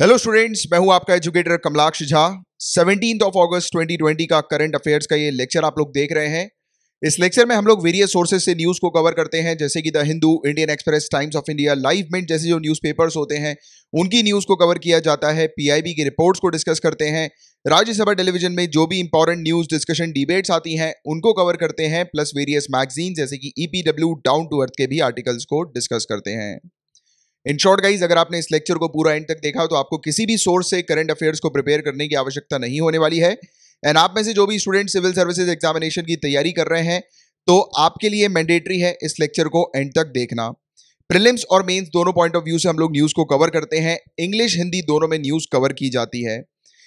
Hello students मैं हूँ आपका educator Kamalaksh Jha. Seventeen of August 2020 का करंट अफेयर्स का ये लेक्चर आप लोग देख रहे हैं. इस लेक्चर में हम लोग वेरियस सोर्सेज से न्यूज़ को कवर करते हैं, जैसे कि the Hindu Indian Express Times of India Live Mint जैसे जो न्यूज़पेपर्स होते हैं, उनकी न्यूज़ को कवर किया जाता है पीआईबी की रिपोर्ट्स को डिस्कस करते हैं, राज्यसभा टेलीविज़न में जो भी इंपॉर्टेंट न्यूज़ डिस्कशन डिबेट्स आती हैं, उनको कवर करते हैं प्लस वेरियस मैगजीन जैसे कि ईपीडब्ल्यू डाउन टू अर्थ के भी आर्टिकल्स को डिस्कस करते हैं। इन शॉर्ट गाइज़ अगर आपने इस लेक्चर को पूरा एंड तक देखा तो आपको किसी भी सोर्स से करंट अफेयर्स को प्रिपेयर करने की आवश्यकता नहीं होने वाली है। एंड आप में से जो भी स्टूडेंट सिविल सर्विसेज़ एग्जामिनेशन की तैयारी कर रहे हैं तो आपके लिए मैंडेटरी है इस लेक्चर को एंड तक देखना। प्रिलिम्स और मेंस दोनों पॉइंट ऑफ़ व्यू से हम लोग न्यूज़ को कवर करते हैं। इंग्लिश हिंदी दोनों में न्यूज़ कवर की जाती है।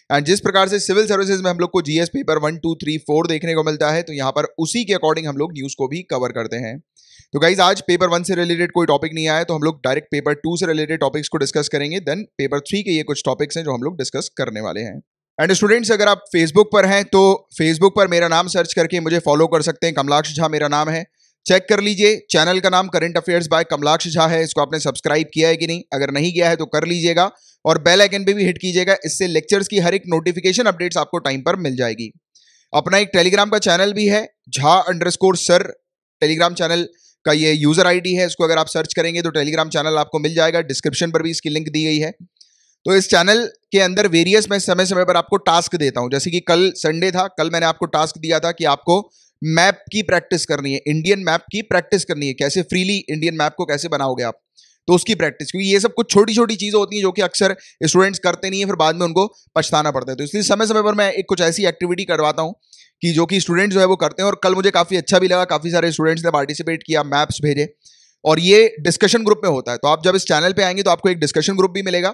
एंड जिस प्रकार से सिविल सर्विसेज़ में हम लोग को GS paper one two three four देखने को मिलता है तो यहाँ पर उसी के अकॉर्डिंग हम लोग न्यूज़ को भी कवर करते हैं। तो गाइज़ आज पेपर वन से रिलेटेड कोई टॉपिक नहीं आया तो हम लोग डायरेक्ट पेपर टू से रिलेटेड टॉपिक्स को डिस्कस करेंगे देन पेपर थ्री के ये कुछ टॉपिक्स हैं जो हम लोग डिस्कस करने वाले हैं। एंड स्टूडेंट्स अगर आप फेसबुक पर हैं तो फेसबुक पर मेरा नाम सर्च करके मुझे फॉलो कर सकते हैं, कमलाक्ष झा मेरा नाम है। चेक कर लीजिए चैनल का नाम current affairs by Kamalaksh Jha है, इसको आपने सब्सक्राइब किया है कि नहीं? अगर नहीं किया है तो कर लीजिएगा, और बेल आइकन पे भी हिट कीजिएगा, इससे लेक्चर्स की हर एक नोटिफिकेशन अपडेट्स आपको टाइम पर मिल जाएगी। अपना एक टेलीग्राम का चैनल भी है, Jha underscore sir telegram channel का ये यूज़र आईडी है, इसको अगर आप सर्च करेंगे तो टेलीग्राम चैनल आपको मिल जाएगा। डिस्क्रिप्शन पर भी इसकी लिंक दी गई है। तो इस चैनल के अंदर वेरियस मैं समय समय पर आपको टास्क देता हूँ। जैसे कि कल संडे था, कल मैंने आपको टास्क दिया था कि आपको मैप की प्रैक्टिस करनी है इंडियन मैप की प्रैक्टिस करनी है। कैसे फ्रीली इंडियन मैप को कैसे बनाओगे आप? तो उसकी प्रैक्टिस क्योंकि ये सब कुछ छोटी छोटी चीज़ें होती हैं जो कि अक्सर स्टूडेंट्स करते नहीं है, फिर बाद में उनको पछताना पड़ता है। तो इसलिए समय समय पर मैं एक कुछ ऐसी एक्टिविटी करवाता हूँ कि जो कि स्टूडेंट्स जो है वो करते हैं और कल मुझे काफ़ी अच्छा भी लगा, काफ़ी सारे स्टूडेंट्स ने पार्टिसिपेट किया मैप्स भेजे और ये डिस्कशन ग्रुप में होता है। तो आप जब इस चैनल पे आएँगे तो आपको एक डिस्कशन ग्रुप भी मिलेगा।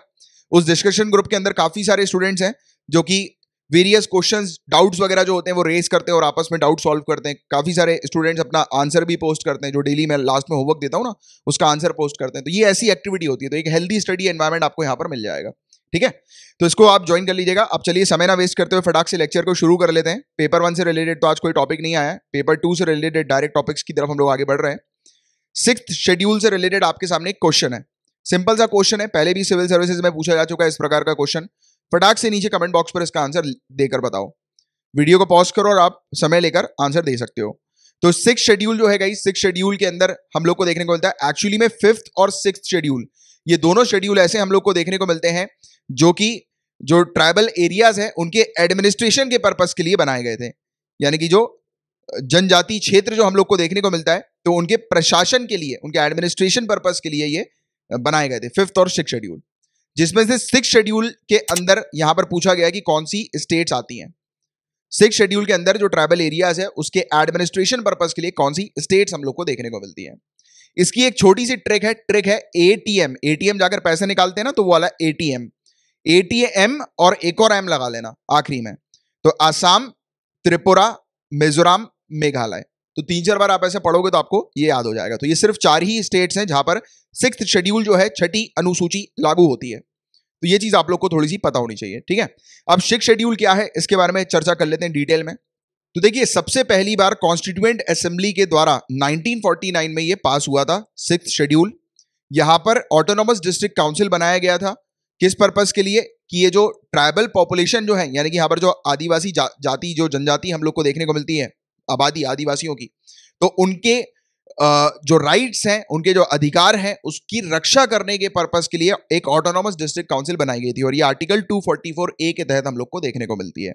उस डिस्कशन ग्रुप के अंदर काफ़ी सारे स्टूडेंट्स हैं जो कि वेरियस क्वेश्चंस डाउट्स वगैरह जो होते हैं वो रेस करते हैं और आपस में डाउट सॉल्व करते हैं। काफ़ी सारे स्टूडेंट्स अपना आंसर भी पोस्ट करते हैं, जो डेली मैं लास्ट में होमवर्क देता हूँ ना, उसका आंसर पोस्ट करते हैं। तो ये ऐसी एक्टिविटी होती है। तो एक हेल्दी स्टडी एनवायरमेंट आपको यहाँ पर मिल जाएगा। ठीक है? तो इसको आप ज्वाइन कर लीजिएगा। अब चलिए समय ना वेस्ट करते हुए फटाक से लेक्चर को शुरू कर लेते हैं। पेपर वन से रिलेटेड तो आज कोई टॉपिक नहीं आया पेपर टू से रिलेटेड डायरेक्ट टॉपिक्स की तरफ़ हम लोग आगे बढ़ रहे हैं। सिक्स शेड्यूल से रिलेटेड आपके सामने एक क्वेश्चन है। सिंपल सा क्वेश्चन है। पहले भी सिविल सर्विसेज़ में पूछा जा चुका है इस प्रकार का क्वेश्चन फटाक से नीचे कमेंट बॉक्स पर इसका आंसर देकर बताओ। वीडियो को पॉज करो और आप समय लेकर आंसर दे सकते हो। तो सिक्स शेड्यूल जो है गई सिक्स शेड्यूल के अंदर हम लोग को देखने को मिलता है। एक्चुअली में फिफ्थ और सिक्स शेड्यूल ये दोनों शेड्यूल ऐसे हम लोग को देखने को मिलते हैं। जो कि जो ट्राइबल एरियाज़ हैं, उनके एडमिनिस्ट्रेशन के पर्पज के लिए बनाए गए थे। यानी कि जो जनजाति क्षेत्र जो हम लोग को देखने को मिलता है तो उनके प्रशासन के लिए, उनके एडमिनिस्ट्रेशन पर्पज के लिए ये बनाए गए थे। फिफ्थ और सिक्स शेड्यूल, जिसमें से सिक्स शेड्यूल के अंदर यहाँ पर पूछा गया कि कौन सी स्टेट्स आती हैं। सिक्स शेड्यूल के अंदर जो ट्राइबल एरियाज़ है, उसके एडमिनिस्ट्रेशन पर्पज के लिए कौन सी स्टेट्स हम लोग को देखने को मिलती है। इसकी एक छोटी सी ट्रिक है ट्रिक है एटीएम एटीएम जाकर पैसे निकालते हैं ना तो वो वाला एटीएम एटीएम और एक और एम लगा लेना आखिरी में। तो आसाम, त्रिपुरा, मिजोरम, मेघालय। तो तीन चार बार आप ऐसे पढ़ोगे तो आपको ये याद हो जाएगा। तो ये सिर्फ़ चार ही स्टेट्स हैं जहाँ पर सिक्स शेड्यूल जो है छठी अनुसूची लागू होती है। तो ये चीज़ आप लोग को थोड़ी सी पता होनी चाहिए, ठीक है? अब सिक्स शेड्यूल क्या है, इसके बारे में चर्चा कर लेते हैं डिटेल में। तो देखिए, सबसे पहली बार कॉन्स्टिट्यूएंट असेंबली के द्वारा 1949 में ये पास हुआ था सिक्स शेड्यूल यहाँ पर ऑटोनोमस डिस्ट्रिक्ट काउंसिल बनाया गया था। किस पर्पज के लिए? कि ये जो ट्राइबल पॉपुलेशन जो है यानी कि यहाँ पर जो आदिवासी जा, जाति जो जनजाति हम लोग को देखने को मिलती है आबादी आदिवासियों की तो उनके जो राइट्स हैं उनके जो अधिकार हैं उसकी रक्षा करने के पर्पज के लिए एक ऑटोनॉमस डिस्ट्रिक्ट काउंसिल बनाई गई थी और ये आर्टिकल 244 ए के तहत हम लोग को देखने को मिलती है।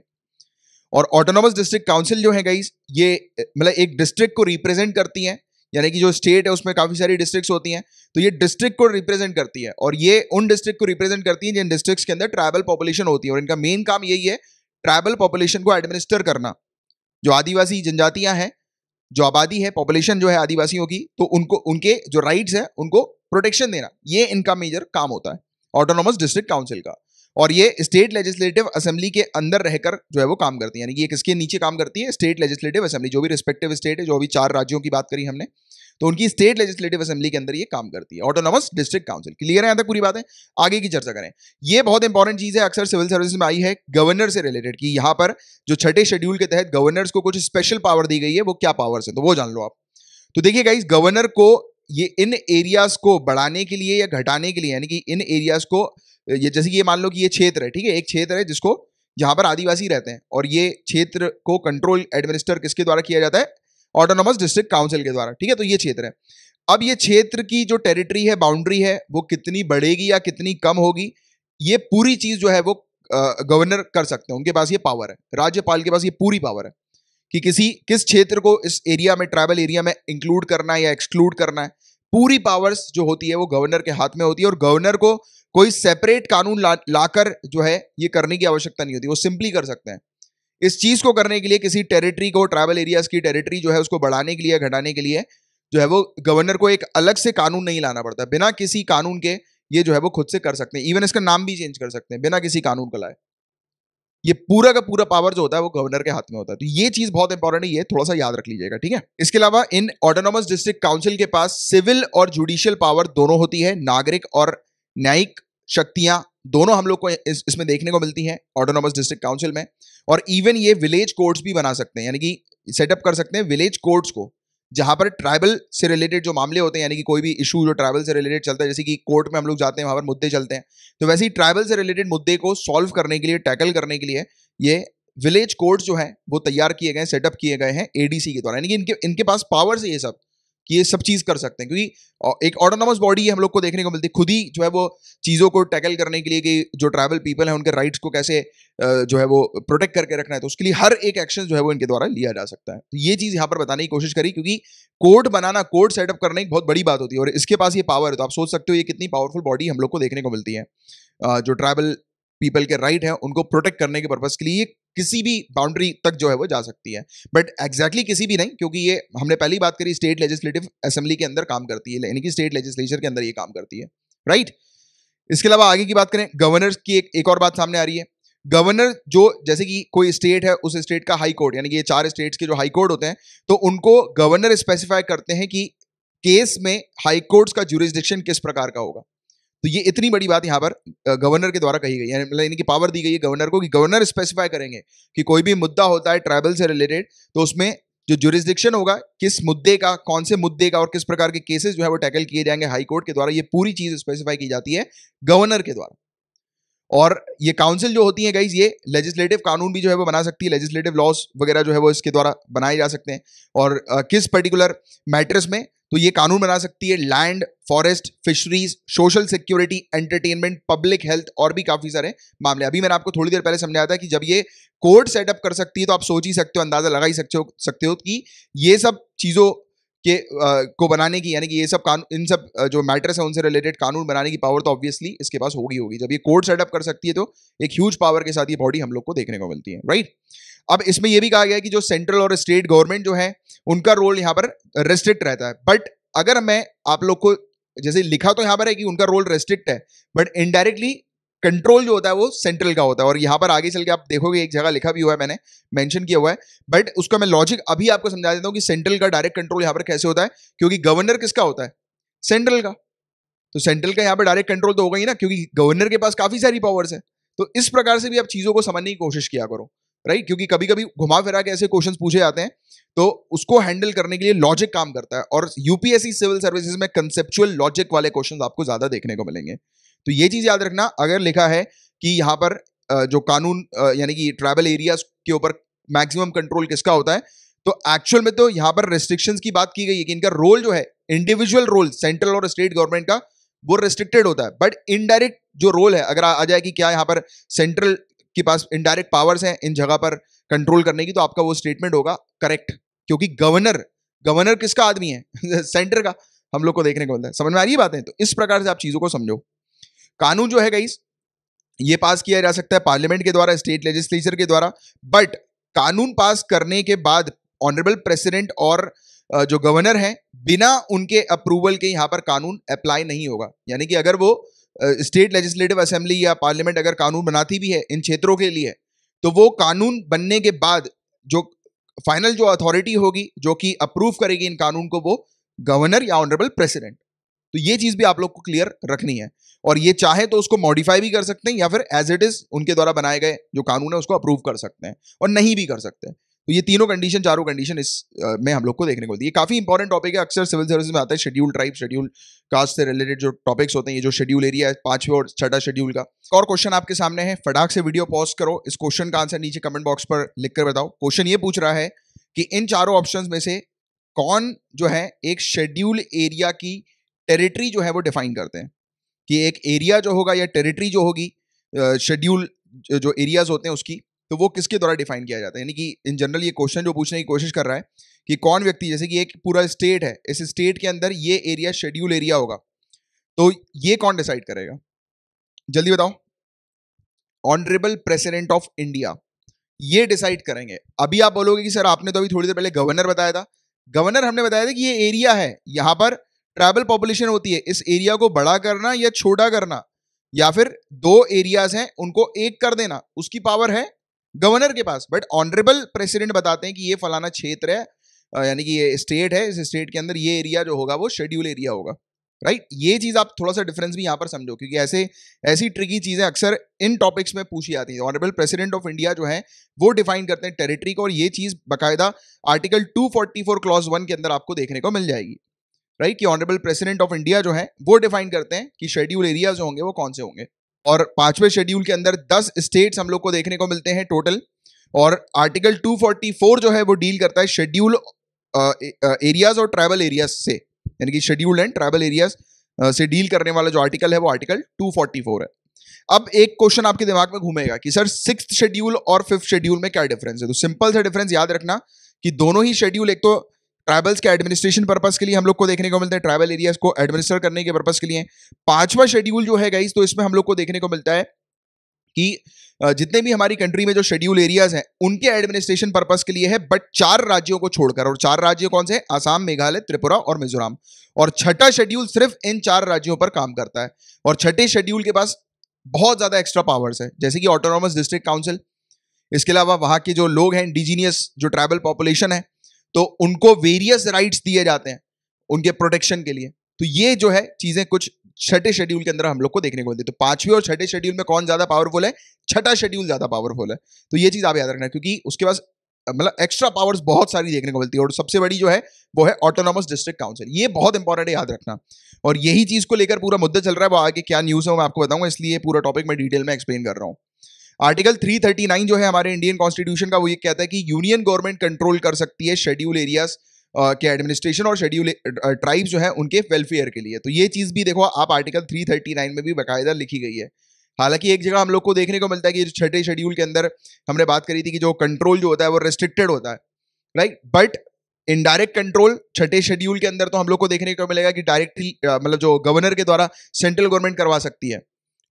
और ऑटोनॉमस डिस्ट्रिक्ट काउंसिल जो है गई ये मतलब एक डिस्ट्रिक्ट को रिप्रेजेंट करती है यानी कि जो स्टेट है, उसमें काफ़ी सारी डिस्ट्रिक्ट्स होती हैं तो ये डिस्ट्रिक्ट को रिप्रेजेंट करती है। और ये उन डिस्ट्रिक्ट को रिप्रेजेंट करती है, जिन डिस्ट्रिक्ट के अंदर ट्राइबल पॉपुलेशन होती है। और इनका मेन काम यही है ट्राइबल पॉपुलेशन को एडमिनिस्टर करना। जो आदिवासी जनजातियाँ हैं, जो आबादी है पॉपुलेशन जो है आदिवासियों की तो उनको, उनके जो राइट्स है, उनको प्रोटेक्शन देना। ये इनका मेजर काम होता है ऑटोनोमस डिस्ट्रिक्ट काउंसिल का। और ये स्टेट लेजिस्लेटिव असेंबली के अंदर रहकर जो है वो काम करती है। यानी कि ये किसके नीचे काम करती है स्टेट लेजिस्लेटिव असेंबली जो भी रिस्पेक्टिव स्टेट है, जो भी चार राज्यों की बात करी हमने तो उनकी स्टेट लेजिस्लेटिव असेंबली के अंदर ये काम करती है। ऑटोनॉमस डिस्ट्रिक्ट काउंसिल क्लियर है यहाँ तक पूरी बात? है आगे की चर्चा करें। ये बहुत इंपॉर्टेंट चीज़ है, अक्सर सिविल सर्विस में आई है गवर्नर से रिलेटेड कि यहाँ पर जो छठे शेड्यूल के तहत गवर्नर्स को कुछ स्पेशल पावर दी गई है, वो क्या पावर्स है? तो वो जान लो आप। तो देखिए गाइस गवर्नर को ये इन एरियाज़ को बढ़ाने के लिए या घटाने के लिए, यानी कि इन एरियाज़ को ये जैसे कि ये मान लो कि ये क्षेत्र है, ठीक है? एक क्षेत्र है जिसको जहाँ पर आदिवासी रहते हैं और ये क्षेत्र को कंट्रोल एडमिनिस्टर किसके द्वारा किया जाता है? ऑटोनोमस डिस्ट्रिक्ट काउंसिल के द्वारा, ठीक है? तो ये क्षेत्र है। अब ये क्षेत्र की जो टेरिटरी है बाउंड्री है, वो कितनी बढ़ेगी या कितनी कम होगी? ये पूरी चीज़ जो है वो गवर्नर कर सकते हैं। उनके पास ये पावर है। राज्यपाल के पास ये पूरी पावर है कि किसी, किस क्षेत्र को इस एरिया में ट्राइबल एरिया में इंक्लूड करना है या एक्सक्लूड करना है। पूरी पावर्स जो होती है वो गवर्नर के हाथ में होती है और गवर्नर को कोई सेपरेट कानून ला, लाकर जो है, ये करने की आवश्यकता नहीं होती, वो सिंपली कर सकते हैं। इस चीज़ को करने के लिए किसी टेरिटरी को ट्राइबल एरियाज़ की टेरिटरी जो है, उसको बढ़ाने के लिए, घटाने के लिए जो है, वो गवर्नर को एक अलग से कानून नहीं लाना पड़ता। बिना किसी कानून के ये जो है, वो खुद से कर सकते हैं। इवन इसका नाम भी चेंज कर सकते हैं, बिना किसी कानून का लाए। ये पूरा का पूरा पावर जो होता है, वो गवर्नर के हाथ में होता है। तो ये चीज़ बहुत इंपॉर्टेंट है, ये थोड़ा सा याद रख लीजिएगा, ठीक है? इसके अलावा इन ऑटोनोमस डिस्ट्रिक्ट काउंसिल के पास सिविल और जुडिशियल पावर दोनों होती है, नागरिक और न्यायिक शक्तियाँ दोनों हम लोग को इस, इसमें देखने को मिलती हैं ऑटोनोमस डिस्ट्रिक्ट काउंसिल में। और इवन ये विलेज कोर्ट्स भी बना सकते हैं यानी कि सेटअप कर सकते हैं विलेज कोर्ट्स को जहाँ पर ट्राइबल से रिलेटेड जो मामले होते हैं यानी कि कोई भी इशू जो ट्राइबल से रिलेटेड चलता है जैसे कि कोर्ट में हम लोग जाते हैं वहाँ पर मुद्दे चलते हैं तो वैसे ही ट्राइबल से रिलेटेड मुद्दे को सॉल्व करने के लिए टैकल करने के लिए ये विलेज कोर्ट्स जो है वो तैयार किए गए सेटअप किए गए हैं एडीसी के द्वारा। यानी कि इनके इनके पास पावर है ये सब। कि ये सब चीज़ कर सकते हैं। क्योंकि एक ऑटोनॉमस बॉडी हम लोग को देखने को मिलती है, खुद ही जो है वो चीज़ों को टैकल करने के लिए कि जो ट्राइबल पीपल हैं, उनके राइट्स को कैसे जो है वो प्रोटेक्ट करके रखना है तो उसके लिए हर एक एक्शन जो है वो इनके द्वारा लिया जा सकता है। तो ये चीज़ यहाँ पर बताने की कोशिश करी, क्योंकि कोर्ट बनाना कोर्ट सेटअप करना एक बहुत बड़ी बात होती है, और इसके पास ये पावर है तो आप सोच सकते हो ये कितनी पावरफुल बॉडी हम लोग को देखने को मिलती है। जो ट्राइबल पीपल के राइट हैं, उनको प्रोटेक्ट करने के पर्पज के लिए किसी भी बाउंड्री तक जो है वो जा सकती है। बट एग्जैक्टली exactly किसी भी नहीं क्योंकि ये हमने पहली बात करी स्टेट लेजिस्लेटिव असेंबली के अंदर काम करती है यानी कि स्टेट लेजिस्लेचर के अंदर ये काम करती है। राइट इसके अलावा आगे की बात करें गवर्नर की एक, एक और बात सामने आ रही है। गवर्नर जो जैसे कि कोई स्टेट है उस स्टेट का हाई कोर्ट यानी कि ये चार स्टेट्स के जो हाई कोर्ट होते हैं तो उनको गवर्नर स्पेसिफाई करते हैं कि केस में हाई कोर्ट्स का जुरिस्डिक्शन किस प्रकार का होगा। तो ये इतनी बड़ी बात यहाँ पर गवर्नर के द्वारा कही गई है। मतलब इनकी पावर दी गई है गवर्नर को कि गवर्नर स्पेसिफाई करेंगे कि कोई भी मुद्दा होता है ट्राइबल से रिलेटेड तो उसमें जो जुरिस्डिक्शन होगा, किस मुद्दे का, कौन से मुद्दे का और किस प्रकार के केसेस जो है वो टैकल किए जाएँगे हाई कोर्ट के द्वारा, ये पूरी चीज़ स्पेसिफाई की जाती है गवर्नर के द्वारा। और ये काउंसिल जो होती है गाइज़ ये लेजिस्लेटिव कानून भी जो है वो बना सकती है लेजिस्लेटिव लॉज वगैरह जो है वो इसके द्वारा बनाए जा सकते हैं। और किस पर्टिकुलर मैटर्स में तो ये कानून बना सकती है land forest fisheries social security entertainment public health और भी काफ़ी सारे मामले। अभी मैंने आपको थोड़ी देर पहले समझाया था कि जब ये कोर्ट सेटअप कर सकती है तो आप सोच ही सकते हो, अंदाज़ा लगा ही सकते हो सकते हो कि ये सब चीज़ों के आ, को बनाने की यानी कि ये सब कानून इन सब जो मैटर्स है उनसे रिलेटेड कानून बनाने की पावर तो ऑब्वियसली इसके पास होगी होगी। जब ये कोर्ट सेटअप कर सकती है तो एक ह्यूज पावर के साथ ये बॉडी हम लोग को देखने को मिलती है राइट अब इसमें यह भी कहा गया है कि जो सेंट्रल और स्टेट गवर्नमेंट जो है उनका रोल यहाँ पर रेस्ट्रिक्ट रहता है। बट अगर मैं आप लोग को जैसे लिखा तो यहाँ पर है कि उनका रोल रेस्ट्रिक्ट है बट इनडायरेक्टली कंट्रोल जो होता है वो सेंट्रल का होता है। और यहाँ पर आगे चल के आप देखोगे, एक जगह लिखा भी हुआ है मैंने मेंशन किया हुआ है। बट उसका मैं लॉजिक अभी आपको समझा देता हूँ कि सेंट्रल का डायरेक्ट कंट्रोल यहाँ पर कैसे होता है, क्योंकि गवर्नर किसका होता है? सेंट्रल का। तो सेंट्रल का यहाँ पर डायरेक्ट कंट्रोल तो होगा ही ना, क्योंकि गवर्नर के पास काफ़ी सारी पावर्स है। तो इस प्रकार से भी आप चीज़ों को समझने की कोशिश किया करो राइट क्योंकि कभी कभी घुमा फिरा के ऐसे क्वेश्चन पूछे जाते हैं तो उसको हैंडल करने के लिए लॉजिक काम करता है। और यूपीएससी सिविल सर्विसेज़ में कंसेप्चुअल लॉजिक वाले क्वेश्चन आपको ज़्यादा देखने को मिलेंगे। तो ये चीज़ याद रखना, अगर लिखा है कि यहाँ पर जो कानून यानी कि ट्राइबल एरियाज़ के ऊपर मैक्सिमम कंट्रोल किसका होता है तो एक्चुअल में तो यहाँ पर रेस्ट्रिक्शंस की बात की गई है कि इनका रोल जो है इंडिविजुअल रोल सेंट्रल और स्टेट गवर्नमेंट का, वो रेस्ट्रिक्टेड होता है। बट इनडायरेक्ट जो रोल है, अगर आ जाए कि क्या यहाँ पर सेंट्रल के पास इनडायरेक्ट पावर्स हैं इन जगह पर कंट्रोल करने की तो आपका वो स्टेटमेंट होगा करेक्ट क्योंकि गवर्नर गवर्नर किसका आदमी है? सेंटर का। हम लोग को देखने को मिलता है। समझ में आ रही बातें? तो इस प्रकार से आप चीज़ों को समझो। कानून जो है गाइस ये पास किया जा सकता है पार्लियामेंट के द्वारा स्टेट लेजिस्लेचर के द्वारा बट कानून पास करने के बाद ऑनरेबल प्रेसिडेंट और जो गवर्नर है, बिना उनके अप्रूवल के यहाँ पर कानून अप्लाई नहीं होगा। यानी कि अगर वो स्टेट लेजिस्लेटिव असेंबली या पार्लियामेंट अगर कानून बनाती भी है इन क्षेत्रों के लिए तो वो कानून बनने के बाद जो फाइनल जो अथॉरिटी होगी, जो कि अप्रूव करेगी इन कानून को, वो गवर्नर या ऑनरेबल प्रेसिडेंट तो ये चीज़ भी आप लोग को क्लियर रखनी है। और ये चाहे तो उसको मॉडिफाई भी कर सकते हैं या फिर एज इट इज़ उनके द्वारा बनाए गए जो कानून है उसको अप्रूव कर सकते हैं और नहीं भी कर सकते तो ये तीनों कंडीशन चारों कंडीशन इस में हम लोग को देखने को मिलती है। काफ़ी इंपॉर्टेंट टॉपिक है, अक्सर सिविल सर्विस में आता है शेड्यूल ट्राइब शेड्यूल कास्ट से रिलेटेड जो टॉपिक्स होते हैं, ये जो शेड्यूल एरिया है, पाँचवें और छठा शेड्यूल का। और क्वेश्चन आपके सामने है, फटाक से वीडियो पॉज करो, इस क्वेश्चन का आंसर नीचे कमेंट बॉक्स पर लिख कर बताओ। क्वेश्चन ये पूछ रहा है कि इन चारों ऑप्शन में से कौन जो है एक शेड्यूल एरिया की टेरिटरी जो है वो डिफाइन करते हैं कि एक एरिया जो होगा या टेरिटरी जो होगी शेड्यूल जो एरियाज़ होते हैं उसकी तो वो किसके द्वारा डिफाइन किया जाता है? यानी कि इन जनरल ये क्वेश्चन जो पूछने की कोशिश कर रहा है कि कौन व्यक्ति, जैसे कि एक पूरा स्टेट है, इस स्टेट के अंदर ये एरिया, शेड्यूल एरिया होगा तो ये कौन डिसाइड करेगा? जल्दी बताओ। ऑनरेबल प्रेसिडेंट ऑफ़ इंडिया, ये डिसाइड करेंगे। अभी आप बोलोगे कि सर आपने तो अभी थोड़ी देर पहले गवर्नर बताया था। गवर्नर हमने बताया था कि ये एरिया है, यहाँ पर ट्राइबल पॉपुलेशन होती है, इस एरिया को बड़ा करना या छोटा करना, या फिर दो एरियाज़ हैं, उनको एक कर देना, उसकी पावर है गवर्नर के पास। बट ऑनरेबल प्रेसिडेंट बताते हैं कि ये फलाना क्षेत्र है यानी कि ये स्टेट है, इस स्टेट के अंदर ये एरिया जो होगा, वो शेड्यूल एरिया होगा। राइट? ये चीज़ आप थोड़ा सा डिफरेंस भी यहाँ पर समझो, क्योंकि ऐसे, ऐसी ट्रिकी चीज़ें अक्सर इन टॉपिक्स में पूछी जाती हैं। ऑनरेबल प्रेसिडेंट ऑफ़ इंडिया जो है, वो डिफाइन करते हैं टेरिटरी को और ये चीज़ बाकायदा आर्टिकल 244 क्लॉज वन के अंदर आपको देखने को मिल जाएगी। राइट, कि ऑनरेबल प्रेसिडेंट ऑफ़ इंडिया जो है, वो डिफाइन करते हैं कि शेड्यूल एरिया जो होंगे, वो कौन से होंगे। और पाँचवें शेड्यूल के अंदर दस स्टेट्स हम लोग को देखने को मिलते हैं टोटल और आर्टिकल 244 जो है, वो डील करता है शेड्यूल एरियाज़ और ट्राइबल एरियाज़ से। यानी कि शेड्यूल एंड ट्राइबल एरियाज़ से डील करने वाला जो आर्टिकल है, वो आर्टिकल 244 है। अब एक क्वेश्चन आपके दिमाग में घूमेगा कि, सर सिक्स शेड्यूल और फिफ्थ शेड्यूल में क्या डिफरेंस है? तो सिंपल सा डिफरेंस याद रखना कि दोनों ही शेड्यूल एक तो ट्राइबल्स के एडमिनिस्ट्रेशन पर्पज के लिए हम लोग को देखने को मिलता है ट्राइबल एरियाज़ को एडमिनिस्टर करने के पर्पज के लिए। पांचवा शेड्यूल जो है गाइस तो इसमें हम लोग को देखने को मिलता है कि जितने भी हमारी कंट्री में जो शेड्यूल एरियाज़ हैं, उनके एडमिनिस्ट्रेशन पर्पज के लिए है बट चार राज्यों को छोड़कर। और चार राज्य कौन से आसाम, मेघालय, त्रिपुरा और मिजोरम। और छठा शेड्यूल सिर्फ़ इन चार राज्यों पर काम करता है। और छठे शेड्यूल के पास बहुत ज़्यादा एक्स्ट्रा पावर्स है, जैसे कि ऑटोनॉमस डिस्ट्रिक्ट काउंसिल इसके अलावा वहाँ के जो लोग हैं इंडिजीनियस जो ट्राइबल पॉपुलेशन है तो उनको वेरियस राइट्स दिए जाते हैं उनके प्रोटेक्शन के लिए। तो ये जो है, चीज़ें कुछ छठे शेड्यूल के अंदर हम लोग को देखने को मिलती है। तो पाँचवें और छठे शेड्यूल में कौन ज़्यादा पावरफुल है? छठा शेड्यूल ज़्यादा पावरफुल है। तो ये चीज़ आप याद रखना क्योंकि उसके पास मतलब एक्स्ट्रा पावर्स बहुत सारी देखने को मिलती है और सबसे बड़ी जो है, वो है ऑटोनॉमस डिस्ट्रिक्ट काउंसिल ये बहुत इंपॉर्टेंट है, याद रखना। और यही चीज़ को लेकर पूरा मुद्दा चल रहा है, वो आगे क्या न्यूज़ है मैं आपको बताऊँगा, इसलिए पूरा टॉपिक मैं डिटेल में एक्सप्लेन कर रहा हूँ। आर्टिकल 339 जो है हमारे इंडियन कॉन्स्टिट्यूशन का, वो ये कहता है कि यूनियन गवर्नमेंट कंट्रोल कर सकती है शेड्यूल एरियाज़ के एडमिनिस्ट्रेशन और शेड्यूल ट्राइब्स जो है उनके वेलफेयर के लिए। तो ये चीज़ भी देखो, आप आर्टिकल 339 में भी बाकायदा लिखी गई है। हालाँकि एक जगह हम लोग को देखने को मिलता है कि छठे शेड्यूल के अंदर हमने बात करी थी कि जो कंट्रोल जो होता है वो रेस्ट्रिक्टेड होता है राइट बट इनडायरेक्ट कंट्रोल छठे शेड्यूल के अंदर तो हम लोग को देखने को मिलेगा कि डायरेक्टली मतलब जो गवर्नर के द्वारा सेंट्रल गवर्नमेंट करवा सकती है।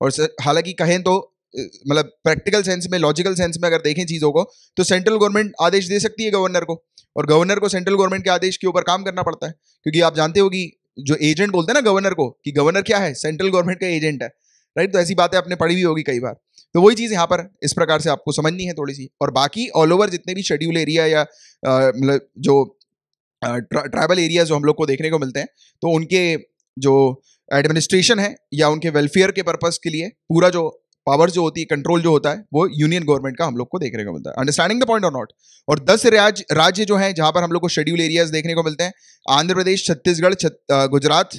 और हालाँकि कहें तो मतलब प्रैक्टिकल सेंस में लॉजिकल सेंस में अगर देखें चीज़ों को तो सेंट्रल गवर्नमेंट आदेश दे सकती है गवर्नर को। और गवर्नर को सेंट्रल गवर्नमेंट के आदेश के ऊपर काम करना पड़ता है। क्योंकि आप जानते हो कि जो एजेंट बोलते हैं ना गवर्नर को, कि गवर्नर क्या है? सेंट्रल गवर्नमेंट का एजेंट है। राइट तो ऐसी बातें आपने पढ़ी हुई होगी कई बार। तो वही चीज़ यहाँ पर इस प्रकार से आपको समझनी है थोड़ी सी और बाकी ऑल ओवर जितने भी शेड्यूल एरिया या मतलब जो ट्राइबल एरिया जो हम लोग को देखने को मिलते हैं तो उनके जो एडमिनिस्ट्रेशन है या उनके वेलफेयर के पर्पज के लिए पूरा जो पावर जो होती है कंट्रोल जो होता है, वो यूनियन गवर्नमेंट का हम लोग को देखने को मिलता है। अंडरस्टैंडिंग द पॉइंट और नॉट और दस राज्य राज्य जो हैं, जहाँ पर हम लोग को शेड्यूल एरियाज़ देखने को मिलते हैं, आंध्र प्रदेश, छत्तीसगढ़ गुजरात,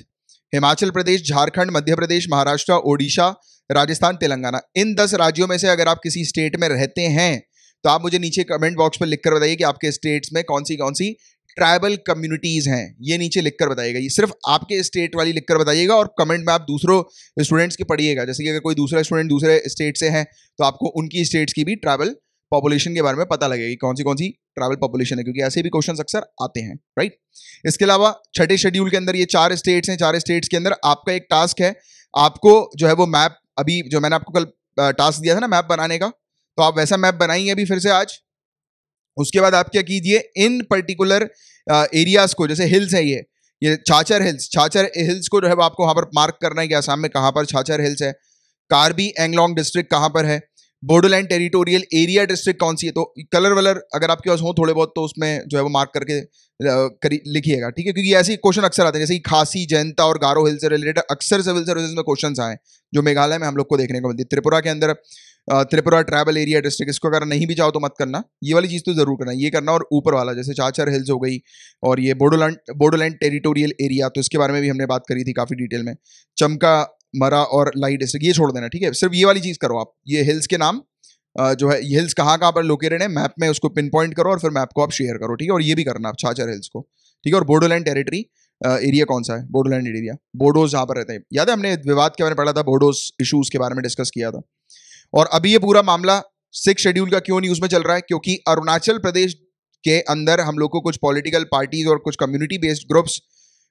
हिमाचल प्रदेश, झारखंड, मध्य प्रदेश, महाराष्ट्र, ओडिशा, राजस्थान, तेलंगाना। इन दस राज्यों में से अगर आप किसी स्टेट में रहते हैं तो आप मुझे नीचे कमेंट बॉक्स पर लिखकर बताइए कि आपके स्टेट्स में कौन सी कौन सी ट्राइबल कम्युनिटीज हैं, ये नीचे लिखकर बताइएगा। ये सिर्फ़ आपके स्टेट वाली लिखकर बताइएगा और कमेंट में आप दूसरों स्टूडेंट्स की पढ़िएगा। जैसे कि अगर कोई दूसरा स्टूडेंट दूसरे स्टेट से है तो आपको उनकी स्टेट्स की भी ट्राइबल पॉपुलेशन के बारे में पता लगेगी कौन सी कौन सी ट्रैवल पॉपुलेशन है, क्योंकि ऐसे भी क्वेश्चन अक्सर आते हैं, राइट? इसके अलावा छठे शेड्यूल के अंदर ये चार स्टेट्स हैं, चार स्टेट्स के अंदर आपका एक टास्क है, आपको जो है वो मैप अभी जो मैंने आपको कल टास्क दिया था ना मैप बनाने का तो आप वैसा मैप बनाएँगे अभी फिर से आज। उसके बाद आप क्या कीजिए, इन पर्टिकुलर एरियाज़ को, जैसे हिल्स है ये ये छाछर हिल्स छाछर हिल्स को जो है आपको वहाँ पर मार्क करना है कि आसाम में कहाँ पर छाछर हिल्स है कार्बी एंगलोंग डिस्ट्रिक्ट कहाँ पर है बोडोलैंड टेरिटोरियल एरिया डिस्ट्रिक्ट कौन सी है तो कलर वलर अगर आपके पास हो थोड़े बहुत तो उसमें जो है वो मार्क करके लिखिएगा, ठीक है? क्योंकि ऐसे क्वेश्चन अक्सर आते हैं, जैसे खासी, जयंता और गारो हिल से रिलेटेड अक्सर सिविल सर्विसेज़ में क्वेश्चन आए जो मेघालय में हम लोग को देखने को मिलती है। त्रिपुरा के अंदर त्रिपुरा ट्रैवल एरिया डिस्ट्रिक्ट, इसको अगर नहीं भी जाओ तो मत करना। ये वाली चीज़ तो ज़रूर करना। ये करना और ऊपर वाला, जैसे चाचर हिल्स हो गई और ये बोडोलैंड बोडोलैंड टेरिटोरियल एरिया तो इसके बारे में भी हमने बात करी थी काफ़ी डिटेल में। चमका, मरा और लाई डिस्ट्रिक्ट, ये छोड़ देना, ठीक है? सिर्फ़ ये वाली चीज़ करो आप। ये हिल्स के नाम जो है, ये हिल्स कहाँ कहाँ पर लोकेटेड है, मैप में उसको पिन पॉइंट करो और फिर मैप को आप शेयर करो, ठीक है? और ये भी करना आप छाचर हिल्स को, ठीक है? और बोडोलैंड टेरिटरी एरिया कौन सा है? बोडोलैंड एरिया। बोडोज जहाँ पर रहते हैं। याद है हमने विवाद के बारे में पढ़ा था बोडोज इशूज़ के बारे में डिस्कस किया था? और अभी ये पूरा मामला सिक्स शेड्यूल का क्यों न्यूज़ में चल रहा है? क्योंकि अरुणाचल प्रदेश के अंदर हम लोग को कुछ पॉलिटिकल पार्टीज़ और कुछ कम्युनिटी बेस्ड ग्रुप्स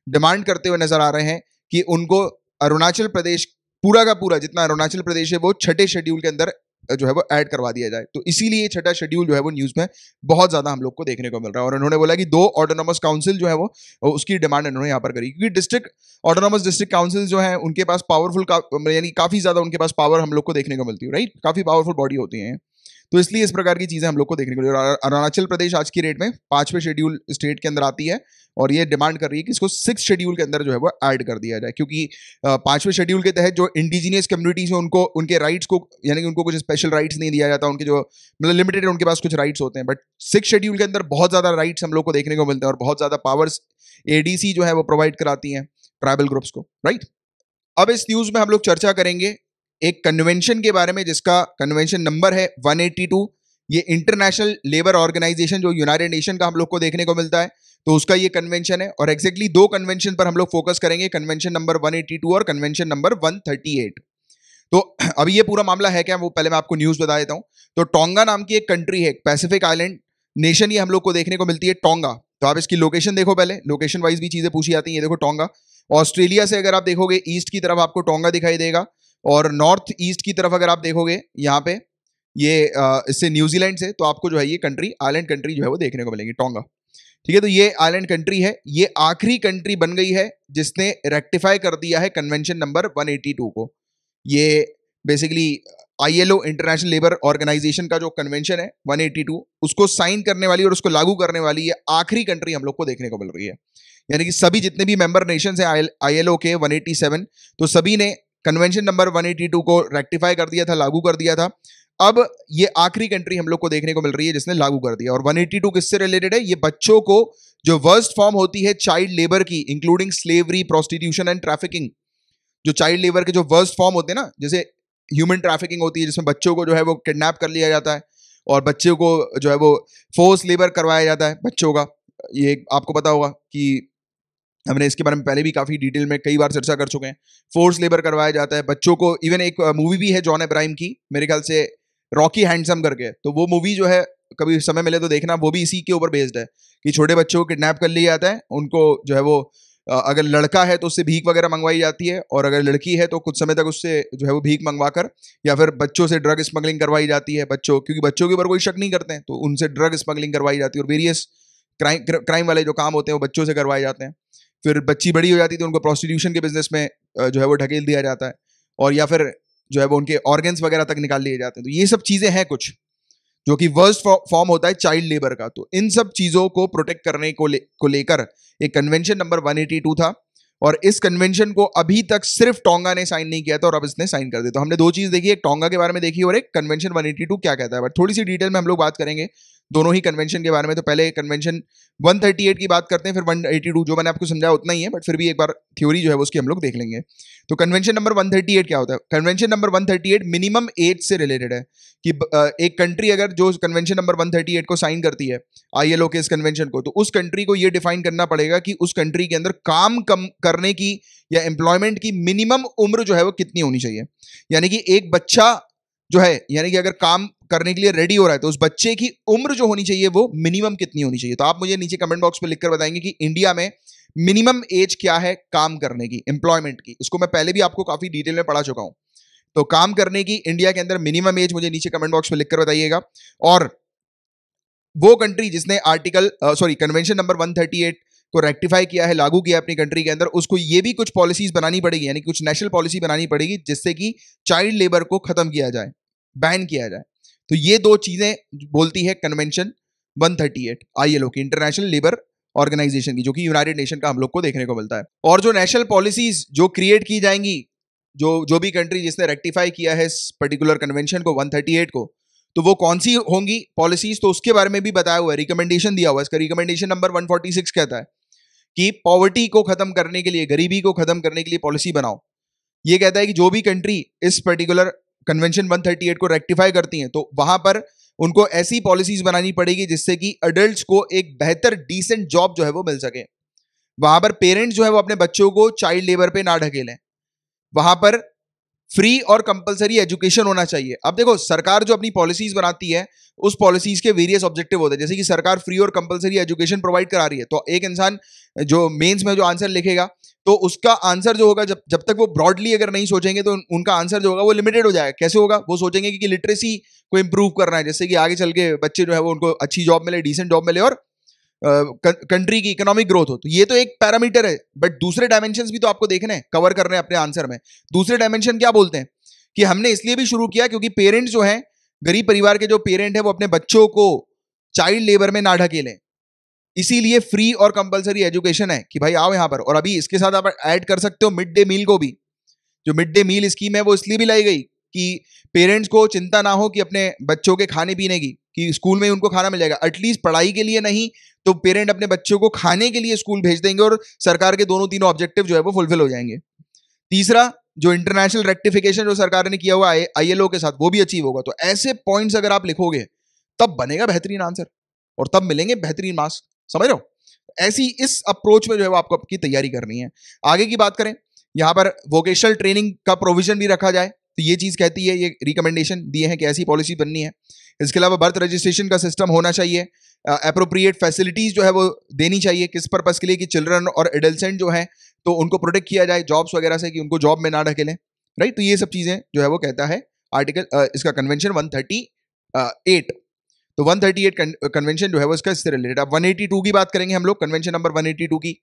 डिमांड करते हुए नज़र आ रहे हैं कि उनको अरुणाचल प्रदेश पूरा का पूरा, जितना अरुणाचल प्रदेश है, वो छठे शेड्यूल के अंदर जो है वो ऐड करवा दिया जाए। तो इसीलिए छठा शेड्यूल जो है वो न्यूज़ में बहुत ज़्यादा हम लोग को देखने को मिल रहा है। और उन्होंने बोला कि दो ऑटोनॉमस काउंसिल जो है वो उसकी डिमांड उन्होंने यहाँ पर करी। क्योंकि डिस्ट्रिक्ट ऑटोनॉमस डिस्ट्रिक्ट काउंसिल जो है, उनके पास पावरफुल यानी काफ़ी ज़्यादा उनके पास पावर हम लोग को देखने को मिलती है राइट काफ़ी पावरफुल बॉडी होती है तो इसलिए इस प्रकार की चीज़ें हम लोग को देखने को मिली अरुणाचल प्रदेश आज की डेट में पाँचवें शेड्यूल स्टेट के अंदर आती है और ये डिमांड कर रही है कि इसको सिक्स शेड्यूल के अंदर जो है वो ऐड कर दिया जाए क्योंकि पाँचवें शेड्यूल के तहत जो इंडिजीनियस कम्युनिटीज हैं, उनको, उनके राइट्स को, यानी कि उनको कुछ स्पेशल राइट्स नहीं दिया जाता, उनके जो मतलब लिमिटेड उनके पास कुछ राइट्स होते हैं। बट सिक्स शेड्यूल के अंदर बहुत ज़्यादा राइट्स हम लोग को देखने को मिलते हैं और बहुत ज़्यादा पावर्स एडीसी जो है वो प्रोवाइड कराती हैं ट्राइबल ग्रुप्स को राइट अब इस न्यूज़ में हम लोग चर्चा करेंगे एक कन्वेंशन के बारे में जिसका कन्वेंशन नंबर है 182 ये इंटरनेशनल लेबर ऑर्गेनाइजेशन जो यूनाइटेड नेशन का हम लोग को देखने को मिलता है तो उसका ये कन्वेंशन है और एक्जैक्टली दो कन्वेंशन पर हम लोग फोकस करेंगे कन्वेंशन नंबर 182 और कन्वेंशन नंबर 138 तो अभी ये पूरा मामला है क्या? वो पहले मैं आपको न्यूज़ बता देता हूँ। तो टोंगा नाम की एक कंट्री है पैसिफिक आइलैंड नेशन ये हम लोग को देखने को मिलती है टोंगा। तो आप इसकी लोकेशन देखो पहले लोकेशन वाइज भी चीज़ें पूछी जाती हैं, ये देखो टोंगा। ऑस्ट्रेलिया से अगर आप देखोगे ईस्ट की तरफ़ आपको टोंगा दिखाई देगा। और नॉर्थ ईस्ट की तरफ़ अगर आप देखोगे यहाँ पे, ये इससे न्यूजीलैंड से तो आपको जो है ये कंट्री आइलैंड कंट्री जो है वो देखने को मिलेंगी, टोंगा। ठीक है तो ये आइलैंड कंट्री है, ये आखिरी कंट्री बन गई है जिसने रेक्टिफाई कर दिया है कन्वेंशन नंबर 182 को। ये basically ILO International Labour Organization का जो कन्वेंशन है 182 उसको साइन करने वाली और उसको लागू करने वाली ये आखिरी कंट्री हम लोग को देखने को मिल रही है। यानी कि सभी जितने भी मेंबर नेशन है आईएलओ के 187 तो सभी ने कन्वेंशन नंबर 182 को रेक्टिफाई कर दिया था, लागू कर दिया था। अब ये आखिरी कंट्री हम लोग को देखने को मिल रही है जिसने लागू कर दिया। और 182 किससे रिलेटेड है? ये बच्चों को जो वर्स्ट फॉर्म होती है चाइल्ड लेबर की including slavery prostitution and trafficking जो चाइल्ड लेबर के जो वर्स्ट फॉर्म होते हैं ना, जैसे ह्यूमन ट्रैफिकिंग होती है, जिसमें बच्चों को जो है वो किडनैप कर लिया जाता है और बच्चों को जो है वो फोर्स लेबर करवाया जाता है बच्चों का। ये आपको पता होगा कि हमने इसके बारे में पहले भी काफ़ी डिटेल में कई बार चर्चा कर चुके हैं। फोर्स लेबर करवाया जाता है बच्चों को। इवन एक मूवी भी है जॉन एब्राहिम की, मेरे ख्याल से रॉकी हैंडसम करके। तो वो मूवी जो है, कभी समय मिले तो देखना, वो भी इसी के ऊपर बेस्ड है कि छोटे बच्चों को किडनैप कर लिया जाता है, उनको जो है वो अगर लड़का है तो उससे भीख वगैरह मंगवाई जाती है, और अगर लड़की है तो कुछ समय तक उससे जो है वो भीख मंगवा कर या फिर बच्चों से ड्रग स्मगलिंग करवाई जाती है बच्चों, क्योंकि बच्चों के ऊपर कोई शक नहीं करते हैं तो उनसे ड्रग स्मगलिंग करवाई जाती है, और वेरियस क्राइम क्राइम वाले जो काम होते हैं वो बच्चों से करवाए जाते हैं। फिर बच्ची बड़ी हो जाती तो उनको प्रोस्टिट्यूशन के बिज़नेस में जो है वो ढकेल दिया जाता है। और या फिर जो है वो उनके ऑर्गेन्स वगैरह तक निकाल लिए जाते हैं। तो ये सब चीज़ें हैं कुछ, जो कि वर्स्ट फॉर्म होता है चाइल्ड लेबर का। तो इन सब चीज़ों को प्रोटेक्ट करने को ले, को लेकर एक कन्वेंशन नंबर 182 था। और इस कन्वेंशन को अभी तक सिर्फ़ टोंगा ने साइन नहीं किया था और अब इसने साइन कर दिया। तो हमने दो चीज़ देखी, एक टोंगा के बारे में देखी और एक कन्वेंशन 182 क्या कहता है। बट थोड़ी सी डिटेल में हम लोग बात करेंगे। दोनों ही कन्वेंशन के बारे में तो पहले कन्वेंशन 138 की बात करते हैं, फिर 182 जो मैंने आपको समझाया उतना ही है बट फिर भी एक बार थ्योरी जो है उसकी हम लोग देख लेंगे। तो कन्वेंशन नंबर 138 क्या होता है? कन्वेंशन नंबर 138 मिनिमम एज से रिलेटेड है कि एक कंट्री अगर जो कन्वेंशन नंबर 138 को साइन करती है आईएलओ के इस कन्वेंशन को तो उस कंट्री को ये डिफाइन करना पड़ेगा कि उस कंट्री के अंदर काम कम करने की या एम्प्लॉयमेंट की मिनिमम उम्र जो है वो कितनी होनी चाहिए। यानी कि एक बच्चा जो है, यानी कि अगर काम करने के लिए रेडी हो रहा है तो उस बच्चे की उम्र जो होनी चाहिए, वो मिनिमम कितनी होनी चाहिए? तो आप मुझे नीचे कमेंट बॉक्स में लिखकर बताएँगे कि इंडिया में मिनिमम एज क्या है काम करने की एम्प्लॉयमेंट की? इसको मैं पहले भी आपको काफ़ी डिटेल में पढ़ा चुका हूँ। तो काम करने की इंडिया के अंदर मिनिमम एज मुझे नीचे कमेंट बॉक्स में लिखकर बताइएगा। और वो कंट्री जिसने आर्टिकल सॉरी कन्वेंशन नंबर 138 को रेक्टिफाई किया है, लागू किया अपनी कंट्री के अंदर, उसको ये भी कुछ पॉलिसीज़ बनानी पड़ेगी, यानी कुछ नेशनल पॉलिसी बनानी पड़ेगी, जिससे कि चाइल्ड लेबर को खत्म किया जाए। बैन किया जाए। तो ये दो चीज़ें बोलती है कन्वेंशन 138 आईएलओ की इंटरनेशनल लेबर ऑर्गेनाइजेशन की, जो कि यूनाइटेड नेशन का हम लोग को देखने को मिलता है। और जो नेशनल पॉलिसीज़ जो क्रिएट की जाएँगी, जो जो भी कंट्री जिसने रेक्टिफाई किया है इस पर्टिकुलर कन्वेंशन को 138 को तो वो कौन सी होंगी पॉलिसीज़ तो उसके बारे में भी बताया हुआ है रिकमेंडेशन दिया हुआ है। इसका रिकमेंडेशन नंबर 146 कहता है कि पॉवर्टी को खत्म करने के लिए, गरीबी को खत्म करने के लिए पॉलिसी बनाओ। ये कहता है कि जो भी कंट्री इस पर्टिकुलर कन्वेंशन 138 को रेक्टिफाई करती हैं तो वहाँ पर उनको ऐसी पॉलिसीज़ बनानी पड़ेगी जिससे कि अडल्ट को एक बेहतर डिसेंट जॉब जो है वो मिल सके। वहाँ पर पेरेंट्स जो है वो अपने बच्चों को चाइल्ड लेबर पे ना ढकेलें। वहाँ पर फ्री और कंपलसरी एजुकेशन होना चाहिए। अब देखो सरकार जो अपनी पॉलिसीज़ बनाती है उस पॉलिसीज़ के वेरियस ऑब्जेक्टिव होते हैं। जैसे कि सरकार फ्री और कंपलसरी एजुकेशन प्रोवाइड करा रही है तो एक इंसान जो मेंस में जो आंसर लिखेगा तो उसका आंसर जो होगा जब जब तक वो ब्रॉडली अगर नहीं सोचेंगे तो उनका आंसर जो होगा वो लिमिटेड हो जाएगा। कैसे होगा? वो सोचेंगे कि, कि लिटरेसी को इंप्रूव करना है। जैसे कि आगे चल के बच्चे जो है वो उनको अच्छी जॉब मिले डिसेंट जॉब मिले और कंट्री की इकोनॉमिक ग्रोथ हो तो ये तो एक पैरामीटर है बट दूसरे डायमेंशन भी तो आपको देखने हैं कवर कर रहे हैं अपने आंसर में। दूसरे डायमेंशन क्या बोलते हैं? कि हमने इसलिए भी शुरू किया क्योंकि पेरेंट्स जो हैं, गरीब परिवार के जो पेरेंट हैं, वो अपने बच्चों को चाइल्ड लेबर में ना ढकेलें। इसीलिए फ्री और कंपलसरी एजुकेशन है कि भाई आओ यहाँ पर, और अभी इसके साथ आप ऐड कर सकते हो मिड डे मील को भी। जो मिड डे मील स्कीम है, वो इसलिए भी लाई गई कि पेरेंट्स को चिंता ना हो कि अपने बच्चों के खाने पीने की। कि स्कूल में ही उनको खाना मिल जाएगा। एटलीस्ट पढ़ाई के लिए नहीं तो पेरेंट अपने बच्चों को खाने के लिए स्कूल भेज देंगे और सरकार के दोनों तीनों ऑब्जेक्टिव जो है वो फुलफिल हो जाएँगे। तीसरा, जो इंटरनेशनल रेक्टिफिकेशन जो सरकार ने किया हुआ है आईएलओ के साथ, वो भी अचीव होगा। तो ऐसे पॉइंट्स अगर आप लिखोगे, तब बनेगा बेहतरीन आंसर और तब मिलेंगे बेहतरीन मार्क्स समझ रहे हो? ऐसी इस अप्रोच में जो है वो आपको आपकी तैयारी करनी है। आगे की बात करें, यहाँ पर वोकेशनल ट्रेनिंग का प्रोविज़न भी रखा जाए। तो ये चीज़ कहती है, ये रिकमेंडेशन दिए हैं कि ऐसी पॉलिसी बननी है। इसके अलावा बर्थ रजिस्ट्रेशन का सिस्टम होना चाहिए। अप्रोप्रिएट फैसिलिटीज़ जो है वो देनी चाहिए किस पर्पज़ के लिए कि चिल्ड्रन और एडल्सेंट जो हैं तो उनको प्रोटेक्ट किया जाए जॉब्स वगैरह से कि उनको जॉब में ना ढकेलें। राइट तो ये सब चीज़ें जो है वो कहता है आर्टिकल इसका कन्वेंशन वन थर्टी एट तो 138 कन्वेंशन जो है वो इसका इससे रिलेटेड अब 182 की बात करेंगे हम लोग कन्वेंशन नंबर 182 की।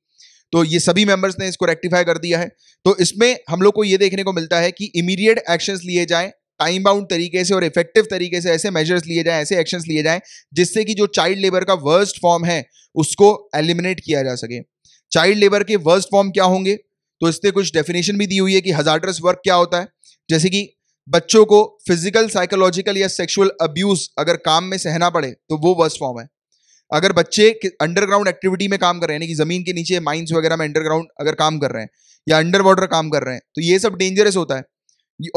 तो ये सभी मेंबर्स ने इसको रेक्टिफाई कर दिया है। तो इसमें हम लोग को ये देखने को मिलता है कि इमीडिएट एक्शंस लिए जाएँ टाइम बाउंड तरीके से और इफ़ेक्टिव तरीके से ऐसे मेजर्स लिए जाएँ, ऐसे एक्शंस लिए जाएँ, जिससे कि जो चाइल्ड लेबर का वर्स्ट फॉर्म है, उसको एलिमिनेट किया जा सके। चाइल्ड लेबर के वर्स्ट फॉर्म क्या होंगे? तो इससे कुछ डेफिनेशन भी दी हुई है कि हजारस वर्क क्या होता है। जैसे कि बच्चों को फ़िज़िकल साइकोलॉजिकल या सेक्सुअल अब्यूज अगर काम में सहना पड़े तो वो वर्स्ट फॉर्म है। अगर बच्चे अंडरग्राउंड एक्टिविटी में काम कर रहे हैं, यानी कि ज़मीन के नीचे माइंस वगैरह में अंडरग्राउंड अगर काम कर रहे हैं, या अंडर वाटर काम कर रहे हैं तो ये सब डेंजरस होता है।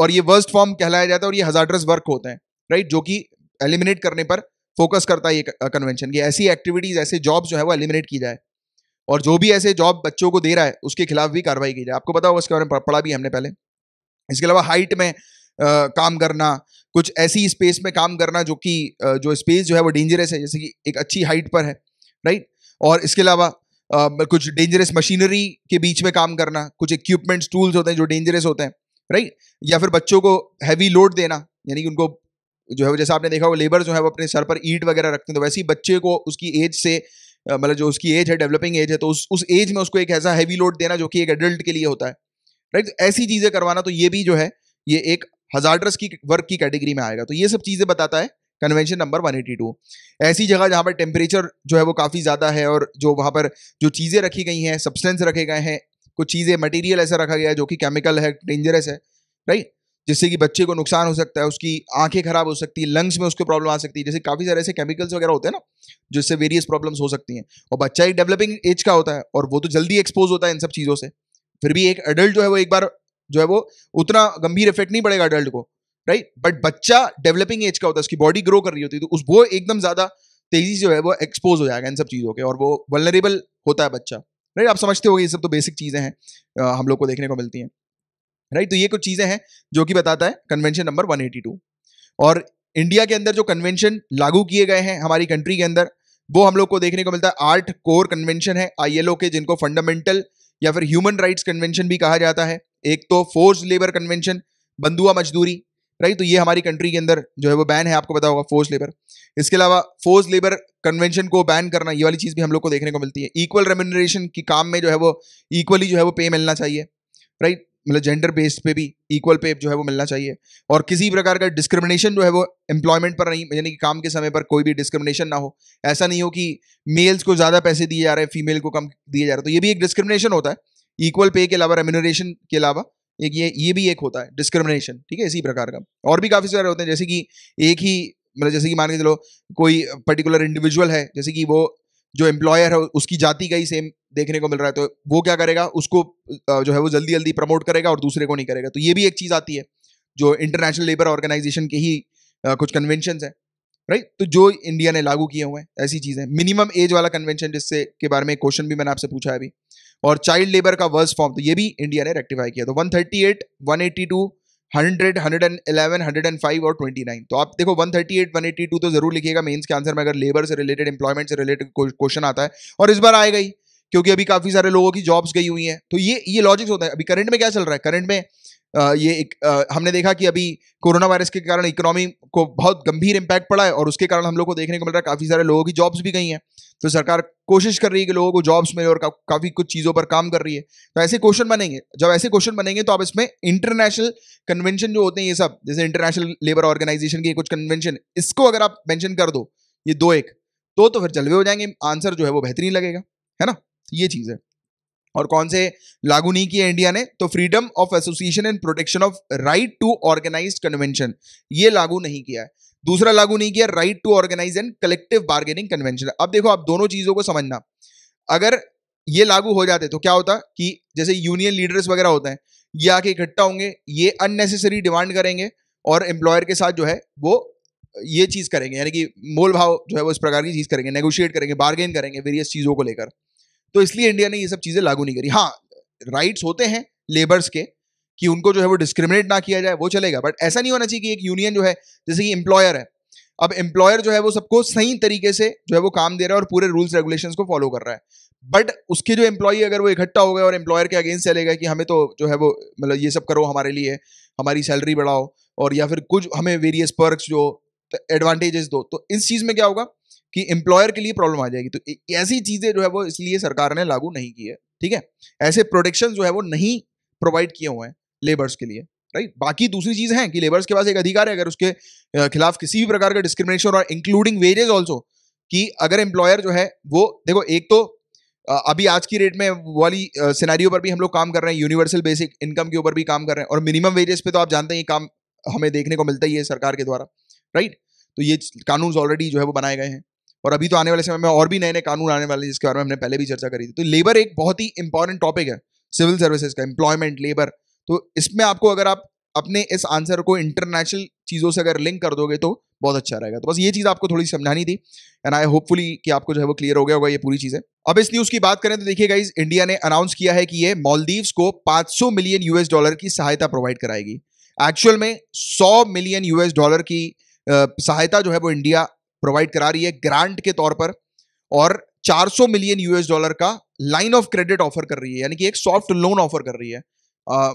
और ये वर्स्ट फॉर्म कहलाया जाता है और ये हजारस वर्क होते हैं राइट जो कि एलिमिनेट करने पर फोकस करता है ये कन्वेंशन की ऐसी एक्टिविटीज़ ऐसे जॉब जो है वो एलिमिनेट की जाए। और जो भी ऐसे जॉब बच्चों को दे रहा है, उसके खिलाफ भी कार्रवाई की जाए। आपको पता होगा उसके बारे में पढ़ा भी हमने पहले। इसके अलावा हाइट में काम करना, कुछ ऐसी स्पेस में काम करना जो कि जो स्पेस जो है वो डेंजरस है, जैसे कि एक अच्छी हाइट पर है राइट और इसके अलावा कुछ डेंजरस मशीनरी के बीच में काम करना, कुछ इक्विपमेंट्स टूल्स होते हैं जो डेंजरस होते हैं राइट या फिर बच्चों को हैवी लोड देना, यानी कि उनको जो है जैसा आपने देखा वो लेबर जो है वो अपने सर पर ईट वगैरह रखते हैं तो वैसे ही बच्चे को उसकी एज से मतलब जो उसकी एज है डेवलपिंग एज है तो उस उस एज में उसको एक ऐसा हैवी लोड देना जो कि एक एडल्ट के लिए होता है राइट तो ऐसी चीज़ें करवाना तो ये भी जो है, ये एक हजारस की वर्क की कैटेगरी में आएगा। तो ये सब चीज़ें बताता है कन्वेंशन नंबर 182 ऐसी जगह जहाँ पर टेम्परेचर जो है वो काफ़ी ज़्यादा है और जो वहाँ पर जो चीज़ें रखी गई हैं सब्सटेंस रखे गए हैं, कुछ चीज़ें मटेरियल ऐसा रखा गया है जो कि केमिकल है डेंजरस है राइट जिससे कि बच्चे को नुकसान हो सकता है, उसकी आँखें खराब हो सकती है लंग्स में उसको प्रॉब्लम आ सकती है। जैसे काफ़ी सारे ऐसे केमिकल्स वगैरह होते हैं ना, जिससे वेरियस प्रॉब्लम्स हो सकती हैं। और बच्चा एक डेवलपिंग एज का होता है और वो तो जल्दी एक्सपोज होता है इन सब चीज़ों से। फिर भी एक अडल्ट जो है वो एक बार जो है वो उतना गंभीर इफ़ेक्ट नहीं पड़ेगा अडल्ट को राइट बट बच्चा डेवलपिंग एज का होता है, उसकी बॉडी ग्रो कर रही होती है तो उस, वो एकदम ज़्यादा तेज़ी से जो है वो एक्सपोज हो जाएगा इन सब चीज़ों के, और वो वलनरेबल होता है बच्चा राइट आप समझते हो ये सब तो बेसिक चीज़ें हैं हम लोग को देखने को मिलती हैं राइट तो ये कुछ चीज़ें हैं जो कि बताता है कन्वेंशन नंबर 182 और इंडिया के अंदर जो कन्वेंशन लागू किए गए हैं हमारी कंट्री के अंदर, वो हम लोग को देखने को मिलता है आठ कोर कन्वेंशन है आईएलओ के जिनको फंडामेंटल या फिर ह्यूमन राइट्स कन्वेंशन भी कहा जाता है एक तो फोर्स लेबर कन्वेंशन बंदुआ मजदूरी राइट तो ये हमारी कंट्री के अंदर जो है वो बैन है, आपको पता होगा फोर्स लेबर इसके अलावा फोर्स लेबर कन्वेंशन को बैन करना, ये वाली चीज़ भी हम लोग को देखने को मिलती है. इक्वल रेम्यूनरेशन की काम में जो है वो इक्वली जो है वो पे मिलना चाहिए राइट मतलब जेंडर बेस्ड पे भी इक्वल पे जो है वो मिलना चाहिए. और किसी प्रकार का डिस्क्रिमिनेशन जो है वो एम्प्लॉयमेंट पर नहीं, यानी कि काम के समय पर कोई भी डिस्क्रिमिनेशन ना हो. ऐसा नहीं हो कि मेल्स को ज़्यादा पैसे दिए जा रहे हैं फीमेल को कम दिए जा रहे हैं. तो ये भी एक डिस्क्रिमिनेशन होता है. इक्वल पे के अलावा रेम्यूनरेशन के अलावा, एक ये ये भी एक होता है डिस्क्रिमिनेशन ठीक है, इसी प्रकार का। और भी काफ़ी सारे होते हैं, जैसे कि एक ही मतलब जैसे कि मान के चलो, कोई पर्टिकुलर इंडिविजुअल है, जैसे कि वो जो एम्प्लॉयर है, उसकी जाति का ही सेम देखने को मिल रहा है तो वो क्या करेगा, उसको जो है वो जल्दी जल्दी प्रमोट करेगा और दूसरे को नहीं करेगा। तो ये भी एक चीज़ आती है, जो इंटरनेशनल लेबर ऑर्गेनाइजेशन के ही कुछ कन्वेंशन है। राइट तो जो इंडिया ने लागू किए हुए हैं ऐसी चीज़ें। मिनिमम एज वाला कन्वेंशन जिससे के बारे में क्वेश्चन भी मैंने आपसे पूछा है अभी। और चाइल्ड लेबर का वर्स फॉर्म तो ये भी इंडिया ने रेक्टिफाई किया। तो 138, 182, 100, 111, 105 और 29 तो आप देखो 138, 182 तो ज़रूर लिखिएगा। मेंस के आंसर में अगर लेबर से रिलेटेड एम्प्लॉयमेंट से रिलेटेड क्वेश्चन आता है और इस बार आएगा ही क्योंकि अभी काफ़ी सारे लोगों की जॉब्स गई हुई हैं। तो ये ये लॉजिक्स होता है। अभी करंट में क्या चल रहा है? करंट में ये एक हमने देखा कि अभी कोरोना वायरस के कारण इकोनॉमी को बहुत गंभीर इम्पैक्ट पड़ा है और उसके कारण हम लोग को देखने को मिल रहा है काफ़ी सारे लोगों की जॉब्स भी गई हैं। तो सरकार कोशिश कर रही है कि लोगों को जॉब्स मिले और का, काफ़ी कुछ चीज़ों पर काम कर रही है। तो ऐसे क्वेश्चन बनेंगे। जब ऐसे क्वेश्चन बनेंगे तो आप इसमें इंटरनेशनल कन्वेंशन जो होते हैं ये सब जैसे इंटरनेशनल लेबर ऑर्गेनाइजेशन के कुछ कन्वेंशन इसको अगर आप मैंशन कर दो ये दो एक तो तो फिर जलवे हो जाएँगे। आंसर जो है वो बेहतरीन लगेगा है ना? ये चीज़ है। और कौन से? लागू नहीं किया इंडिया ने तो freedom of association and protection of right to organise convention ये लागू नहीं किया है। दूसरा लागू नहीं किया right to organise and collective bargaining convention अब देखो, आप दोनों चीज़ों को समझना। अगर ये लागू हो जाते तो क्या होता कि जैसे यूनियन लीडर्स वगैरह होते हैं, ये आके इकट्ठा होंगे, ये अननेसेसरी डिमांड करेंगे और एम्प्लॉयर के साथ जो है, वो ये चीज़ करेंगे, यानी कि मोल भाव जो है वो इस प्रकार की चीज़ करेंगे नेगोशिएट करेंगे बार्गेन करेंगे वेरियस चीज़ों को लेकर। तो इसलिए इंडिया ने ये सब चीज़ें लागू नहीं करी। हाँ राइट्स होते हैं लेबर्स के कि उनको जो है वो डिस्क्रिमिनेट ना किया जाए, वो चलेगा। बट ऐसा नहीं होना चाहिए कि एक यूनियन जो है, जैसे कि एम्प्लॉयर है, अब एम्प्लॉयर जो है वो सबको सही तरीके से जो है वो काम दे रहा है और पूरे रूल्स रेगुलेशंस को फॉलो कर रहा है। बट उसके जो एम्प्लॉय अगर वो इकट्ठा हो गए और एम्प्लॉयर के अगेंस्ट चलेगा कि हमें तो जो है वो मतलब ये सब करो हमारे लिए, हमारी सैलरी बढ़ाओ और या फिर कुछ हमें वेरियस पर्क्स जो एडवांटेजेस दो तो इस चीज़ में क्या होगा? कि एम्प्लॉयर के लिए प्रॉब्लम आ जाएगी। तो ऐसी चीज़ें जो है वो इसलिए सरकार ने लागू नहीं की है, ठीक है? ऐसे प्रोटेक्शन जो है वो नहीं प्रोवाइड किए हुए हैं लेबर्स के लिए राइट बाकी दूसरी चीज़ है कि लेबर्स के पास एक अधिकार है, अगर उसके खिलाफ किसी भी प्रकार का डिस्क्रिमिनेशन और इंक्लूडिंग वेजेज ऑल्सो कि अगर एम्प्लॉयर जो है वो, देखो, एक तो अभी आज की रेट में वाली सिनेरियो पर भी हम लोग काम कर रहे हैं यूनिवर्सल बेसिक इनकम के ऊपर भी काम कर रहे हैं, और मिनिमम वेजेस पे तो आप जानते हैं ये काम हमें देखने को मिलता ही है सरकार के द्वारा राइट तो ये कानून ऑलरेडी जो है वो बनाए गए हैं। और अभी तो आने वाले समय में और भी नए नए कानून आने वाले हैं, जिसके बारे में हमने पहले भी चर्चा करी थी। तो लेबर एक बहुत ही इंपॉर्टेंट टॉपिक है सिविल सर्विसेज़ का एम्प्लॉयमेंट लेबर तो इसमें आपको अगर आप अपने इस आंसर को इंटरनेशनल चीज़ों से अगर लिंक कर दोगे तो बहुत अच्छा रहेगा। तो बस ये चीज़ आपको थोड़ी समझानी थी एंड आई होपफुली कि आपको जो है वो क्लियर हो गया होगा ये पूरी चीज़ें। अब इस न्यूज़ की बात करें तो देखिए गाइज़ इंडिया ने अनाउंस किया है कि ये मॉलदीव्स को 500 मिलियन यूएस डॉलर की सहायता प्रोवाइड कराएगी। एक्चुअल में 100 मिलियन यूएस डॉलर की सहायता जो है वो इंडिया प्रोवाइड करा रही है ग्रांट के तौर पर और 400 मिलियन यूएस डॉलर का लाइन ऑफ़ क्रेडिट ऑफ़र कर रही है, यानी कि एक सॉफ्ट लोन ऑफ़र कर रही है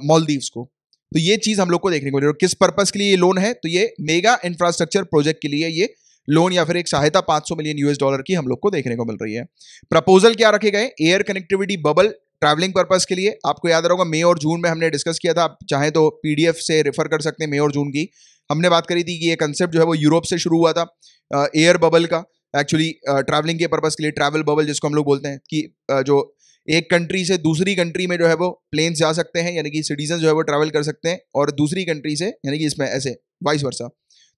मॉलदीव्स को। तो ये चीज़ हम लोग को देखने को मिल रही है। किस पर्पज के लिए ये लोन है? तो ये मेगा इंफ्रास्ट्रक्चर प्रोजेक्ट के लिए ये लोन या फिर एक सहायता 500 मिलियन यूएस डॉलर की हम लोग को देखने को मिल रही है। प्रपोजल क्या रखे गए? Air connectivity bubble travelling purpose के लिए। आपको याद रहोगा मई और जून में हमने डिस्कस किया था। आप चाहे तो पीडीएफ से रेफर कर सकते हैं मई और जून की। हमने बात करी थी कि ये कंसेप्ट जो है वो यूरोप से शुरू हुआ था एयर बबल का एक्चुअली ट्रैवलिंग के पर्पज़ के लिए ट्रैवल बबल जिसको हम लोग बोलते हैं कि जो एक कंट्री से दूसरी कंट्री में जो है वो प्लेन्स जा सकते हैं, यानी कि सिटीजन जो है वो ट्रैवल कर सकते हैं, और दूसरी कंट्री से, यानी कि इसमें ऐसे वाइस वर्षा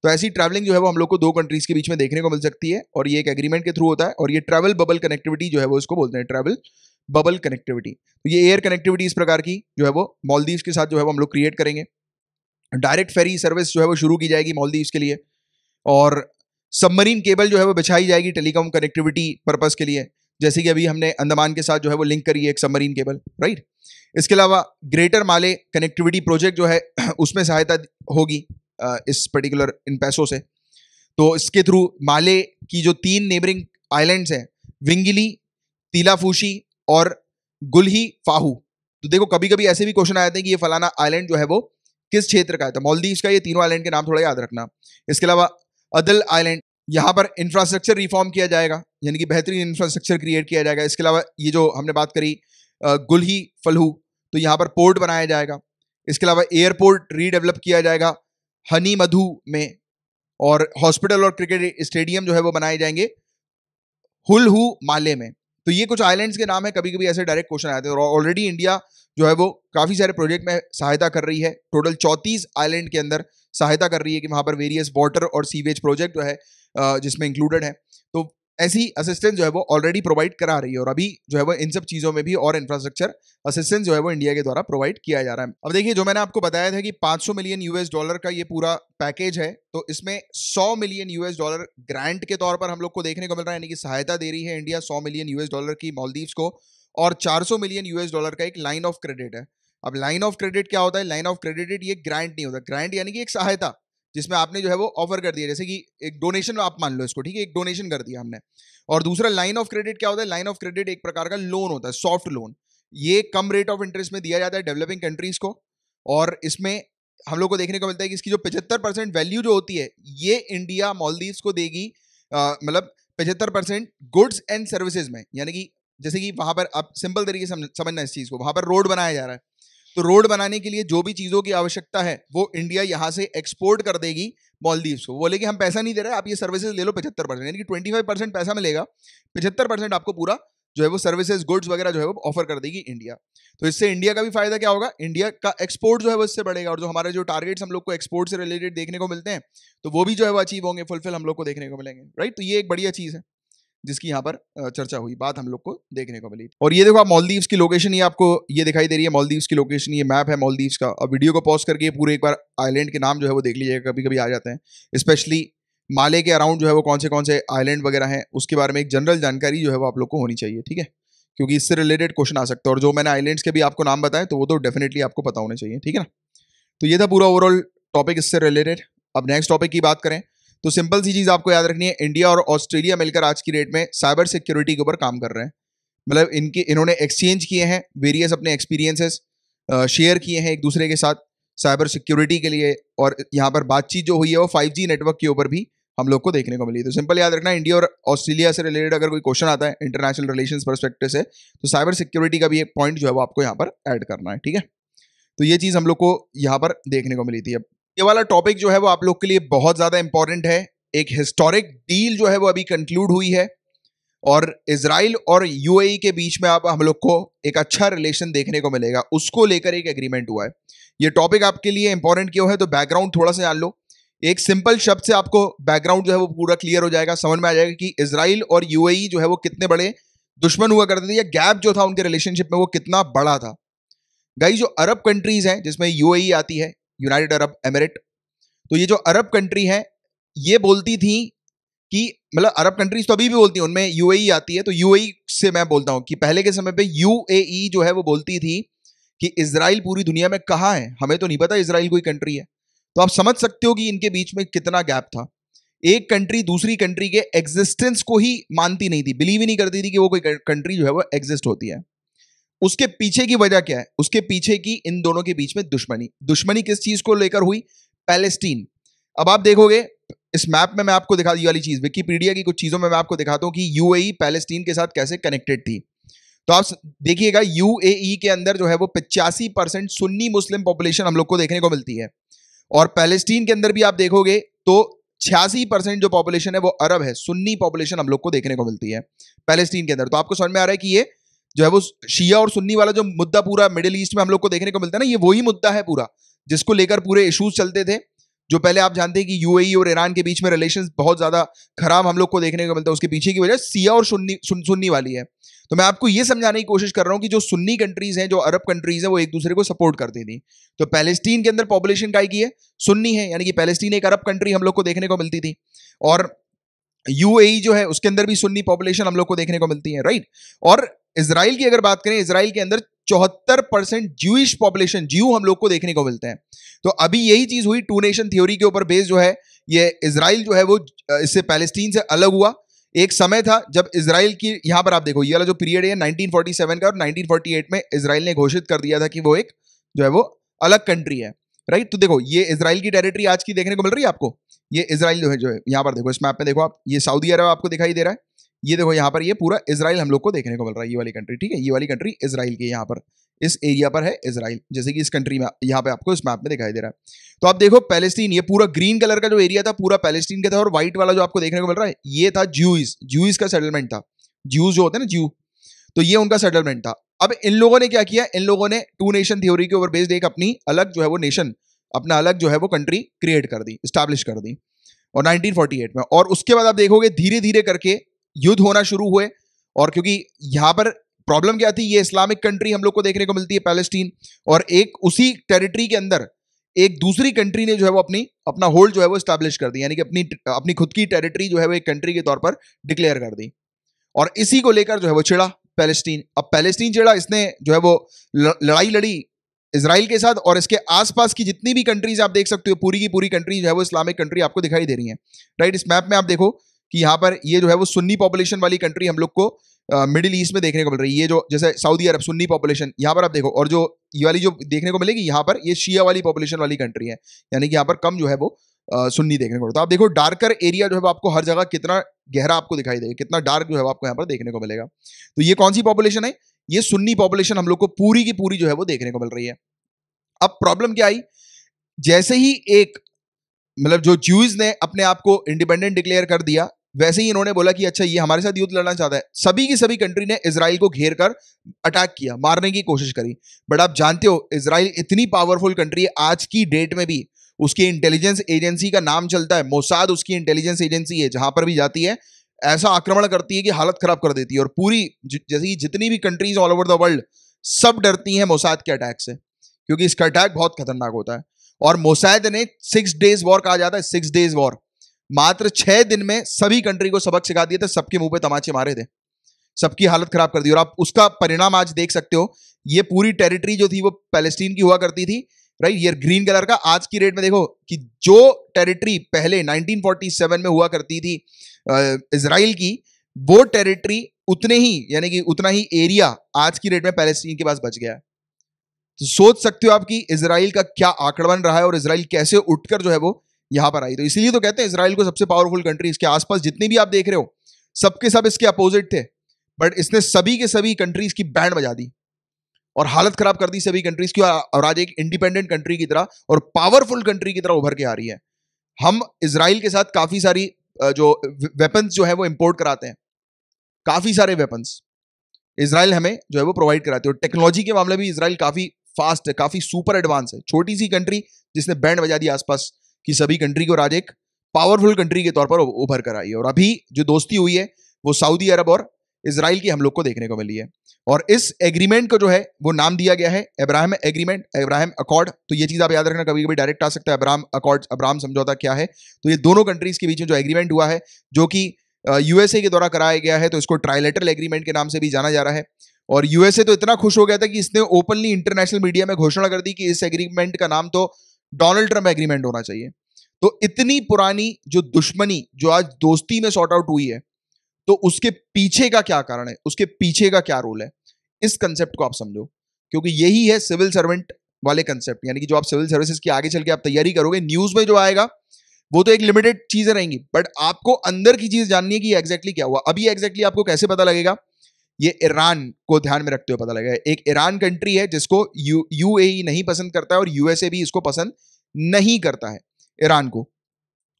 तो ऐसी ट्रैवलिंग जो है वो हम लोग को दो कंट्रीज़ के बीच में देखने को मिल सकती है, और ये एक एग्रीमेंट के थ्रू होता है, और ये ट्रैवल बबल कनेक्टिविटी जो है वो इसको बोलते हैं ट्रैवल बबल कनेक्टिविटी तो ये एयर कनेक्टिविटी इस प्रकार की जो है वो मॉलदीव के साथ जो है वो हम लोग क्रिएट करेंगे। डायरेक्ट फेरी सर्विस जो है वो शुरू की जाएगी मॉलदीव के लिए और सबमरीन केबल जो है वो बिछाई जाएगी टेलीकॉम कनेक्टिविटी पर्पज के लिए। जैसे कि अभी हमने अंडमान के साथ जो है वो लिंक करी है एक सबमरीन केबल, राइट? इसके अलावा ग्रेटर माले कनेक्टिविटी प्रोजेक्ट जो है उसमें सहायता होगी इस पर्टिकुलर इन पैसों से। तो इसके थ्रू माले की जो तीन नेबरिंग आइलैंड्स हैं, विंगिली, तीलाफूशी और गुलही फाहू। तो देखो कभी कभी ऐसे भी क्वेश्चन आए थे कि ये फलाना आइलैंड जो है वो किस क्षेत्र का है? तो मॉलदीव का ये तीनों आइलैंड के नाम थोड़ा याद रखना। इसके अलावा अदल आइलैंड यहाँ पर इंफ्रास्ट्रक्चर रिफॉर्म किया जाएगा, यानी कि बेहतरीन इंफ्रास्ट्रक्चर क्रिएट किया जाएगा। इसके अलावा ये जो हमने बात करी गुलही, फलहू तो यहाँ पर पोर्ट बनाया जाएगा। इसके अलावा एयरपोर्ट रीडेवलप किया जाएगा हनी मधु में, और हॉस्पिटल और क्रिकेट स्टेडियम जो है वो बनाए जाएँगे हुल हु माले में। तो ये कुछ आइलैंड्स के नाम है कभी कभी ऐसे डायरेक्ट क्वेश्चन आते हैं। और ऑलरेडी इंडिया जो है वो काफ़ी सारे प्रोजेक्ट में सहायता कर रही है। टोटल चौंतीस आइलैंड के अंदर सहायता कर रही है कि वहाँ पर वेरियस वाटर और सीवेज प्रोजेक्ट जो है जिसमें इंक्लूडेड है। तो ऐसी असिस्टेंस जो है वो ऑलरेडी प्रोवाइड करा रही है और अभी जो है वो इन सब चीज़ों में भी और इंफ्रास्ट्रक्चर असिस्टेंस जो है वो इंडिया के द्वारा प्रोवाइड किया जा रहा है। अब देखिए, जो मैंने आपको बताया था कि 500 मिलियन यूएस डॉलर का ये पूरा पैकेज है तो इसमें 100 मिलियन यूएस डॉलर ग्रांट के तौर पर हम लोग को देखने को मिल रहा है, यानी कि सहायता दे रही है इंडिया सौ मिलियन यूएस डॉलर की मालदीव्स को। और चार सौ मिलियन यूएस डॉलर का एक लाइन ऑफ़ क्रेडिट है। अब लाइन ऑफ़ क्रेडिट क्या होता है? लाइन ऑफ़ क्रेडिट ये ग्रांट नहीं होता। ग्रांट यानी कि एक सहायता, जिसमें आपने जो है वो ऑफ़र कर दिया। जैसे कि एक डोनेशन आप मान लो इसको, ठीक है? एक डोनेशन कर दिया हमने। और दूसरा लाइन ऑफ़ क्रेडिट क्या होता है? लाइन ऑफ़ क्रेडिट एक प्रकार का लोन होता है सॉफ्ट लोन ये कम रेट ऑफ़ इंटरेस्ट में दिया जाता है डेवलपिंग कंट्रीज़ को। और इसमें हम लोग को देखने को मिलता है कि इसकी जो पचहत्तर परसेंट वैल्यू जो होती है, ये इंडिया मॉलदीव्स को देगी मतलब पचहत्तर परसेंट गुड्स एंड सर्विसेज़ में। यानी कि जैसे कि वहाँ पर आप सिंपल तरीके से समझना इस चीज़ को, वहाँ पर रोड बनाया जा रहा है। तो रोड बनाने के लिए जो भी चीज़ों की आवश्यकता है, वो इंडिया यहाँ से एक्सपोर्ट कर देगी मॉलदीव्स को। बोले कि हम पैसा नहीं दे रहे, आप ये सर्विसेज़ ले लो पचहत्तर परसेंट, यानी कि ट्वेंटी फाइव परसेंट पैसा मिलेगा, पचहत्तर परसेंट आपको पूरा जो है वो सर्विसेज़, गुड्स वगैरह जो है वो ऑफ़र कर देगी इंडिया। तो इससे इंडिया का भी फ़ायदा क्या होगा? इंडिया का एक्सपोर्ट जो है वो इससे बढ़ेगा और जो हमारे जो टारगेट्स हम लोग को एक्सपोर्ट से रिलेटेड देखने को मिलते हैं तो वो भी जो है वो अचीव होंगे, फुलफिल हम लोग को देखने को मिलेंगे, राइट? तो ये एक बढ़िया चीज़ है। जिसकी यहाँ पर चर्चा हुई, बात हम लोग को देखने को मिली। और ये देखो आप मॉलदीव्स की लोकेशन ये आपको ये दिखाई दे रही है। मॉलदीव्स की लोकेशन ये मैप है मॉलदीव्स का। अब वीडियो को पॉज करके पूरे एक बार आइलैंड के नाम जो है वो देख लीजिएगा कभी कभी आ जाते हैं। स्पेशली माले के अराउंड जो है वो कौन से कौन से आइलैंड वगैरह हैं, उसके बारे में एक जनरल जानकारी जो है वो आप लोग को होनी चाहिए, ठीक है? क्योंकि इससे रिलेटेड क्वेश्चन आ सकता है। और जो मैंने आइलैंड्स के भी आपको नाम बताए तो वो तो डेफिनेटली आपको पता होने चाहिए, ठीक है ना? तो ये था पूरा ओवरऑल टॉपिक इससे रिलेटेड अब नेक्स्ट टॉपिक की बात करें तो सिंपल सी चीज़ आपको याद रखनी है, इंडिया और ऑस्ट्रेलिया मिलकर आज की डेट में साइबर सिक्योरिटी के ऊपर काम कर रहे हैं। मतलब इनके, इन्होंने एक्सचेंज किए हैं वेरियस अपने एक्सपीरियंसेस शेयर किए हैं एक दूसरे के साथ साइबर सिक्योरिटी के लिए और यहाँ पर बातचीत जो हुई है वो फाइव नेटवर्क के ऊपर भी हम लोग को देखने को मिली तो सिंपल याद रखना, इंडिया और ऑस्ट्रेलिया से रिलेटेड अगर कोई क्वेश्चन आता है इंटरनेशनल रिलेशन परस्पेक्टिव से तो साइबर सिक्योरिटी का भी एक पॉइंट जो है वो आपको यहाँ पर ऐड करना है, ठीक है? तो ये चीज़ हम लोग को यहाँ पर देखने को मिली थी अब। ये वाला टॉपिक जो है वो आप लोग के लिए बहुत ज़्यादा इंपॉर्टेंट है। एक हिस्टोरिक डील जो है वो अभी कंक्लूड हुई है और इसराइल और यूएई के बीच में आप, हम लोग को एक अच्छा रिलेशन देखने को मिलेगा। उसको लेकर एक एग्रीमेंट हुआ है। ये टॉपिक आपके लिए इंपॉर्टेंट क्यों है? तो बैकग्राउंड थोड़ा सा जान लो। एक सिंपल शब्द से आपको बैकग्राउंड जो है वो पूरा क्लियर हो जाएगा। समझ में आ जाएगा कि इसराइल और यूएई जो है वो कितने बड़े दुश्मन हुआ करते थे या गैप जो था उनके रिलेशनशिप में वो कितना बड़ा था। गई जो अरब कंट्रीज़ हैं जिसमें यूएई आती है यूनाइटेड अरब एमिरेट। तो ये जो अरब कंट्री है, ये बोलती थी कि मतलब अरब कंट्रीज़ तो अभी भी बोलती हैं, उनमें यूएई आती है तो यूएई से मैं बोलता हूँ कि पहले के समय पे यूएई जो है वो बोलती थी कि इसराइल पूरी दुनिया में कहाँ है? हमें तो नहीं पता इसराइल कोई कंट्री है। तो आप समझ सकते हो कि इनके बीच में कितना गैप था। एक कंट्री दूसरी कंट्री के एग्जिस्टेंस को ही मानती नहीं थी बिलीव ही नहीं करती थी कि वो कोई कंट्री जो है वो एग्जिस्ट होती है। उसके पीछे की वजह क्या है? उसके पीछे की इन दोनों के बीच में दुश्मनी। दुश्मनी किस चीज़ को लेकर हुई? पैलेस्टीन। अब आप देखोगे, इस मैप में मैं आपको दिखा दी वाली चीज़, विकीपीडिया की कुछ चीज़ों में मैं आपको दिखाता हूँ कि यूएई पैलेस्टीन के साथ कैसे कनेक्टेड थी। तो आप देखिएगा, यूएई के अंदर जो है वो पिचासी परसेंट सुन्नी मुस्लिम पॉपुलेशन हम लोग को देखने को मिलती है। और पैलेस्टीन के अंदर भी आप देखोगे तो छियासी परसेंट जो पॉपुलेशन है वो अरब है। सुन्नी पॉपुलेशन हम लोग को देखने को मिलती है, पैलेस्टीन के अंदर। तो आपको समझ में आ रहा है कि ये जो है वो शिया और सुन्नी वाला जो मुद्दा पूरा मिडिल ईस्ट में हम लोग को देखने को मिलता है ना ये वही मुद्दा है पूरा जिसको लेकर पूरे इशूज चलते थे जो पहले आप जानते हैं कि यूएई और ईरान के बीच में रिलेशन बहुत ज़्यादा खराब हम लोग को देखने को मिलता है उसके पीछे की वजह सिया और सुन्नी सुन, सुन्नी वाली है। तो मैं आपको ये समझाने की कोशिश कर रहा हूँ कि जो सुन्नी कंट्रीज़ हैं जो अरब कंट्रीज़ हैं वो एक दूसरे को सपोर्ट करती थी। तो पैलेस्टीन के अंदर पॉपुलेशन का की है? सुन्नी है यानी कि पैलेस्टीन एक अरब कंट्री हम लोग को देखने को मिलती थी। और यूएई जो है उसके अंदर भी सुन्नी पॉपुलेशन हम लोग को देखने को मिलती है राइट और इसराइल की अगर बात करें इसराइल के अंदर चौहत्तर परसेंट ज्यूइश पॉपुलेशन ज्यू हम लोग को देखने को मिलते हैं। तो अभी यही चीज़ हुई टू नेशन थ्योरी के ऊपर बेस जो है, ये इसराइल जो है वो इससे पैलेस्टीन से अलग हुआ। एक समय था जब इसराइल की, यहाँ पर आप देखो, ये वाला जो पीरियड है 1947 का और 1948 में इसराइल ने घोषित कर दिया था कि वो एक जो है वो अलग कंट्री है। राइट तो देखो, ये इसराइल की टेरिटरी आज की देखने को मिल रही है आपको? ये इसराइल जो है जो है, यहाँ पर देखो, इस मैप में देखो आप, ये सऊदी अरब आपको दिखाई दे रहा है। ये देखो यहाँ पर ये पूरा इसराइल हम लोग को देखने को मिल रहा है, ये वाली कंट्री ठीक है? ये वाली कंट्री इसराइल की यहाँ पर, इस एरिया पर है इसराइल, जैसे कि इस कंट्री में, यहाँ पे आपको इस मैप में दिखाई दे रहा है। तो आप देखो पैलेस्टीन ये पूरा ग्रीन कलर का जो एरिया था, पूरा पैलेस्टीन का था और व्हाइट वाला जो आपको देखने को मिल रहा है, ये था ज्यूज ज्यूज का सेटलमेंट था। ज्यूज जो होते हैं ना ज्यू तो ये उनका सेटलमेंट था। अब इन लोगों ने क्या किया? इन लोगों ने टू नेशन थ्योरी के ऊपर बेस्ड एक अपनी अलग जो है वो नेशन अपना अलग जो है वो कंट्री क्रिएट कर दी स्टैब्लिश कर दी, और 1948 में। और उसके बाद आप देखोगे धीरे धीरे करके युद्ध होना शुरू हुए और क्योंकि यहाँ पर प्रॉब्लम क्या थी? ये इस्लामिक कंट्री हम लोग को देखने को मिलती है पैलेस्टीन और एक उसी टेरिटरी के अंदर एक दूसरी कंट्री ने जो है वो अपनी, अपना होल्ड जो है वो स्टैब्लिश कर दी, यानी कि अपनी अपनी खुद की टेरिटरी जो है वो एक कंट्री के तौर पर डिक्लेयर कर दी और इसी को लेकर जो है वो छिड़ा पैलेस्टीन अब पैलेस्टीन चिड़ा इसने जो है वो लड़ाई लड़ी इसराइल के साथ और इसके आसपास की जितनी भी कंट्रीज़ आप देख सकते हो, पूरी की पूरी कंट्री जो है वो इस्लामिक कंट्री आपको दिखाई दे रही है। राइट इस मैप में आप देखो कि यहाँ पर ये जो है वो सुन्नी पॉपुलेशन वाली कंट्री हम लोग को मिडिल ईस्ट में देखने को मिल रही है। ये जो, जैसे सऊदी अरब सुन्नी पॉपुलेशन यहाँ पर आप देखो, और जो ये वाली जो देखने को मिलेगी, यहाँ पर ये शिया वाली पॉपुलेशन वाली कंट्री है। यानी कि यहाँ पर कम जो है वो सुन्नी देखने को मिलता है। आप देखो डार्कर एरिया जो है आपको हर जगह कितना गहरा आपको दिखाई देगा, कितना डार्क जो है आपको यहाँ पर देखने को मिलेगा। तो ये कौन सी पॉपुलेशन है? ये सुन्नी पॉपुलेशन हम लोग को पूरी की पूरी जो है वो देखने को मिल रही है। अब प्रॉब्लम क्या आई? जैसे ही एक मतलब जो ज्यूज ने अपने आप को इंडिपेंडेंट डिक्लेयर कर दिया, वैसे ही इन्होंने बोला कि अच्छा ये हमारे साथ युद्ध लड़ना चाहता है। सभी की सभी कंट्री ने इसराइल को घेर कर अटैक किया, मारने की कोशिश करी। बट आप जानते हो इसराइल इतनी पावरफुल कंट्री है, आज की डेट में भी उसकी इंटेलिजेंस एजेंसी का नाम चलता है मोसाद उसकी इंटेलिजेंस एजेंसी है, जहाँ पर भी जाती है, ऐसा आक्रमण करती है कि हालत खराब कर देती है। और पूरी जैसे कि जितनी भी countries all over the world सब डरती हैं मोसाद के अटैक से, क्योंकि इसका अटैक बहुत खतरनाक होता है। और मोसाद ने सिक्स डेज़ वॉर कहा जाता है सिक्स डेज़ वॉर मात्र छह दिन में सभी कंट्री को सबक सिखा दिए थे, सबके मुँह पे तमाचे मारे थे। सबकी हालत खराब कर दी और आप उसका परिणाम आज देख सकते हो। ये पूरी टेरिटरी जो थी वो पैलेस्टीन की हुआ करती थी राइट ये ग्रीन कलर का आज की रेट में देखो कि जो टेरिटरी पहले 1947 में हुआ करती थी इसराइल की, वो टेरिटरी उतने ही, यानी कि उतना ही एरिया आज की रेट में पैलेस्टीन के पास बच गया तो सोच सकते हो आप कि इसराइल का क्या आंकड़ा बन रहा है और इसराइल कैसे उठकर जो है वो यहाँ पर आई। तो इसीलिए तो कहते हैं इसराइल को सबसे पावरफुल कंट्री इसके आसपास जितनी भी आप देख रहे हो, सबके सब इसके अपोजिट थे बट इसने सभी के सभी कंट्रीज़ की बैंड बजा दी और हालत खराब कर दी सभी कंट्रीज़ की और आज एक इंडिपेंडेंट कंट्री की तरह और पावरफुल कंट्री की तरह उभर के आ रही है। हम इसराइल के साथ काफ़ी सारी जो वेपन्स जो है वो इंपोर्ट कराते हैं, काफ़ी सारे वेपन्स इसराइल हमें जो है वो प्रोवाइड कराते हैं टेक्नोलॉजी के मामले में इसराइल काफ़ी फास्ट है काफ़ी सुपर एडवांस है। छोटी सी कंट्री जिसने बैंड बजा दी आसपास की सभी कंट्री को आज एक पावरफुल कंट्री के तौर पर उभर कर आई है। और अभी जो दोस्ती हुई है, वो सऊदी अरब और इसराइल की हम लोग को देखने को मिली है। और इस एग्रीमेंट को जो है, वो नाम दिया गया है अब्राहम एग्रीमेंट अब्राहम अकॉर्ड तो ये चीज़ आप याद रखना कभी कभी डायरेक्ट आ सकता है अब्राहम अकॉर्ड अब्राहम समझौता क्या है। तो ये दोनों कंट्रीज़ के बीच में जो एग्रीमेंट हुआ है, जो कि यूएसए के द्वारा कराया गया है तो इसको ट्राइलेटरल एग्रीमेंट के नाम से भी जाना जा रहा है। और यूएसए तो इतना खुश हो गया था कि इसने ओपनली इंटरनेशनल मीडिया में घोषणा कर दी कि इस एग्रीमेंट का नाम तो डोनाल्ड ट्रंप एग्रीमेंट होना चाहिए। तो इतनी पुरानी जो दुश्मनी जो आज दोस्ती में सॉर्ट आउट हुई है तो उसके पीछे का क्या कारण है? उसके पीछे का क्या रोल है? इस कंसेप्ट को आप समझो, क्योंकि यही है सिविल सर्वेंट वाले कंसेप्ट यानी कि जो आप सिविल सर्विसेज़ की आगे चल के आप तैयारी करोगे न्यूज़ में जो आएगा, वो तो एक लिमिटेड चीज़ें रहेंगी। बट आपको अंदर की चीज़ जाननी है कि एग्जैक्टली क्या हुआ। अभी एग्जैक्टली आपको कैसे पता लगेगा? ये ईरान को ध्यान में रखते हुए पता लगेगा। एक ईरान कंट्री है जिसको यू, यूएई नहीं पसंद करता है और यूएसए भी इसको पसंद नहीं करता है, ईरान को।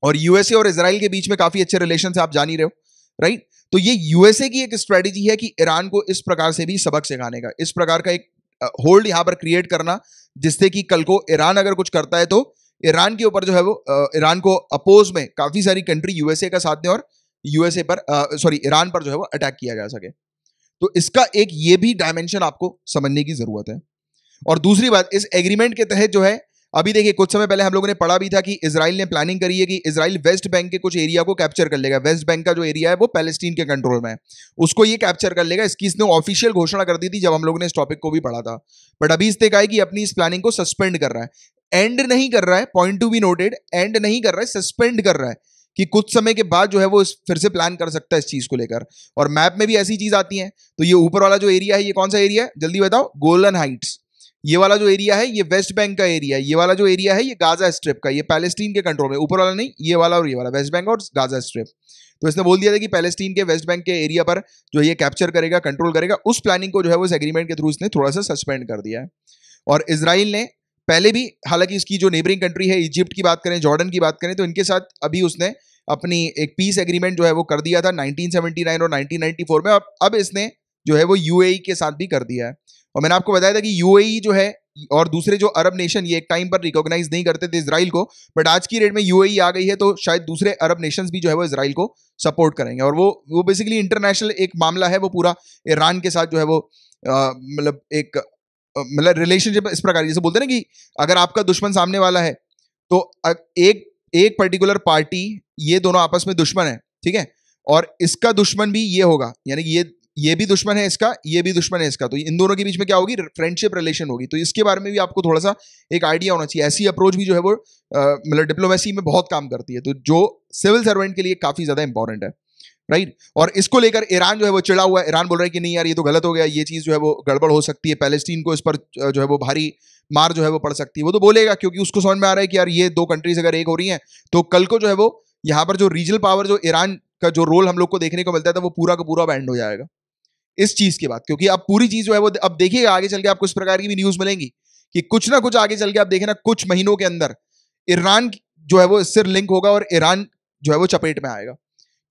और यूएसए और इसराइल के बीच में काफ़ी अच्छे रिलेशन है आप जान ही रहे हो राइट तो ये यूएसए की एक स्ट्रेटेजी है कि ईरान को इस प्रकार से भी सबक सिखाने का, इस प्रकार का एक होल्ड यहाँ पर क्रिएट करना, जिससे कि कल को ईरान अगर कुछ करता है तो ईरान के ऊपर जो है वो ईरान को अपोज में काफ़ी सारी कंट्री यूएसए का साथ दें और यूएसए पर सॉरी ईरान पर जो है वो अटैक किया जा सके। तो इसका एक ये भी डायमेंशन आपको समझने की ज़रूरत है। और दूसरी बात, इस एग्रीमेंट के तहत जो है, अभी देखिए, कुछ समय पहले हम लोगों ने पढ़ा भी था कि इसराइल ने प्लानिंग करी है कि इसराइल वेस्ट बैंक के कुछ एरिया को कैप्चर कर लेगा। वेस्ट बैंक का जो एरिया है, वो पैलेस्टीन के कंट्रोल में है। उसको ये कैप्चर कर लेगा। इसकी इसने ऑफिशियल घोषणा कर दी थी जब हम लोगों ने इस टॉपिक को भी पढ़ा था। बट अभी इसने कहा कि अपनी इस प्लानिंग को सस्पेंड कर रहा है। एंड नहीं कर रहा है point to be noted and नहीं कर रहा है सस्पेंड कर रहा है। कि कुछ समय के बाद जो है वो फिर से प्लान कर सकता है इस चीज़ को लेकर। और मैप में भी ऐसी चीज़ आती है। तो ये ऊपर वाला जो एरिया है, ये कौन सा एरिया है? जल्दी बताओ गोल्डन हाइट्स ये वाला जो एरिया है, ये वेस्ट बैंक का एरिया है। ये वाला जो एरिया है, ये गाजा स्ट्रिप का। ये पैलेस्टीन के कंट्रोल में। ऊपर वाला नहीं, ये वाला और ये वाला। वेस्ट बैंक और गाजा स्ट्रिप तो इसने बोल दिया था कि पैलेस्टीन के वेस्ट बैंक के एरिया पर जो ये कैप्चर करेगा कंट्रोल करेगा, उस प्लानिंग को जो है वो इस एग्रीमेंट के थ्रू इसने थोड़ा सा सस्पेंड कर दिया है। और इसराइल ने पहले भी, हालाँकि इसकी जो नेबरिंग कंट्री है इजिप्ट की बात करें जॉर्डन की बात करें तो इनके साथ अभी उसने अपनी एक पीस एग्रीमेंट जो है वो कर दिया था 1979 और 1994 में, अब अब इसने जो है वो यूएई के साथ भी कर दिया है। और मैंने आपको बताया था कि यूएई जो है, और दूसरे जो अरब नेशन ये एक टाइम पर रिकॉग्नाइज नहीं करते थे इसराइल को बट आज की रेट में यूएई आ गई है तो शायद दूसरे अरब नेशंस भी जो है वो इसराइल को सपोर्ट करेंगे। और वो वो बेसिकली इंटरनेशनल एक मामला है, वो पूरा ईरान के साथ जो है वो मतलब एक मतलब रिलेशनशिप इस प्रकार जैसे बोलते हैं ना कि अगर आपका दुश्मन सामने वाला है तो एक एक पर्टिकुलर पार्टी ये दोनों आपस में दुश्मन है, ठीक है? और इसका दुश्मन भी ये होगा, यानी कि ये ये भी दुश्मन है इसका, ये भी दुश्मन है इसका तो इन दोनों के बीच में क्या होगी? फ्रेंडशिप रिलेशन होगी तो इसके बारे में भी आपको थोड़ा सा एक आइडिया होना चाहिए। ऐसी अप्रोच भी जो है वो मतलब डिप्लोमेसी में बहुत काम करती है तो जो सिविल सर्वेंट के लिए काफ़ी ज़्यादा इंपॉर्टेंट है। राइट? और इसको लेकर ईरान जो है वो चिड़ा हुआ है। ईरान बोल रहा है कि नहीं यार, ये तो गलत हो गया। ये चीज़ जो है वो गड़बड़ हो सकती है। पैलेस्टीन को इस पर जो है वो भारी मार जो है वो पड़ सकती है। वो तो बोलेगा, क्योंकि उसको समझ में आ रहा है कि यार, ये दो कंट्रीज़ अगर एक हो रही हैं तो कल को जो है वो यहाँ पर जो रीजनल पावर जो ईरान का जो रोल हम लोग को देखने को मिलता था वो पूरा का पूरा बैंड हो जाएगा। इस चीज़ के बाद क्योंकि अब पूरी चीज़ जो है वो, अब देखिएगा, आगे चल के आपको इस प्रकार की भी न्यूज़ मिलेंगी कि कुछ ना कुछ आगे चल के आप देखें ना, कुछ महीनों के अंदर ईरान जो है वो इससे लिंक होगा और ईरान जो है वो चपेट में आएगा।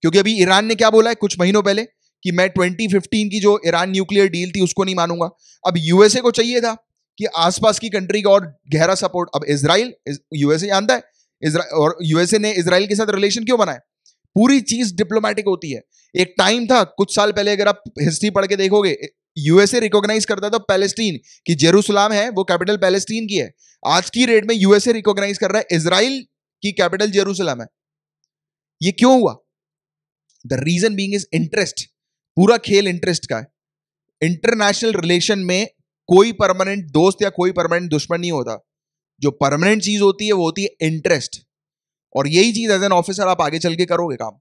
क्योंकि अभी ईरान ने क्या बोला है, कुछ महीनों पहले, कि मैं 2015 की जो ईरान न्यूक्लियर डील थी, उसको नहीं मानूँगा। अब यूएसए को चाहिए था कि आसपास की कंट्री का और गहरा सपोर्ट अब इसराइल यूएसए जानता है और यूएसए ने इसराइल के साथ रिलेशन क्यों बनाए पूरी चीज़ डिप्लोमेटिक होती है। एक टाइम था, कुछ साल पहले अगर आप हिस्ट्री पढ़ के देखोगे यूएसए रिकॉग्नाइज करता था पैलेस्टीन कि जेरूसलाम है, वो कैपिटल पैलेस्टीन की है। आज की रेट में यूएसए रिकॉग्नाइज कर रहा है, इसराइल की कैपिटल जेरूसलाम है। ये क्यों हुआ? The reason being is interest पूरा खेल इंटरेस्ट का है। इंटरनेशनल रिलेशन में कोई परमानेंट दोस्त या कोई परमानेंट दुश्मन नहीं होता। जो परमानेंट चीज़ होती है, वो होती है इंटरेस्ट और यही चीज़ एज एन ऑफिसर आप आगे चल के करोगे काम।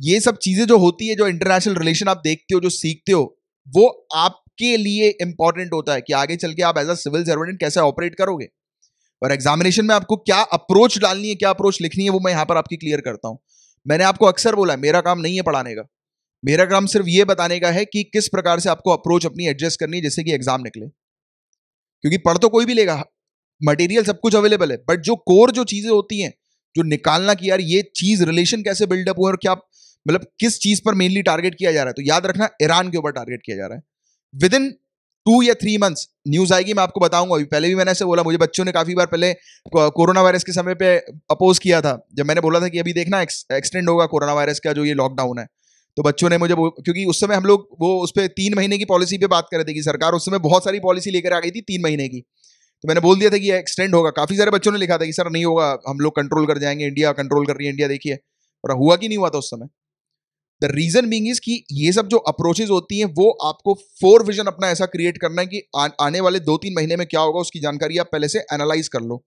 ये सब चीज़ें जो होती है, जो इंटरनेशनल रिलेशन आप देखते हो, जो सीखते हो, वो आपके लिए इंपॉर्टेंट होता है कि आगे चल के आप एज अ सिविल सर्वेंट कैसे ऑपरेट करोगे। और एग्जामिनेशन में आपको क्या अप्रोच डालनी है, क्या अप्रोच लिखनी है, वो मैं यहाँ पर आपकी क्लियर करता हूँ। मैंने आपको अक्सर बोला मेरा काम नहीं है पढ़ाने का। मेरा काम सिर्फ़ ये बताने का है कि किस प्रकार से आपको अप्रोच अपनी एडजस्ट करनी है, जिससे कि एग्ज़ाम निकले। क्योंकि पढ़ तो कोई भी लेगा मटेरियल सब कुछ अवेलेबल है बट जो कोर जो चीज़ें होती हैं, जो निकालना कि यार ये चीज़ रिलेशन कैसे बिल्डअप हुआ और क्या मतलब किस चीज़ पर मेनली टारगेट किया जा रहा है तो याद रखना ईरान के ऊपर टारगेट किया जा रहा है। विद इन टू या थ्री मंथ्स न्यूज़ आएगी, मैं आपको बताऊँगा। अभी पहले भी मैंने ऐसे बोला, मुझे बच्चों ने काफ़ी बार पहले कोरोना वायरस के समय पे अपोज किया था। जब मैंने बोला था कि अभी देखना एक्सटेंड होगा कोरोना वायरस का जो ये लॉकडाउन है। तो बच्चों ने मुझे क्योंकि उस समय हम लोग वो, उस पर तीन महीने की पॉलिसी पे बात कर रहे थे कि सरकार उस समय बहुत सारी पॉलिसी लेकर आ गई थी तीन महीने की। तो मैंने बोल दिया था कि एक्सटेंड होगा। काफ़ी सारे बच्चों ने लिखा था कि, सर, नहीं होगा, हम लोग कंट्रोल कर जाएँगे इंडिया कंट्रोल कर रही है इंडिया देखिए। और हुआ कि नहीं हुआ था उस समय? द रीजन बींग इज़ कि ये सब जो अप्रोचेज होती हैं वो आपको फोर विजन अपना ऐसा क्रिएट करना है कि आ, आने वाले दो तीन महीने में क्या होगा उसकी जानकारी आप पहले से एनालाइज कर लो।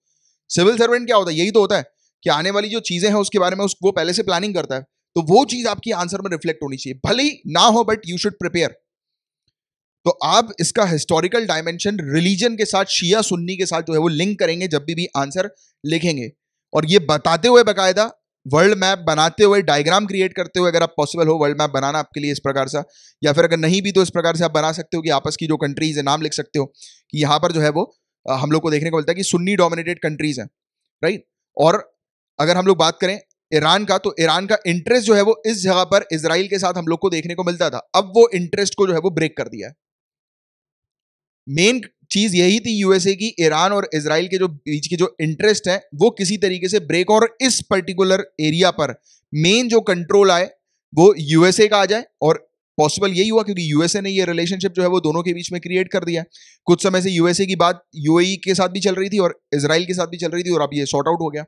सिविल सर्वेंट क्या होता है? यही तो होता है कि आने वाली जो चीज़ें हैं उसके बारे में उसको पहले से प्लानिंग करता है। तो वो चीज़ आपकी आंसर में रिफ्लेक्ट होनी चाहिए। भले ही ना हो बट यू शुड प्रिपेयर तो आप इसका हिस्टोरिकल डायमेंशन रिलीजन के साथ शिया सुन्नी के साथ जो है वो लिंक करेंगे जब भी भी आंसर लिखेंगे। और ये बताते हुए बकायदा वर्ल्ड मैप बनाते हुए डायग्राम क्रिएट करते हुए अगर आप पॉसिबल हो वर्ल्ड मैप बनाना आपके लिए इस प्रकार से, या फिर अगर नहीं भी तो इस प्रकार से आप बना सकते हो कि आपस की जो कंट्रीज़ है, नाम लिख सकते हो कि यहाँ पर जो है वो हम लोग को देखने को मिलता है कि सुन्नी डोमिनेटेड कंट्रीज़ हैं राइट और अगर हम लोग बात करें ईरान का तो ईरान का इंटरेस्ट जो है वो इस जगह पर इसराइल के साथ हम लोग को देखने को मिलता था। अब वो इंटरेस्ट को जो है वो ब्रेक कर दिया है। मेन चीज़ यही थी यूएसए की, ईरान और इसराइल के जो बीच के जो इंटरेस्ट है, वो किसी तरीके से ब्रेक और इस पर्टिकुलर एरिया पर। मेन जो कंट्रोल आए, वो यूएसए का आ जाए और पॉसिबल यही हुआ क्योंकि यूएसए ने ये रिलेशनशिप जो है वो दोनों के बीच में क्रिएट कर दिया कुछ समय से यूएसए की बात यूएई के साथ भी चल रही थी और इसराइल के साथ भी चल रही थी और अब ये शॉर्ट आउट हो गया।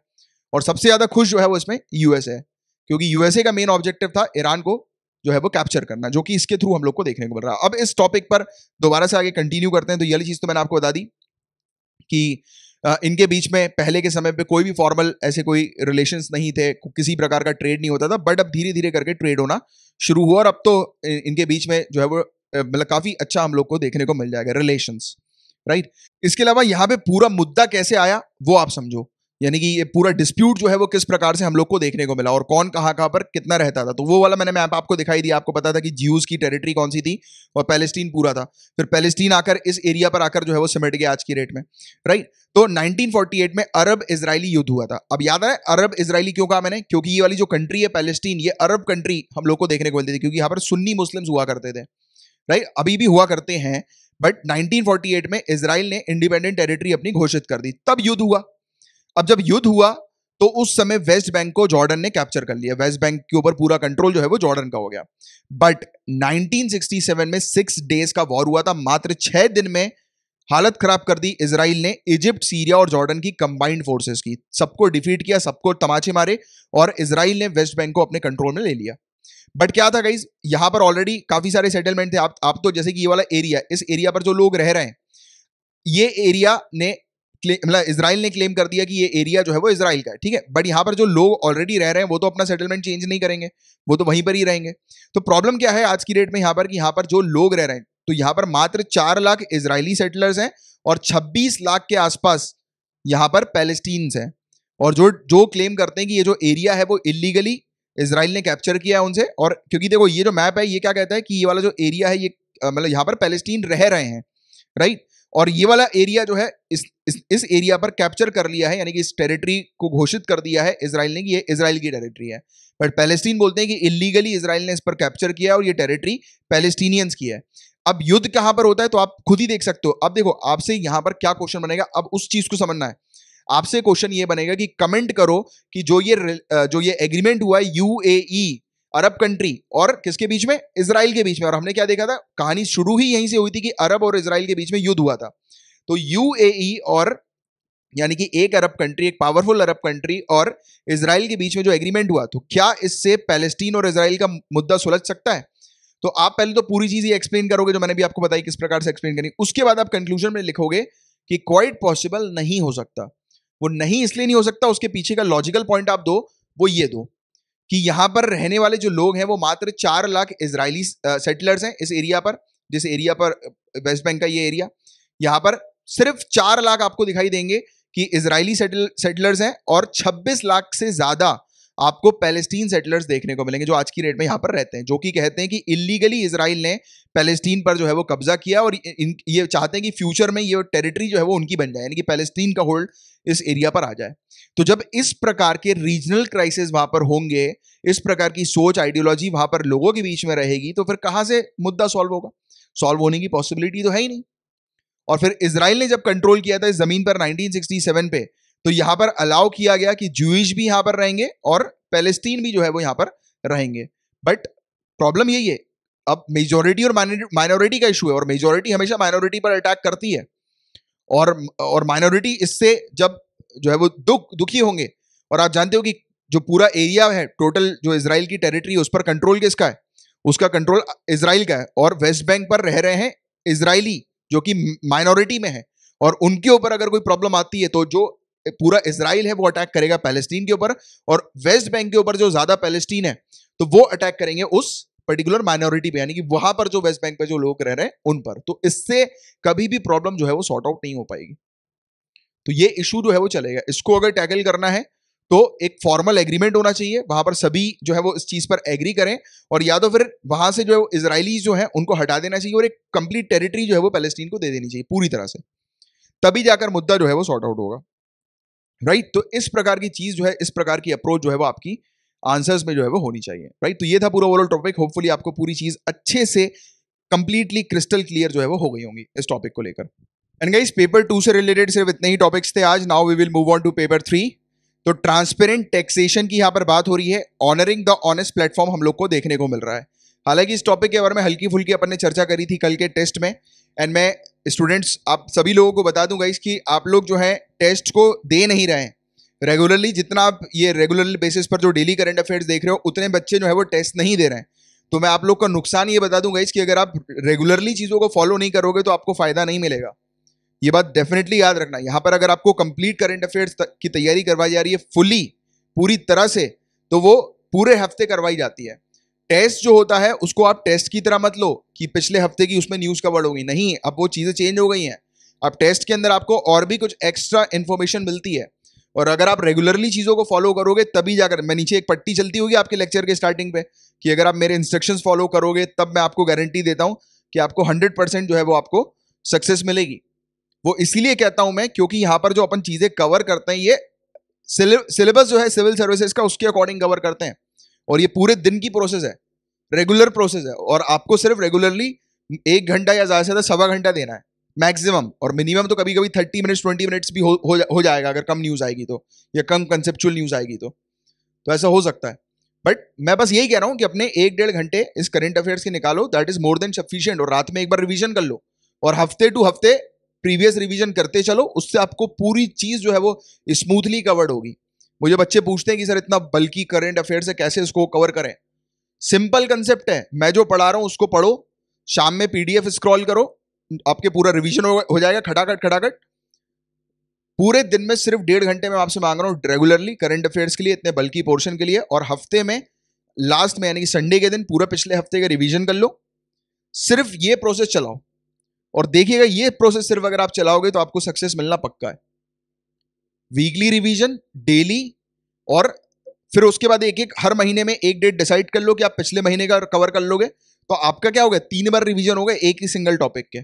और सबसे ज़्यादा खुश जो है वो इसमें यूएसए है, क्योंकि यूएसए का मेन ऑब्जेक्टिव था ईरान को जो है वो कैप्चर करना, जो कि इसके थ्रू हम लोग को देखने को मिल रहा है। अब इस टॉपिक पर दोबारा से आगे कंटिन्यू करते हैं तो ये चीज़ तो मैंने आपको बता दी कि इनके बीच में पहले के समय पे कोई भी फॉर्मल ऐसे कोई रिलेशंस नहीं थे, किसी प्रकार का ट्रेड नहीं होता था बट अब धीरे धीरे करके ट्रेड होना शुरू हुआ और अब तो इनके बीच में जो है वो मतलब काफ़ी अच्छा हम लोग को देखने को मिल जाएगा रिलेशंस राइट इसके अलावा यहाँ पे पूरा मुद्दा कैसे आया, वो आप समझो। यानी कि ये पूरा डिस्प्यूट जो है वो किस प्रकार से हम लोग को देखने को मिला और कौन कहाँ कहाँ पर कितना रहता था। तो वो वाला मैंने मैप आपको दिखाई दिया। आपको पता था कि ज्यूज की टेरिटरी कौन सी थी और पैलेस्टीन पूरा था। फिर पैलेस्टीन आकर इस एरिया पर आकर जो है वो सिमट गया आज की डेट में राइट तो 1948 में अरब इसराइली युद्ध हुआ था। अब याद है अरब इसराइली क्यों कहा मैंने क्योंकि ये वाली जो कंट्री है पैलेस्टीन ये अरब कंट्री हम लोग को देखने को मिलती थी क्योंकि यहाँ पर सुन्नी मुस्लिम्स हुआ करते थे राइट अभी भी हुआ करते हैं बट 1948 में इसराइल ने इंडिपेंडेंट टेरिटरी अपनी घोषित कर दी। तब युद्ध हुआ। अब जब युद्ध हुआ तो उस समय वेस्ट बैंक को जॉर्डन ने कैप्चर कर लिया। वेस्ट बैंक के ऊपर पूरा कंट्रोल जो है वो जॉर्डन का हो गया। बट 1967 में सिक्स डेज़ का वॉर हुआ था। मात्र छह दिन में हालत खराब कर दी। इसराइल ने इजिप्ट सीरिया और जॉर्डन की कंबाइंड फोर्सेस की। सबको डिफीट किया, सबको तमाचे मारे और इसराइल ने वेस्ट बैंक को अपने कंट्रोल में ले लिया। बट क्या था गाइज़ यहाँ पर ऑलरेडी काफ़ी सारे सेटलमेंट थे। आप आप तो जैसे कि ये वाला एरिया इस एरिया पर जो लोग रह रहे हैं, ये एरिया ने मतलब इसराइल ने क्लेम कर दिया कि ये एरिया जो है वो इसराइल का है, ठीक है? बट यहाँ पर जो लोग ऑलरेडी रह रहे हैं, वो तो अपना सेटलमेंट चेंज नहीं करेंगे, वो तो वहीं पर ही रहेंगे। तो प्रॉब्लम क्या है आज की डेट में यहाँ पर कि यहाँ पर जो लोग रह रहे हैं तो यहाँ पर मात्र चार लाख इसराइली सेटलर्स हैं और छब्बीस लाख के आसपास यहाँ पर पैलेस्टीन्स हैं। और जो जो क्लेम करते हैं कि ये जो एरिया है वो इलीगली इसराइल ने कैप्चर किया है उनसे और क्योंकि देखो ये जो मैप है, ये क्या कहता है कि ये वाला जो एरिया है, ये मतलब यहाँ पर पैलेस्टीन रह रहे हैं राइट और ये वाला एरिया जो है इस इस, इस एरिया पर कैप्चर कर लिया है यानी कि इस टेरिटरी को घोषित कर दिया है इसराइल ने कि ये इसराइल की टेरिटरी है। बट पैलेस्टीन बोलते हैं कि इलीगली इसराइल ने इस पर कैप्चर किया और ये टेरिटरी पैलेस्टीनियंस की है। अब युद्ध कहाँ पर होता है तो आप खुद ही देख सकते हो। अब देखो आपसे यहाँ पर क्या क्वेश्चन बनेगा? अब उस चीज़ को समझना है। आपसे क्वेश्चन ये बनेगा कि कमेंट करो कि जो ये जो ये एग्रीमेंट हुआ है यूएई अरब कंट्री और किसके बीच में? इसराइल के बीच में। और हमने क्या देखा था? कहानी शुरू ही यहीं से हुई थी कि अरब और इसराइल के बीच में युद्ध हुआ था। तो यूएई और यानी कि एक अरब कंट्री, एक पावरफुल अरब कंट्री और इसराइल के बीच में जो एग्रीमेंट हुआ तो क्या इससे पैलेस्टीन और इसराइल का मुद्दा सुलझ सकता है? तो आप पहले तो पूरी चीज़ ही एक्सप्लेन करोगे, जो मैंने भी आपको बताई किस प्रकार से एक्सप्लेन करी उसके बाद आप कंक्लूजन में लिखोगे कि क्वाइट पॉसिबल नहीं हो सकता। वो नहीं इसलिए नहीं हो सकता, उसके पीछे का लॉजिकल पॉइंट आप दो, वो ये दो। कि यहाँ पर रहने वाले जो लोग हैं, वो मात्र चार लाख इसराइली सेटलर्स हैं इस एरिया पर, जिस एरिया पर वेस्ट बैंक का ये एरिया यहाँ पर सिर्फ़ चार लाख आपको दिखाई देंगे कि इसराइली सेटल सेटलर्स हैं और 26 लाख से ज़्यादा आपको पैलेस्टीन सेटलर्स देखने को मिलेंगे जो आज की रेट में यहाँ पर रहते हैं जो कि कहते हैं कि इलीगली इसराइल ने पैलेस्टीन पर जो है वो कब्जा किया और इन, ये चाहते हैं कि फ्यूचर में ये टेरिटरी जो है वो उनकी बन जाए यानी कि पैलेस्टीन का होल्ड इस एरिया पर आ जाए। तो जब इस प्रकार के रीजनल क्राइसिस वहाँ पर होंगे इस प्रकार की सोच आइडियोलॉजी वहाँ पर लोगों के बीच में रहेगी तो फिर कहाँ से मुद्दा सॉल्व होगा? सॉल्व होने की पॉसिबिलिटी तो है ही नहीं। और फिर इसराइल ने जब कंट्रोल किया था इस ज़मीन पर 1967 पे तो यहाँ पर अलाउ किया गया कि जूइश भी यहाँ पर रहेंगे और पैलेस्टीन भी जो है वो यहाँ पर रहेंगे। बट प्रॉब्लम यही है, अब मेजोरिटी और माइनॉरिटी का इशू है और मेजोरिटी हमेशा माइनॉरिटी पर अटैक करती है। और और माइनॉरिटी इससे जब जो है वो दुख, दुखी होंगे, और आप जानते हो कि जो पूरा एरिया है टोटल जो इसराइल की टेरिटरी उस पर कंट्रोल किसका है? उसका कंट्रोल इसराइल का है। और वेस्ट बैंक पर रह रहे हैं इसराइली जो कि माइनॉरिटी में है। और उनके ऊपर अगर कोई प्रॉब्लम आती है तो जो पूरा इसराइल है, वो अटैक करेगा पैलेस्टीन के ऊपर और वेस्ट बैंक के ऊपर जो ज़्यादा पैलेस्टीन है तो वो अटैक करेंगे उस पर्टिकुलर माइनॉरिटी पे, यानी कि वहाँ पर जो वेस्ट बैंक पे जो लोग रह रहे हैं, उन पर। तो इससे कभी भी प्रॉब्लम जो है वो सॉर्ट आउट नहीं हो पाएगी। तो ये इशू जो है वो चलेगा। इसको अगर टैकल करना है तो एक फॉर्मल एग्रीमेंट होना चाहिए, वहाँ पर सभी जो है वो इस चीज़ पर एग्री करें और या तो फिर वहाँ से जो है इसराइली जो है, उनको हटा देना चाहिए और एक कंप्लीट टेरिटरी जो है वो पैलेस्टीन को दे देनी चाहिए पूरी तरह से। तभी जाकर मुद्दा जो है वो सॉर्ट आउट होगा। राइट तो इस प्रकार की चीज़ जो है, इस प्रकार की अप्रोच जो है वो आपकी आंसर्स में जो है वो होनी चाहिए। राइट तो ये था पूरा ओवरऑल टॉपिक होपफुली आपको पूरी चीज़ अच्छे से कंप्लीटली क्रिस्टल क्लियर जो है वो हो गई होंगी इस टॉपिक को लेकर। एंड गाइस पेपर टू से रिलेटेड सिर्फ़ इतने ही टॉपिक्स थे आज। Now we will move on to paper three तो ट्रांसपेरेंट टैक्सेशन की यहाँ पर बात हो रही है। ऑनरिंग द ऑनेस्ट प्लेटफॉर्म हम लोग को देखने को मिल रहा है। हालाँकि इस टॉपिक के बारे में हल्की फुल्की अपन ने चर्चा करी थी कल के टेस्ट में। एंड मैं स्टूडेंट्स, आप सभी लोगों को बता दूँगा इसकी आप लोग जो है टेस्ट को दे नहीं रहे हैं। रेगुलरली जितना आप ये रेगुलर बेसिस पर जो डेली करंट अफेयर्स देख रहे हो, उतने बच्चे जो है वो टेस्ट नहीं दे रहे हैं। तो मैं आप लोग का नुकसान ये बता दूँगा इसकी अगर आप रेगुलरली चीज़ों को फॉलो नहीं करोगे तो आपको फ़ायदा नहीं मिलेगा। ये बात डेफिनेटली याद रखना। यहाँ पर अगर आपको कंप्लीट करंट अफेयर्स की तैयारी करवाई जा रही है फुली पूरी तरह से तो वो पूरे हफ़्ते करवाई जाती है। टेस्ट जो होता है, उसको आप टेस्ट की तरह मत लो कि पिछले हफ़्ते की उसमें न्यूज़ कवर्ड होगी नहीं, अब वो चीज़ें चेंज हो गई हैं। अब टेस्ट के अंदर आपको और भी कुछ एक्स्ट्रा इन्फॉर्मेशन मिलती है। और अगर आप रेगुलरली चीज़ों को फॉलो करोगे, तभी जाकर, मैं नीचे एक पट्टी चलती होगी आपके लेक्चर के स्टार्टिंग पे, कि अगर आप मेरे इंस्ट्रक्शंस फॉलो करोगे, तब मैं आपको गारंटी देता हूँ कि आपको हंड्रेड परसेंट जो है वो आपको सक्सेस मिलेगी। वो इसीलिए कहता हूँ मैं, क्योंकि यहाँ पर जो अपन चीज़ें कवर करते हैं, ये सिलेबस जो है सिविल सर्विसेज़ का, उसके अकॉर्डिंग कवर करते हैं। और ये पूरे दिन की प्रोसेस है। रेगुलर प्रोसेस है और आपको सिर्फ़ रेगुलरली एक घंटा या ज़्यादा से ज़्यादा सवा घंटा देना है मैक्सिमम और मिनिमम तो कभी कभी थर्टी मिनट्स ट्वेंटी मिनट्स भी हो, हो, जाएगा अगर कम न्यूज़ आएगी तो या कम कंसेप्चुअल न्यूज़ आएगी तो। तो ऐसा हो सकता है। बट मैं बस यही कह रहा हूँ कि अपने एक डेढ़ घंटे इस करंट अफेयर्स के निकालो that is more than sufficient और रात में एक बार रिविजन कर लो। और हफ़्ते टू हफ़्ते प्रीवियस रिवीजन करते चलो उससे आपको पूरी चीज़ जो है वो स्मूथली कवर्ड होगी। मुझे बच्चे पूछते हैं कि सर इतना बल्कि करंट अफेयर से कैसे इसको कवर करें? सिंपल कंसेप्ट है। मैं जो पढ़ा रहा हूँ उसको पढ़ो। शाम में पीडीएफ स्क्रॉल करो। आपके पूरा रिवीजन हो, जाएगा खटाखट खटाखट। पूरे दिन में सिर्फ़ डेढ़ घंटे में आपसे मांग रहा हूँ रेगुलरली करंट अफेयर्स के लिए इतने बल्कि पोर्शन के लिए और हफ़्ते में लास्ट में यानी कि संडे के दिन पूरा पिछले हफ़्ते का रिवीजन कर लो। सिर्फ़ ये प्रोसेस चलाओ। और देखिएगा ये प्रोसेस सिर्फ़ अगर आप चलाओगे तो आपको सक्सेस मिलना पक्का है। वीकली रिवीजन डेली और फिर उसके बाद एक एक हर महीने में एक डेट डिसाइड कर लो कि आप पिछले महीने का कवर कर लोगे तो आपका क्या होगा तीन बार रिवीजन होगा एक ही सिंगल टॉपिक के।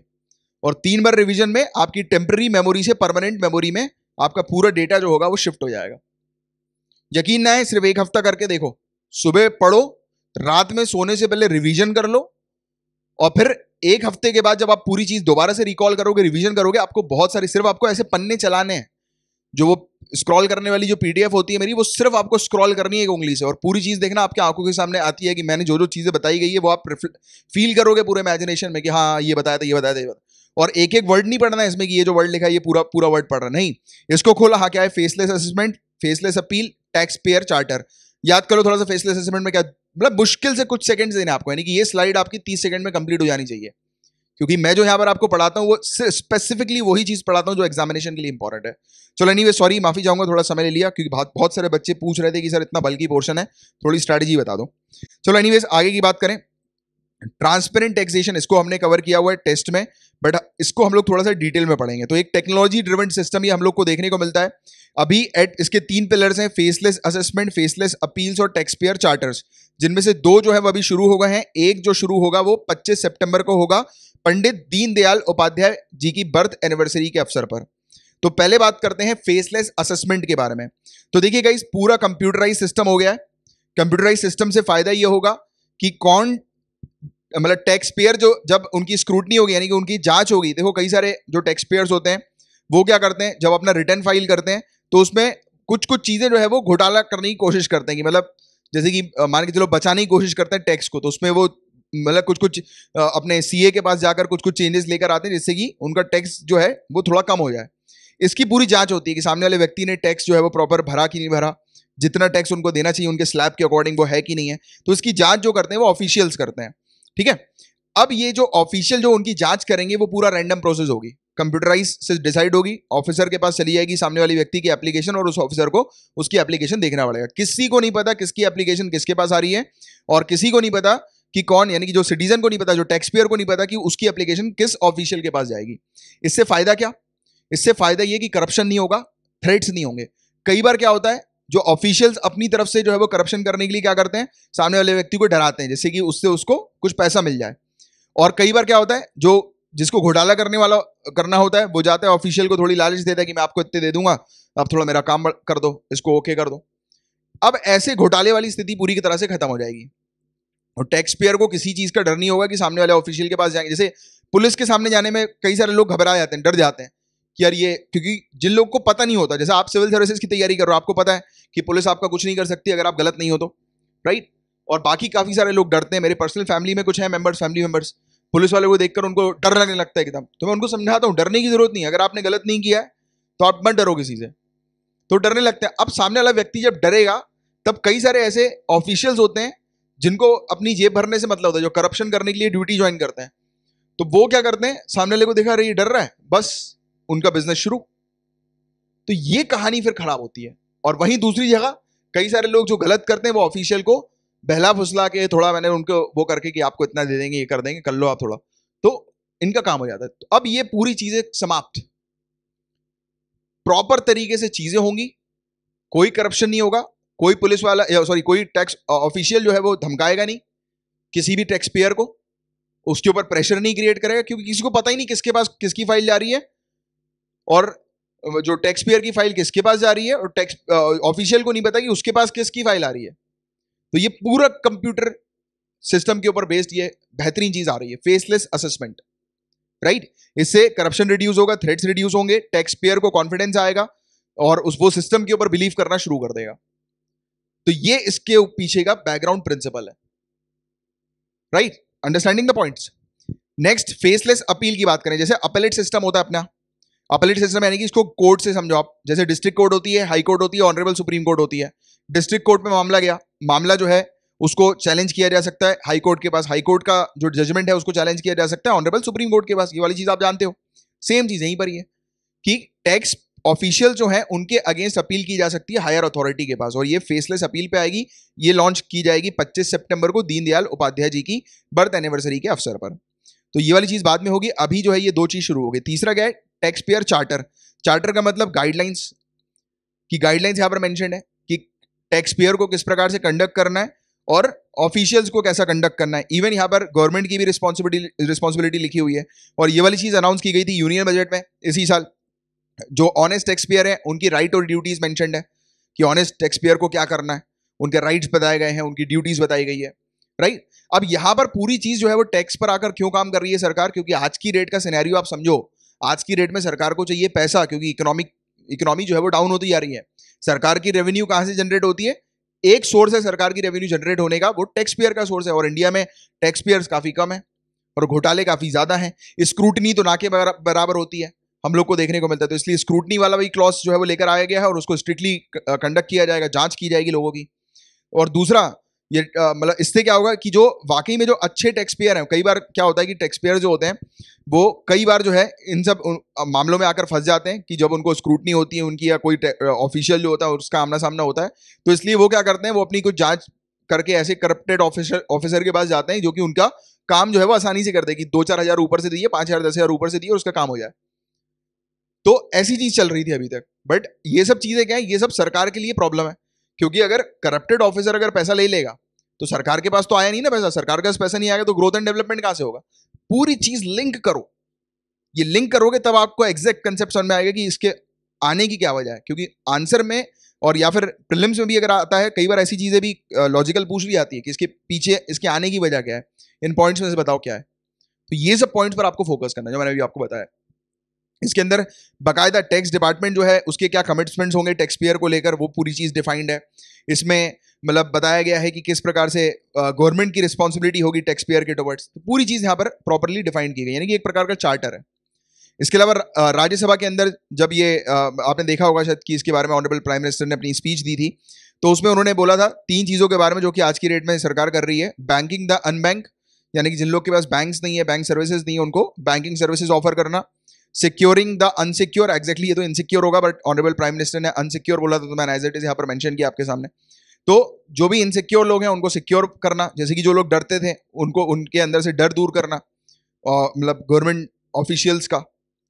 और तीन बार रिवीजन में आपकी टेम्पररी मेमोरी से परमानेंट मेमोरी में आपका पूरा डेटा जो होगा वो शिफ्ट हो जाएगा। यकीन ना है सिर्फ़ एक हफ़्ता करके देखो। सुबह पढ़ो, रात में सोने से पहले रिवीजन कर लो, और फिर एक हफ़्ते के बाद जब आप पूरी चीज़ दोबारा से रिकॉल करोगे रिवीजन करोगे, आपको बहुत सारी, सिर्फ़ आपको ऐसे पन्ने चलाने हैं। जो वो स्क्रॉल करने वाली जो पीडीएफ होती है मेरी, वो सिर्फ़ आपको स्क्रॉल करनी है उंगली से और पूरी चीज़ देखना आपकी आँखों के सामने आती है कि मैंने जो जो चीज़ें बताई गई है, वो आप फील करोगे पूरे इमेजिनेशन में कि हाँ ये बताया था, ये बताया था, ये और एक एक वर्ड नहीं पढ़ना है इसमें कि ये जो वर्ड लिखा है, ये पूरा पूरा वर्ड पढ़ रहा नहीं, इसको खोला हाँ क्या है? Faceless assessment faceless appeal taxpayer charter याद करो थोड़ा सा फेसलेस असेसमेंट में क्या मतलब मुश्किल से कुछ सेकंड्स देने आपको, यानी कि ये स्लाइड आपकी तीस सेकंड में कंप्लीट हो जानी चाहिए। क्योंकि मैं जो यहाँ पर आपको पढ़ाता हूँ, वो स्पेसिफिकली वही चीज़ पढ़ाता हूँ जो एग्जामिनेशन के लिए इंपॉर्टेंट है। चलो एनी सॉरी माफ़ी चाहूँगा, थोड़ा समय ले लिया, क्योंकि बहुत बहुत सारे बच्चे पूछ रहे थे कि, सर, इतना बल्कि पोर्शन है, थोड़ी स्ट्रैटेजी बता दो। चलो एनी आगे की बात करें। ट्रांसपेरेंट टैक्सेशन इसको हमने कवर किया हुआ है टेस्ट में बट इसको हम लोग थोड़ा सा डिटेल में पढ़ेंगे। तो एक टेक्नोलॉजी ड्रिवन सिस्टम ही हम लोग को देखने को मिलता है। अभी एट इसके तीन पिलर्स हैं फेसलेस असेसमेंट फेसलेस अपील्स और टैक्स पेयर चार्टर्स जिनमें से दो जो है, वो अभी शुरू हो गए हैं। एक जो शुरू होगा, वो 25 सितंबर को होगा पंडित दीनदयाल उपाध्याय जी की बर्थ एनिवर्सरी के अवसर पर। तो पहले बात करते हैं फेसलेस असेसमेंट के बारे में। तो देखिए इस पूरा कंप्यूटराइज सिस्टम हो गया है। कंप्यूटराइज सिस्टम से फ़ायदा यह होगा कि कौन मतलब टैक्स पेयर जो, जब उनकी स्क्रूटनी होगी, यानी कि उनकी जाँच होगी, देखो कई सारे जो टैक्स पेयर्स होते हैं, वो क्या करते हैं, जब अपना रिटर्न फ़ाइल करते हैं तो उसमें कुछ कुछ चीज़ें जो है वो घोटाला करने की कोशिश करते हैं कि मतलब जैसे कि मान के चलो बचाने की कोशिश करते हैं टैक्स को तो उसमें वो मतलब कुछ कुछ अपने सीए के पास जाकर कुछ कुछ चेंजेस लेकर आते हैं जिससे कि उनका टैक्स जो है वो थोड़ा कम हो जाए। इसकी पूरी जाँच होती है कि सामने वाले व्यक्ति ने टैक्स जो है वो प्रॉपर भरा कि नहीं भरा। जितना टैक्स उनको देना चाहिए, उनके स्लैब के अकॉर्डिंग वो है कि नहीं है। तो इसकी जाँच जो करते हैं वो ऑफिशियल्स करते हैं, ठीक है? अब ये जो ऑफिशियल जो उनकी जाँच करेंगे, वो पूरा रैंडम प्रोसेस होगी। कंप्यूटराइज से डिसाइड होगी ऑफिसर के पास चली जाएगी सामने वाली व्यक्ति की एप्लीकेशन और उस ऑफिसर को उसकी एप्लीकेशन देखना पड़ेगा। किसी को नहीं पता किसकी एप्लीकेशन किसके पास आ रही है और किसी को नहीं पता कि कौन, यानी कि जो सिटीजन को नहीं पता, जो टैक्स पेयर को नहीं पता कि उसकी एप्लीकेशन किस ऑफिशियल के पास जाएगी। इससे फ़ायदा क्या? इससे फ़ायदा ये कि करप्शन नहीं होगा थ्रेट्स नहीं होंगे। कई बार क्या होता है, जो ऑफिशियल्स अपनी तरफ़ से जो है वो करप्शन करने के लिए क्या करते हैं, सामने वाले व्यक्ति को डराते हैं, जैसे कि उससे उसको कुछ पैसा मिल जाए। और कई बार क्या होता है, जो जिसको घोटाला करने वाला, करना होता है, वो जाता है ऑफिशियल को थोड़ी लालच देता है कि मैं आपको इतने दे दूँगा आप थोड़ा मेरा काम कर दो, इसको ओके कर दो। अब ऐसे घोटाले वाली स्थिति पूरी की तरह से खत्म हो जाएगी। और टैक्स पेयर को किसी चीज़ का डर नहीं होगा कि सामने वाले ऑफिशियल के पास जाएँगे। जैसे पुलिस के सामने जाने में कई सारे लोग घबरा जाते हैं, डर जाते हैं कि यार ये क्योंकि जिन लोग को पता नहीं होता, जैसे आप सिविल सर्विसेज़ की तैयारी कर रहे हो, आपको पता है कि पुलिस आपका कुछ नहीं कर सकती अगर आप गलत नहीं हो तो राइट और बाकी काफ़ी सारे लोग डरते हैं, मेरे पर्सनल फैमिली में कुछ है मेंबर्स फैमिली मेंबर्स पुलिस वाले को देखकर उनको डर लगने लगता है एकदम। तो मैं उनको समझाता हूँ, डरने की ज़रूरत नहीं अगर आपने गलत नहीं किया है तो आप मत डरो किसी से। तो डरने लगते हैं। अब सामने वाला व्यक्ति जब डरेगा, तब कई सारे ऐसे ऑफिशियल्स होते हैं जिनको अपनी जेब भरने से मतलब होता है, जो करप्शन करने के लिए ड्यूटी ज्वाइन करते हैं तो वो क्या करते हैं? सामने वाले को देखा रही डर रहा है, बस उनका बिज़नेस शुरू. तो ये कहानी फिर खराब होती है। और वहीं दूसरी जगह, कई सारे लोग जो गलत करते हैं, वो ऑफिशियल को बहला फुसला के थोड़ा मैंने उनको वो करके कि आपको इतना दे देंगे, ये कर देंगे, कर लो आप थोड़ा। तो इनका काम हो जाता है। तो अब ये पूरी चीज़ें समाप्त। प्रॉपर तरीके से चीज़ें होंगी, कोई करप्शन नहीं होगा कोई पुलिस वाला सॉरी कोई टैक्स ऑफिशियल जो है वो धमकाएगा नहीं, किसी भी टैक्स पेयर को। उसके ऊपर प्रेशर नहीं क्रिएट करेगा, क्योंकि किसी को पता ही नहीं किसके पास किसकी फ़ाइल जा रही है। और जो टैक्स पेयर की फ़ाइल किसके पास जा रही है, और टैक्स ऑफिशियल को नहीं पता कि उसके पास किसकी फ़ाइल आ रही है। तो ये पूरा कंप्यूटर सिस्टम के ऊपर बेस्ड ये बेहतरीन चीज़ आ रही है फेसलेस असेसमेंट राइट इससे करप्शन रिड्यूस होगा थ्रेट्स रिड्यूस होंगे टैक्स पेयर को कॉन्फिडेंस आएगा, और उस वो सिस्टम के ऊपर बिलीव करना शुरू कर देगा। तो ये इसके पीछे का बैकग्राउंड प्रिंसिपल है। Right understanding the points next faceless appeal की बात करें। जैसे अपलेट सिस्टम होता है अपना। अपलेट सिस्टम यानी कि इसको कोर्ट से समझो आप। जैसे डिस्ट्रिक्ट कोर्ट होती है हाई कोर्ट होती है ऑनरेबल सुप्रीम कोर्ट होती है। डिस्ट्रिक्ट कोर्ट में मामला गया। मामला जो है, उसको चैलेंज किया जा सकता है। हाई कोर्ट के पास हाई कोर्ट का जो जजमेंट है, उसको चैलेंज किया जा सकता है। ऑनरेबल सुप्रीम कोर्ट के पास, ये वाली चीज़ आप जानते हो। सेम चीज़ यहीं पर ही है कि टैक्स ऑफिशियल जो है, उनके अगेंस्ट अपील की जा सकती है हायर अथॉरिटी के पास, और ये फेसलेस अपील पे आएगी। ये लॉन्च की जाएगी 25 सितंबर को दीनदयाल उपाध्याय जी की बर्थ एनिवर्सरी के अवसर पर। तो ये वाली चीज़ बाद में होगी। अभी जो है, ये दो चीज़ शुरू हो गई। तीसरा क्या है? टैक्स पेयर चार्टर चार्टर का मतलब गाइडलाइंस की गाइडलाइंस यहाँ पर मेंशन है कि टैक्स पेयर को किस प्रकार से कंडक्ट करना है, और ऑफिशियल्स को कैसा कंडक्ट करना है। इवन यहाँ पर गवर्नमेंट की भी रिस्पॉन्सिबिलिटी रिस्पॉन्सिबिलिटी लिखी हुई है। और ये वाली चीज़ अनाउंस की गई थी यूनियन बजट में इसी साल। जो ऑनेस्ट टैक्स पेयर है, उनकी राइट और ड्यूटीज़ मैंशनड है कि ऑनेस्ट टैक्स पेयर को क्या करना है? उनके राइट्स बताए गए हैं, उनकी ड्यूटीज़ बताई गई है राइट अब यहाँ पर पूरी चीज़ जो है वो टैक्स पर आकर क्यों काम कर रही है सरकार? क्योंकि आज की रेट का सिनेरियो आप समझो, आज की रेट में सरकार को चाहिए पैसा, क्योंकि इकोनॉमिक इकोनॉमी जो है वो डाउन होती जा रही है। सरकार की रेवेन्यू कहाँ से जनरेट होती है? एक सोर्स है सरकार की रेवेन्यू जनरेट होने का, वो टैक्स पेयर का सोर्स है और इंडिया में टैक्स पेयर काफ़ी कम है और घोटाले काफ़ी ज़्यादा हैं। स्क्रूटनी तो ना के बराबर होती है। हम लोग को देखने को मिलता है। तो इसलिए स्क्रूटनी वाला भी क्लॉस जो है वो लेकर आया गया है और उसको स्ट्रिक्टली कंडक्ट किया जाएगा, जाँच की जाएगी लोगों की। और दूसरा, ये मतलब इससे क्या होगा कि जो वाकई में जो अच्छे टैक्स पेयर हैं, कई बार क्या होता है कि टैक्स पेयर जो होते हैं, वो कई बार जो है इन सब मामलों में आकर फंस जाते हैं कि जब उनको स्क्रूटनी होती है उनकी या कोई ऑफिशियल जो होता है उसका आमना सामना होता है। तो इसलिए वो क्या करते हैं, वो अपनी कुछ जाँच करके ऐसे करप्टेड ऑफिसर ऑफिसर के पास जाते हैं जो कि उनका काम जो है वो आसानी से कर दे कि दो चार हज़ार ऊपर से दिए, पाँच हज़ार, दस हज़ार ऊपर से दिए और उसका काम हो जाए। तो ऐसी चीज़ चल रही थी अभी तक। बट ये सब चीज़ें क्या है? ये सब सरकार के लिए प्रॉब्लम है। क्योंकि अगर करप्टेड ऑफिसर अगर पैसा ले लेगा तो सरकार के पास तो आया नहीं ना पैसा। सरकार के पास पैसा नहीं आएगा तो ग्रोथ एंड डेवलपमेंट कहाँ से होगा? पूरी चीज़ लिंक करो। ये लिंक करोगे तब आपको एग्जैक्ट कंसेप्ट समझ में आएगा कि इसके आने की क्या वजह है। क्योंकि आंसर में और या फिर प्रिलिम्स में भी अगर आता है, कई बार ऐसी चीज़ें भी लॉजिकल पूछ ली जाती है कि इसके पीछे, इसके आने की वजह क्या है? इन पॉइंट्स में से बताओ क्या है? तो ये सब पॉइंट्स पर आपको फोकस करना जो मैंने अभी आपको बताया। इसके अंदर बाकायदा टैक्स डिपार्टमेंट जो है, उसके क्या कमिटमेंट्स होंगे टैक्स पेयर को लेकर, वो पूरी चीज़ डिफाइंड है। इसमें मतलब बताया गया है कि किस प्रकार से गवर्नमेंट की रिस्पॉन्सिबिलिटी होगी टैक्स पेयर के टुवर्ड्स तो पूरी चीज़ यहाँ पर प्रॉपरली डिफाइंड की गई यानी कि एक प्रकार का चार्टर है। इसके अलावा राज्यसभा के अंदर जब ये आपने देखा होगा शायद कि इसके बारे में ऑनरेबल प्राइम मिनिस्टर ने अपनी स्पीच दी थी तो उसमें उन्होंने बोला था तीन चीज़ों के बारे में जो कि आज की डेट में सरकार कर रही है। बैंकिंग द अनबैंक यानी कि जिन लोग के पास बैंक्स नहीं है बैंक सर्विसेज़ नहीं है, उनको बैंकिंग सर्विसेज़ ऑफ़र करना। सिक्योरिंग द अनसिक्योर एक्जैक्टली ये तो इनसिक्योर होगा बट ऑनरेबल प्राइम मिनिस्टर ने अनसिक्योर बोला था तो मैंने एज इट इज़ यहाँ पर मैंशन किया आपके सामने। तो जो भी इनसिक्योर लोग हैं, उनको सिक्योर करना, जैसे कि जो लोग डरते थे, उनको, उनके अंदर से डर दूर करना मतलब गवर्नमेंट ऑफिशियल्स का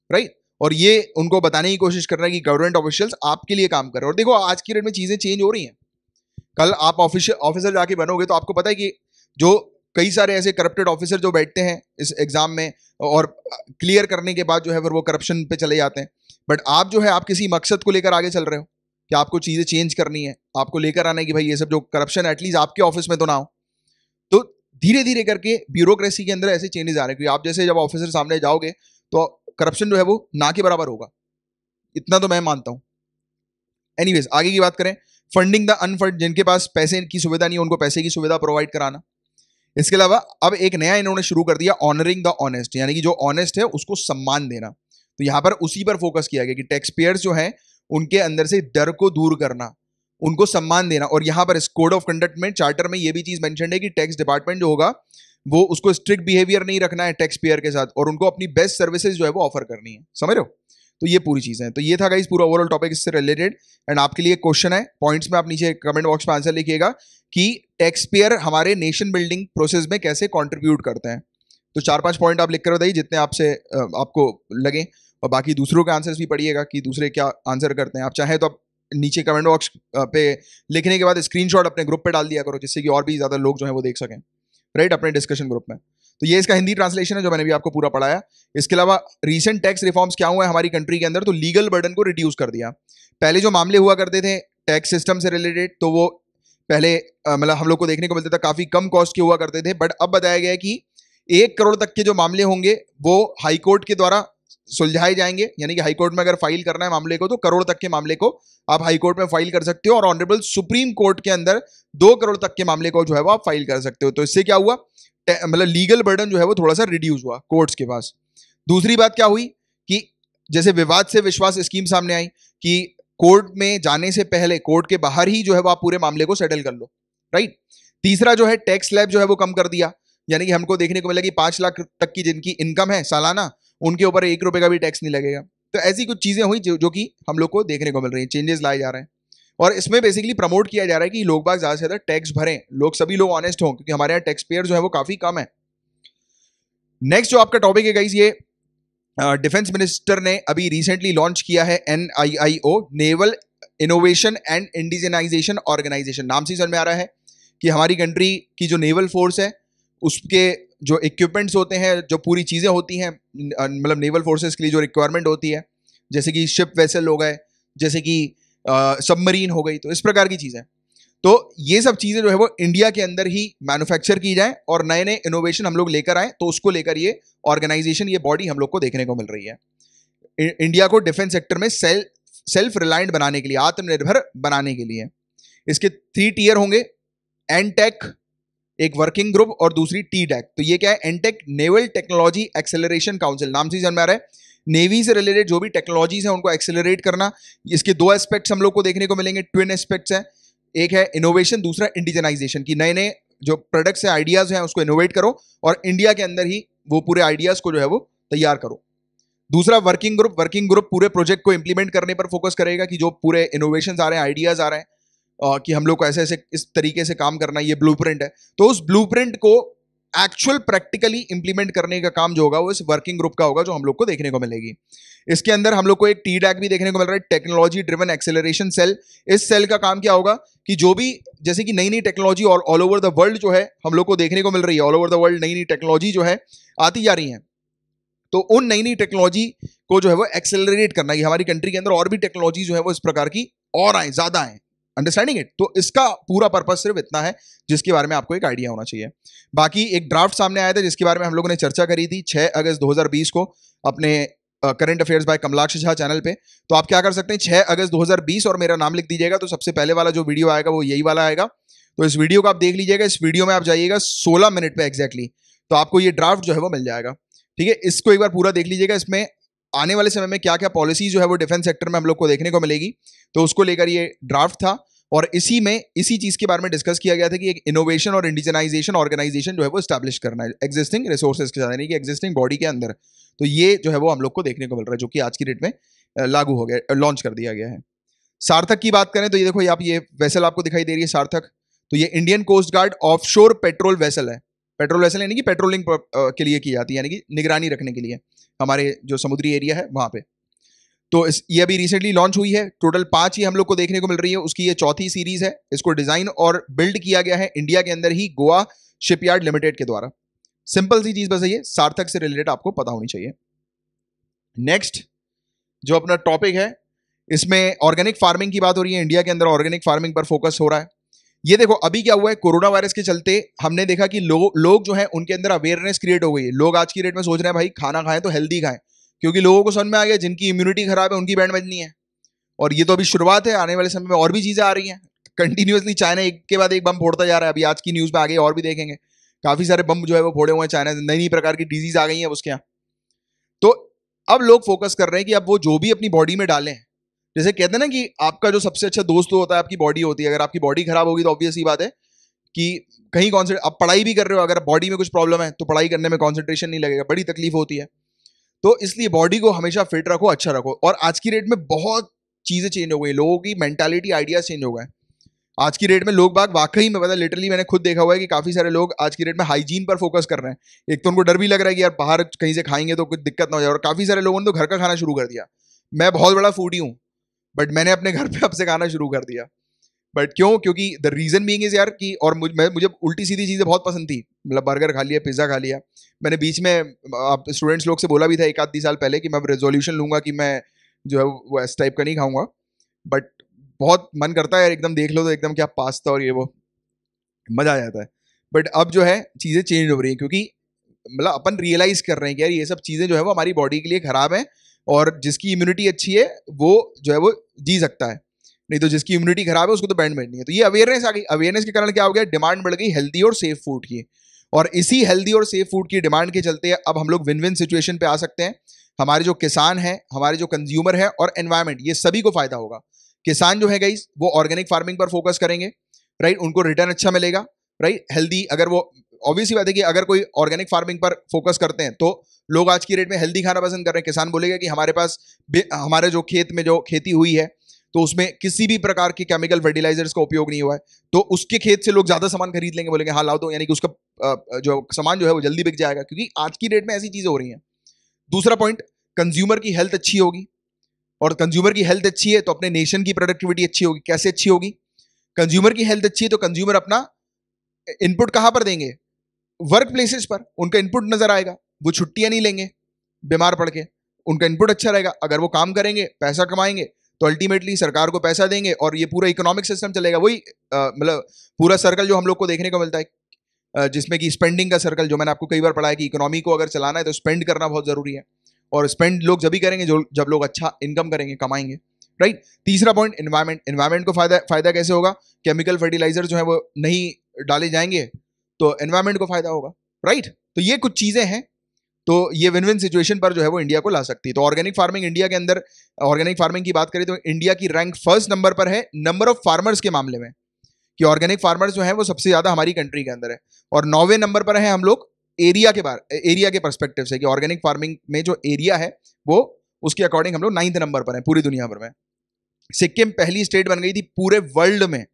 राइट और ये उनको बताने की कोशिश कर रहे हैं कि गवर्नमेंट ऑफिशियल्स आपके लिए काम कर रहे हैं। और देखो, आज की डेट में चीज़ें चेंज हो रही हैं। कल आप ऑफिशियल ऑफिसर जाके बनोगे तो आपको पता है कि जो कई सारे ऐसे करप्टेड ऑफिसर जो बैठते हैं इस एग्ज़ाम में और क्लियर करने के बाद जो है फिर वो करप्शन पे चले जाते हैं। बट आप जो है, आप किसी मकसद को लेकर आगे चल रहे हो कि आपको चीज़ें चेंज करनी है, आपको लेकर आना है कि भाई ये सब जो करप्शन एटलीस्ट आपके ऑफ़िस में तो ना हो। तो धीरे धीरे करके ब्यूरोक्रेसी के अंदर ऐसे चेंजेस आ रहे हैं क्योंकि आप जैसे जब ऑफिसर सामने जाओगे तो करप्शन जो है वो ना के बराबर होगा। इतना तो मैं मानता हूँ। एनीवेज आगे की बात करें फंडिंग द अनफंड जिनके पास पैसे की सुविधा नहीं है, उनको पैसे की सुविधा प्रोवाइड कराना। इसके अलावा अब एक नया इन्होंने शुरू कर दिया ऑनरिंग द ऑनेस्ट यानी कि जो ऑनेस्ट है उसको सम्मान देना। तो यहाँ पर उसी पर फोकस किया गया कि टैक्स पेयर्स जो है, उनके अंदर से डर को दूर करना, उनको सम्मान देना। और यहाँ पर इस कोड ऑफ़ कंडक्ट में चार्टर में ये भी चीज़ मेंशन है कि टैक्स डिपार्टमेंट जो होगा, वो उसको स्ट्रिक्ट बिहेवियर नहीं रखना है टैक्स पेयर के साथ, और उनको अपनी बेस्ट सर्विसेज़ जो है वो ऑफ़र करनी है। समझ रहे हो? तो ये पूरी चीज़ है। तो ये था गाइस पूरा ओवरऑल टॉपिक इससे रिलेटेड एंड आपके लिए क्वेश्चन है पॉइंट्स में आप नीचे कमेंट बॉक्स में आंसर लिखिएगा। कि टैक्स पेयर हमारे नेशन बिल्डिंग प्रोसेस में कैसे कॉन्ट्रीब्यूट करते हैं। तो चार पाँच पॉइंट आप लिख कर बताइए, जितने आपसे आपको लगे, और बाकी दूसरों के आंसर्स भी पढ़िएगा कि दूसरे क्या आंसर करते हैं। आप चाहें तो आप नीचे कमेंट बॉक्स पे लिखने के बाद स्क्रीनशॉट अपने ग्रुप पे डाल दिया करो, जिससे कि और भी ज़्यादा लोग जो है वो देख सकें। राइट अपने डिस्कशन ग्रुप में। तो ये इसका हिंदी ट्रांसलेशन है, जो मैंने भी आपको पूरा पढ़ाया। इसके अलावा रीसेंट टैक्स रिफॉर्म्स क्या हुआ है हमारी कंट्री के अंदर? तो लीगल बर्डन को रिड्यूस कर दिया। पहले जो मामले हुआ करते थे टैक्स सिस्टम से रिलेटेड तो वो पहले मतलब हम लोग को देखने को मिलता था, काफ़ी कम कॉस्ट के हुआ करते थे बट अब बताया गया है कि एक करोड़ तक के जो मामले होंगे, वो हाईकोर्ट के द्वारा सुलझाए जाएँगे। यानी कि हाईकोर्ट में अगर फ़ाइल करना है मामले को तो करोड़ तक के मामले को आप हाईकोर्ट में फ़ाइल कर सकते हो और ऑनरेबल सुप्रीम कोर्ट के अंदर दो करोड़ तक के मामले को जो है वो आप फ़ाइल कर सकते हो। तो इससे क्या हुआ? मतलब लीगल बर्डन जो है वो थोड़ा सा रिड्यूस हुआ कोर्ट्स के पास। दूसरी बात क्या हुई कि जैसे विवाद से विश्वास स्कीम सामने आई कि कोर्ट में जाने से पहले कोर्ट के बाहर ही जो है वो आप पूरे मामले को सेटल कर लो राइट तीसरा जो है टैक्स लैब जो है वो कम कर दिया यानी कि हमको देखने को मिला कि पाँच लाख तक की जिनकी इनकम है सालाना उनके ऊपर एक रुपए का भी टैक्स नहीं लगेगा। तो ऐसी कुछ चीज़ें हुई जो, जो कि हम लोग को देखने को मिल रही है चेंजेस लाए जा रहे हैं। और इसमें बेसिकली प्रमोट किया जा रहा है कि लोग बाग ज़्यादा से ज़्यादा टैक्स भरें। लोग सभी लोग ऑनेस्ट हों क्योंकि हमारे यहाँ टैक्स पेयर जो है वो काफ़ी कम है। नेक्स्ट जो आपका टॉपिक है गाइस ये डिफेंस मिनिस्टर ने अभी रिसेंटली लॉन्च किया है N I I O naval innovation and indigenisation organisation नाम से समझ में आ रहा है कि हमारी कंट्री की जो नेवल फोर्स है, उसके जो इक्विपमेंट्स होते हैं, जो पूरी चीज़ें होती हैं मतलब नेवल फोर्सेस के लिए जो रिक्वायरमेंट होती है, जैसे कि शिप वेसल हो गए, जैसे कि सबमरीन हो गई तो इस प्रकार की चीज़ें। तो ये सब चीज़ें जो है वो इंडिया के अंदर ही मैन्युफैक्चर की जाए और नए नए इनोवेशन हम लोग लेकर आएँ तो उसको लेकर ये ऑर्गेनाइजेशन, ये बॉडी हम लोग को देखने को मिल रही है। इंडिया को डिफेंस सेक्टर में सेल्फ सेल्फ रिलायंट बनाने के लिए, आत्मनिर्भर बनाने के लिए। इसके थ्री टीयर होंगे एनटेक एक वर्किंग ग्रुप और दूसरी टी टैक तो ये क्या है? NTAC naval technology acceleration council नाम से समझ आ रहा है। नेवी से रिलेटेड जो भी टेक्नोलॉजीज़ है, उनको एक्सेलरेट करना। इसके दो एस्पेक्ट्स हम लोग को देखने को मिलेंगे ट्विन एस्पेक्ट्स हैं। एक है इनोवेशन दूसरा इंडिजनाइजेशन की नए नए जो प्रोडक्ट्स है आइडियाज़ हैं, उसको इनोवेट करो और इंडिया के अंदर ही वो पूरे आइडियाज़ को जो है वो तैयार करो। दूसरा वर्किंग ग्रुप वर्किंग ग्रुप पूरे प्रोजेक्ट को इंप्लीमेंट करने पर फोकस करेगा कि जो पूरे इनोवेशन आ रहे हैं आइडियाज़ आ रहे हैं कि हम लोग को ऐसे ऐसे इस तरीके से काम करना ये ब्लूप्रिंट है। तो उस ब्लूप्रिंट को एक्चुअल प्रैक्टिकली इंप्लीमेंट करने का काम जो होगा वो इस वर्किंग ग्रुप का होगा जो हम लोग को देखने को मिलेगी। इसके अंदर हम लोग को एक टी डैक भी देखने को मिल रहा है टेक्नोलॉजी ड्रिवन एक्सेलरेशन सेल इस सेल का काम क्या होगा कि जो भी, जैसे कि नई नई टेक्नोलॉजी और ऑल ओवर द वर्ल्ड जो है, हम लोग को देखने को मिल रही है। ऑल ओवर द वर्ल्ड नई नई टेक्नोलॉजी जो है, आती जा रही है। तो उन नई नई टेक्नोलॉजी को जो है वो एक्सेलरेट करना है। हमारी कंट्री के अंदर और भी टेक्नोलॉजी जो है वो इस प्रकार की और आए, ज़्यादा आए। अंडरस्टैंडिंग इट तो इसका पूरा पर्पज सिर्फ़ इतना है, जिसके बारे में आपको एक आइडिया होना चाहिए। बाकी एक ड्राफ्ट सामने आया था, जिसके बारे में हम लोगों ने चर्चा करी थी छह अगस्त 2020 को अपने current affairs by Kamalaksh Jha channel पे। तो आप क्या कर सकते हैं, छह अगस्त 2020 और मेरा नाम लिख दीजिएगा तो सबसे पहले वाला जो वीडियो आएगा वो यही वाला आएगा। तो इस वीडियो को आप देख लीजिएगा, इस वीडियो में आप जाइएगा सोलह मिनट पे एक्जैक्टली तो आपको ये ड्राफ्ट जो है वो मिल जाएगा। ठीक है, इसको एक बार पूरा देख लीजिएगा, इसमें आने वाले समय में क्या क्या पॉलिसी जो है वो डिफेंस सेक्टर में हम लोग को देखने को मिलेगी। तो उसको लेकर ये ड्राफ्ट था और इसी में, इसी चीज़ के बारे में डिस्कस किया गया था कि एक इनोवेशन और इंडिजनाइजेशन ऑर्गेनाइजेशन जो है वो स्टैब्लिश करना है एक्जिस्टिंग रिसोर्सेज के साथ, यानी कि एग्जिस्टिंग बॉडी के अंदर। तो ये जो है वो हम लोग को देखने को मिल रहा है, जो कि आज की डेट में लागू हो गया लॉन्च कर दिया गया है। सार्थक की बात करें तो ये देखो आप, ये वेसल आपको दिखाई दे रही है, सार्थक। तो ये Indian coast guard offshore patrol vessel है। पेट्रोल वेसल यानी कि पेट्रोलिंग के लिए की जाती है, यानी कि निगरानी रखने के लिए। हमारे जो समुद्री एरिया है, वहाँ पे। तो इस ये अभी रिसेंटली लॉन्च हुई है। टोटल पाँच ही हम लोग को देखने को मिल रही है। उसकी ये चौथी सीरीज़ है। इसको डिज़ाइन और बिल्ड किया गया है इंडिया के अंदर ही गोवा शिपयार्ड लिमिटेड के द्वारा। सिंपल सी चीज़ बस ये। सार्थक से रिलेटेड आपको पता होनी चाहिए। नेक्स्ट जो अपना टॉपिक है इसमें ऑर्गेनिक फ़ार्मिंग की बात हो रही है। इंडिया के अंदर ऑर्गेनिक फ़ार्मिंग पर फोकस हो रहा है। ये देखो अभी क्या हुआ है? कोरोना वायरस के चलते हमने देखा कि लो, लोग जो है उनके अंदर अवेयरनेस क्रिएट हो गई है। लोग आज की डेट में सोच रहे हैं भाई खाना खाएँ तो हेल्दी खाएँ। क्योंकि लोगों को समझ में आ गया, जिनकी इम्यूनिटी खराब है, उनकी बैंड बजनी है। और ये तो अभी शुरुआत है, आने वाले समय में और भी चीज़ें आ रही हैं। कंटिन्यूसली चाइना एक के बाद एक बम फोड़ता जा रहा है। अभी आज की न्यूज़ में आगे और भी देखेंगे। काफ़ी सारे बम जो है वो फोड़े हुए हैं चाइना नई नई प्रकार की डिज़ीज़ आ गई है उसके यहाँ। तो अब लोग फोकस कर रहे हैं कि अब वो जो भी अपनी बॉडी में डालें, जैसे कहते हैं ना कि आपका जो सबसे अच्छा दोस्त होता है, आपकी बॉडी होती है। अगर आपकी बॉडी खराब होगी तो ऑब्वियस ही बात है कि कहीं कॉन्सेंट्रेट आप पढ़ाई भी कर रहे हो, अगर बॉडी में कुछ प्रॉब्लम है तो पढ़ाई करने में कॉन्सेंट्रेशन नहीं लगेगा। बड़ी तकलीफ़ होती है। तो इसलिए बॉडी को हमेशा फिट रखो अच्छा रखो। और आज की डेट में बहुत चीज़ें चेंज हो गई लोगों की मेंटालिटी आइडिया चेंज हो गए आज की डेट में लोग बाग, वाकई में पता लिटरली मैंने खुद देखा हुआ है कि काफ़ी सारे लोग आज की डेट में हाइजीन पर फोकस कर रहे हैं। एक तो उनको डर भी लग रहा है कि यार, बाहर कहीं से खाएँगे तो कुछ दिक्कत ना हो जाए। और काफ़ी सारे लोगों ने तो घर का खाना शुरू कर दिया। मैं बहुत बड़ा फूडी हूँ बट मैंने अपने घर पे अब से खाना शुरू कर दिया। बट क्यों? क्योंकि द रीजन बींग इज़ यार कि और मुझ, मैं मुझे उल्टी सीधी चीज़ें बहुत पसंद थी। मतलब बर्गर खा लिया पिज़्ज़ा खा लिया। मैंने बीच में आप स्टूडेंट्स लोग से बोला भी था एक आध साल पहले कि मैं रेजोल्यूशन लूँगा कि मैं जो है वो इस टाइप का नहीं खाऊँगा। बट बहुत मन करता है यार एकदम देख लो तो एकदम क्या पास्ता और ये वो। मज़ा आ जाता है। बट अब जो है चीज़ें चेंज हो रही हैं क्योंकि मतलब अपन रियलाइज़ कर रहे हैं कि यार ये सब चीज़ें जो है वो हमारी बॉडी के लिए खराब है और जिसकी इम्यूनिटी अच्छी है वो जो है वो जी सकता है। नहीं तो जिसकी इम्यूनिटी खराब है, उसको तो बैंड बैठ नहीं है। तो ये अवेयरनेस आ गई। अवेयरनेस के कारण क्या हो गया? डिमांड बढ़ गई हेल्दी और सेफ़ फ़ूड की। और इसी हेल्दी और सेफ़ फ़ूड की डिमांड के चलते अब हम लोग विन विन सिचुएशन पे आ सकते हैं। हमारे जो किसान हैं, हमारे जो कंज्यूमर है और एनवायरमेंट ये सभी को फ़ायदा होगा। किसान जो है गई वो ऑर्गेनिक फ़ार्मिंग पर फोकस करेंगे राइट उनको रिटर्न अच्छा मिलेगा राइट हेल्दी अगर वो ऑब्वियसली बात है कि अगर कोई ऑर्गेनिक फ़ार्मिंग पर फोकस करते हैं तो लोग आज की रेट में हेल्दी खाना पसंद कर रहे हैं। किसान बोलेगा कि हमारे पास हमारे जो खेत में जो खेती हुई है तो उसमें किसी भी प्रकार के केमिकल फर्टिलाइजर्स का उपयोग नहीं हुआ है। तो उसके खेत से लोग ज़्यादा सामान खरीद लेंगे, बोलेंगे हाँ लाओ तो। यानी कि उसका जो सामान जो है वो जल्दी बिक जाएगा, क्योंकि आज की डेट में ऐसी चीज़ें हो रही हैं। दूसरा पॉइंट कंज्यूमर की हेल्थ अच्छी होगी, और कंज्यूमर की हेल्थ अच्छी है तो अपने नेशन की प्रोडक्टिविटी अच्छी होगी। कैसे अच्छी होगी? कंज्यूमर की हेल्थ अच्छी है तो कंज्यूमर अपना इनपुट कहाँ पर देंगे? वर्क प्लेसेस पर। उनका इनपुट नज़र आएगा, वो छुट्टियाँ नहीं लेंगे, बीमार पड़ के। उनका इनपुट अच्छा रहेगा, अगर वो काम करेंगे, पैसा कमाएँगे तो अल्टीमेटली सरकार को पैसा देंगे और ये पूरा इकोनॉमिक सिस्टम चलेगा। वही मतलब पूरा सर्कल जो हम लोग को देखने को मिलता है जिसमें कि स्पेंडिंग का सर्कल जो मैंने आपको कई बार पढ़ा है कि इकोनॉमी को अगर चलाना है तो स्पेंड करना बहुत ज़रूरी है। और स्पेंड लोग जब भी करेंगे, जो, जब लोग अच्छा इनकम करेंगे, कमाएँगे राइट तीसरा पॉइंट इन्वायरमेंट इन्वायरमेंट को फ़ायदा फ़ायदा कैसे होगा? केमिकल फर्टिलाइज़र जो है वो नहीं डाले जाएँगे तो एनवायरमेंट को फ़ायदा होगा राइट तो ये कुछ चीज़ें हैं तो ये विन विन सिचुएशन पर जो है वो इंडिया को ला सकती है। तो ऑर्गेनिक फ़ार्मिंग इंडिया के अंदर ऑर्गेनिक फ़ार्मिंग की बात करें तो इंडिया की रैंक फ़र्स्ट नंबर पर है नंबर ऑफ़ फार्मर्स के मामले में, कि ऑर्गेनिक फार्मर्स जो है वो सबसे ज़्यादा हमारी कंट्री के अंदर है। और नौवे नंबर पर है हम लोग एरिया के बार एरिया के परस्पेक्टिव से, कि ऑर्गेनिक फ़ार्मिंग में जो एरिया है वो, उसके अकॉर्डिंग हम लोग नाइन्थ नंबर पर है पूरी दुनिया भर में। सिक्किम पहली स्टेट बन गई थी पूरे वर्ल्ड में,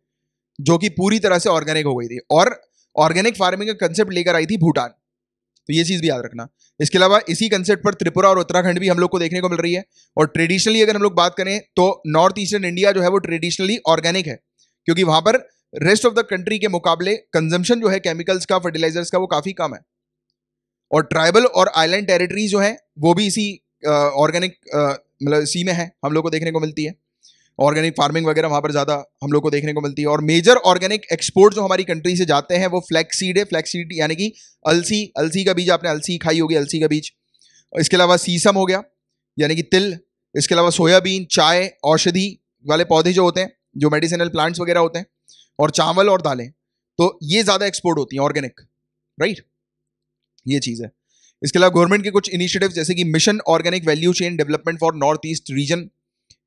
जो कि पूरी तरह से ऑर्गेनिक हो गई थी। और ऑर्गेनिक फ़ार्मिंग का कंसेप्ट लेकर आई थी भूटान। तो ये चीज़ भी याद रखना। इसके अलावा इसी कंसेप्ट पर त्रिपुरा और उत्तराखंड भी हम लोग को देखने को मिल रही है। और ट्रेडिशनली अगर हम लोग बात करें तो नॉर्थ ईस्टर्न इंडिया जो है वो ट्रेडिशनली ऑर्गेनिक है। क्योंकि वहाँ पर रेस्ट ऑफ़ द कंट्री के मुकाबले कंजम्पशन जो है केमिकल्स का फर्टिलाइजर्स का वो काफ़ी कम है। और ट्राइबल और आइलैंड टेरिटरीज जो है, वो भी इसी ऑर्गेनिक मतलब इसी में है, हम लोग को देखने को मिलती है। ऑर्गेनिक फ़ार्मिंग वगैरह वहाँ पर ज़्यादा हम लोग को देखने को मिलती है। और मेजर ऑर्गेनिक एक्सपोर्ट जो हमारी कंट्री से जाते हैं, वो फ्लैक्स सीड है। फ्लैक्स सीड यानी कि अलसी अलसी का बीज आपने अलसी खाई होगी, अलसी का बीज। इसके अलावा सीसम हो गया, यानी कि तिल। इसके अलावा सोयाबीन, चाय, औषधि वाले पौधे जो होते हैं, जो मेडिसिनल प्लांट्स वगैरह होते हैं, और चावल और दालें। तो ये ज़्यादा एक्सपोर्ट होती हैं ऑर्गेनिक राइट ये चीज़ है। इसके अलावा गवर्नमेंट के कुछ इनिशिएटिव जैसे कि mission organic value chain development for north east region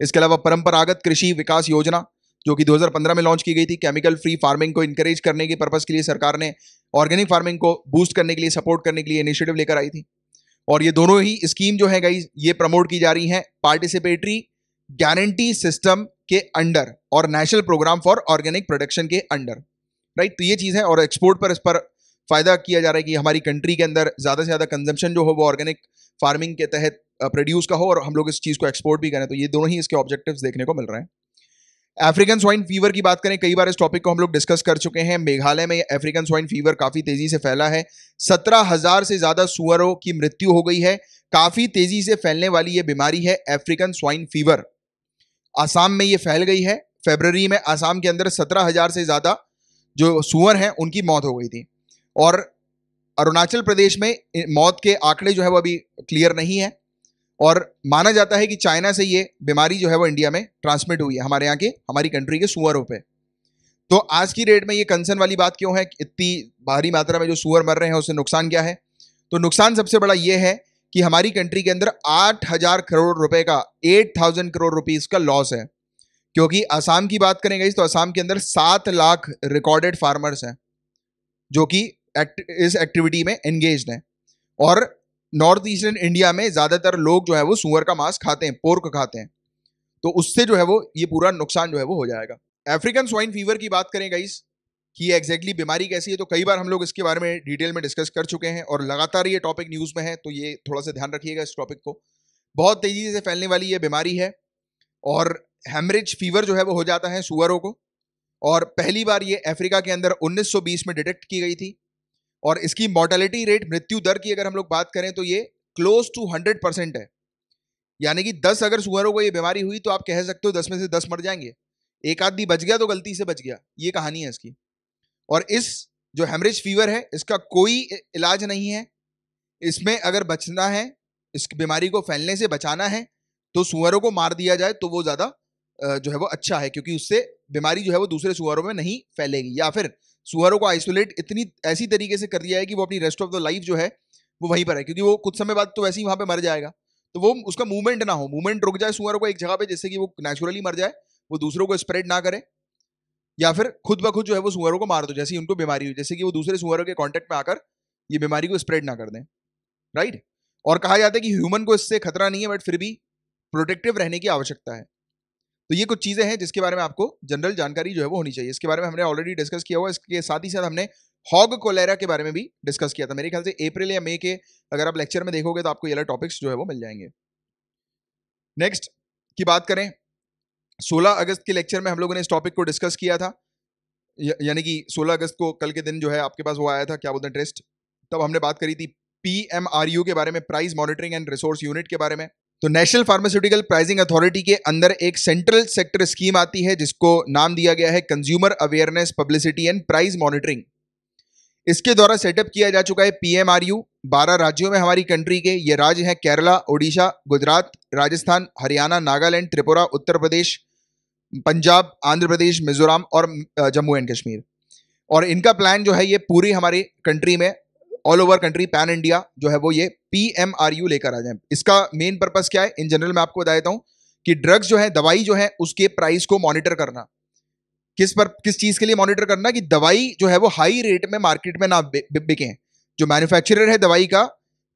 इसके अलावा परंपरागत कृषि विकास योजना, जो कि 2015 में लॉन्च की गई थी केमिकल फ्री फ़ार्मिंग को इंकरेज करने के पर्पज के लिए सरकार ने ऑर्गेनिक फ़ार्मिंग को बूस्ट करने के लिए सपोर्ट करने के लिए इनिशिएटिव लेकर आई थी। और ये दोनों ही स्कीम जो है गई ये प्रमोट की जा रही हैं पार्टिसिपेटरी गारंटी सिस्टम के अंडर और national programme for organic production के अंडर राइट तो ये चीज़ है और एक्सपोर्ट पर इस पर फ़ायदा किया जा रहा है कि हमारी कंट्री के अंदर ज़्यादा से ज़्यादा कंजम्पशन जो हो वो ऑर्गेनिक फ़ार्मिंग के तहत प्रोड्यूस का हो और हम लोग इस चीज़ को एक्सपोर्ट भी करें तो ये दोनों ही इसके ऑब्जेक्टिव्स देखने को मिल रहे हैं। अफ्रीकन स्वाइन फीवर की बात करें, कई बार इस टॉपिक को हम लोग डिस्कस कर चुके हैं। मेघालय में अफ्रीकन स्वाइन फीवर काफ़ी तेज़ी से फैला है। सत्रह हज़ार से ज़्यादा सुअरों की मृत्यु हो गई है। काफ़ी तेज़ी से फैलने वाली ये बीमारी है अफ्रीकन स्वाइन फीवर आसाम में ये फैल गई है। फेबररी में आसाम के अंदर सत्रह हज़ार से ज़्यादा जो सुअर हैं, उनकी मौत हो गई थी। और अरुणाचल प्रदेश में मौत के आंकड़े जो है वो अभी क्लियर नहीं है। और माना जाता है कि चाइना से ये बीमारी जो है वो इंडिया में ट्रांसमिट हुई है। हमारे यहाँ के, हमारी कंट्री के सुअरों पे। तो आज की डेट में ये कंसर्न वाली बात क्यों है? इतनी भारी मात्रा में जो सुअर मर रहे हैं, उससे नुकसान क्या है? तो नुकसान सबसे बड़ा ये है कि हमारी कंट्री के अंदर आठ हज़ार करोड़ रुपए का एट थाउज़ेंड करोड़ रुपीज़ का लॉस है। क्योंकि असम की बात करेंगे तो असम के अंदर सात लाख रिकॉर्डेड फार्मर्स हैं, जो कि इस एक्टिविटी में एंगेज हैं। और नॉर्थ ईस्टर्न इंडिया में ज़्यादातर लोग जो है वो सुअर का मांस खाते हैं पोर्क खाते हैं। तो उससे जो है वो, ये पूरा नुकसान जो है वो हो जाएगा। अफ्रीकन स्वाइन फीवर की बात करें गाइस कि एग्जैक्टली बीमारी कैसी है तो कई बार हम लोग इसके बारे में डिटेल में डिस्कस कर चुके हैं और लगातार ये टॉपिक न्यूज़ में है तो ये थोड़ा सा ध्यान रखिएगा इस टॉपिक को। बहुत तेज़ी से फैलने वाली ये बीमारी है और हेमरेज फीवर जो है वो हो जाता है सुअरों को। और पहली बार ये अफ्रीका के अंदर 1920 में डिटेक्ट की गई थी। और इसकी मोर्टेलिटी रेट मृत्यु दर की अगर हम लोग बात करें तो ये क्लोज टू हंड्रेड परसेंट है। यानी कि दस अगर सुअरों को ये बीमारी हुई तो आप कह सकते हो दस में से दस मर जाएँगे। एक आदमी बच गया तो गलती से बच गया। ये कहानी है इसकी। और इस जो हेमरेज फीवर है, इसका कोई इलाज नहीं है। इसमें अगर बचना है, इस बीमारी को फैलने से बचाना है तो सुअरों को मार दिया जाए तो वो ज़्यादा जो है वो अच्छा है, क्योंकि उससे बीमारी जो है वो दूसरे सुअरों में नहीं फैलेगी। या फिर सुअरों को आइसोलेट इतनी, ऐसी तरीके से कर दिया है कि वो अपनी रेस्ट ऑफ़ द लाइफ जो है, वो वहीं पर है। क्योंकि वो कुछ समय बाद तो वैसे ही वहाँ पर मर जाएगा। तो वो उसका मूवमेंट ना हो। मूवमेंट रुक जाए सुअरों को एक जगह पे जिससे कि वो नेचुरली मर जाए, वो दूसरों को स्प्रेड ना करे, या फिर खुद ब खुद जो है वो सुअरों को मार दो, जैसे ही उनको बीमारी हो, जैसे कि वो दूसरे सुअरों के कॉन्टेक्ट में आकर ये बीमारी को स्प्रेड ना कर दें। राइट और कहा जाता है कि ह्यूमन को इससे खतरा नहीं है बट फिर भी प्रोटेक्टिव रहने की आवश्यकता है। तो ये कुछ चीज़ें हैं जिसके बारे में आपको जनरल जानकारी जो है वो होनी चाहिए। इसके बारे में हमने ऑलरेडी डिस्कस किया हुआ इसके साथ ही साथ हमने हॉग कोलेरा के बारे में भी डिस्कस किया था। मेरे ख्याल से अप्रैल या मई के अगर आप लेक्चर में देखोगे तो आपको ये टॉपिक्स जो है वो मिल जाएँगे। नेक्स्ट की बात करें 16 अगस्त के लेक्चर में हम लोगों ने इस टॉपिक को डिस्कस किया था। यानी कि 16 अगस्त को कल के दिन जो है आपके पास वो आया था, क्या बोलते हैं टेस्ट तब हमने बात करी थी पीएमआरयू के बारे में price monitoring and resource unit के बारे में। तो नेशनल फार्मास्यूटिकल प्राइसिंग अथॉरिटी के अंदर एक सेंट्रल सेक्टर स्कीम आती है, जिसको नाम दिया गया है consumer awareness publicity and price monitoring इसके द्वारा सेटअप किया जा चुका है पीएमआरयू बारह राज्यों में हमारी कंट्री के। ये राज्य हैं केरला ओडिशा गुजरात राजस्थान हरियाणा नागालैंड त्रिपुरा उत्तर प्रदेश पंजाब आंध्र प्रदेश मिजोरम और जम्मू एंड कश्मीर और इनका प्लान जो है ये पूरी हमारी कंट्री में all over country pan India जो है वो ये पी एम आर यू लेकर आ जाए। इसका मेन पर्पज क्या है? इन जनरल मैं आपको बता देता हूँ कि ड्रग्स जो है, दवाई जो है, उसके प्राइस को मॉनिटर करना। किस पर, किस चीज़ के लिए मॉनिटर करना? कि दवाई जो है, वो हाई रेट में मार्केट में ना बिके। जो मैन्युफैक्चरर है दवाई का,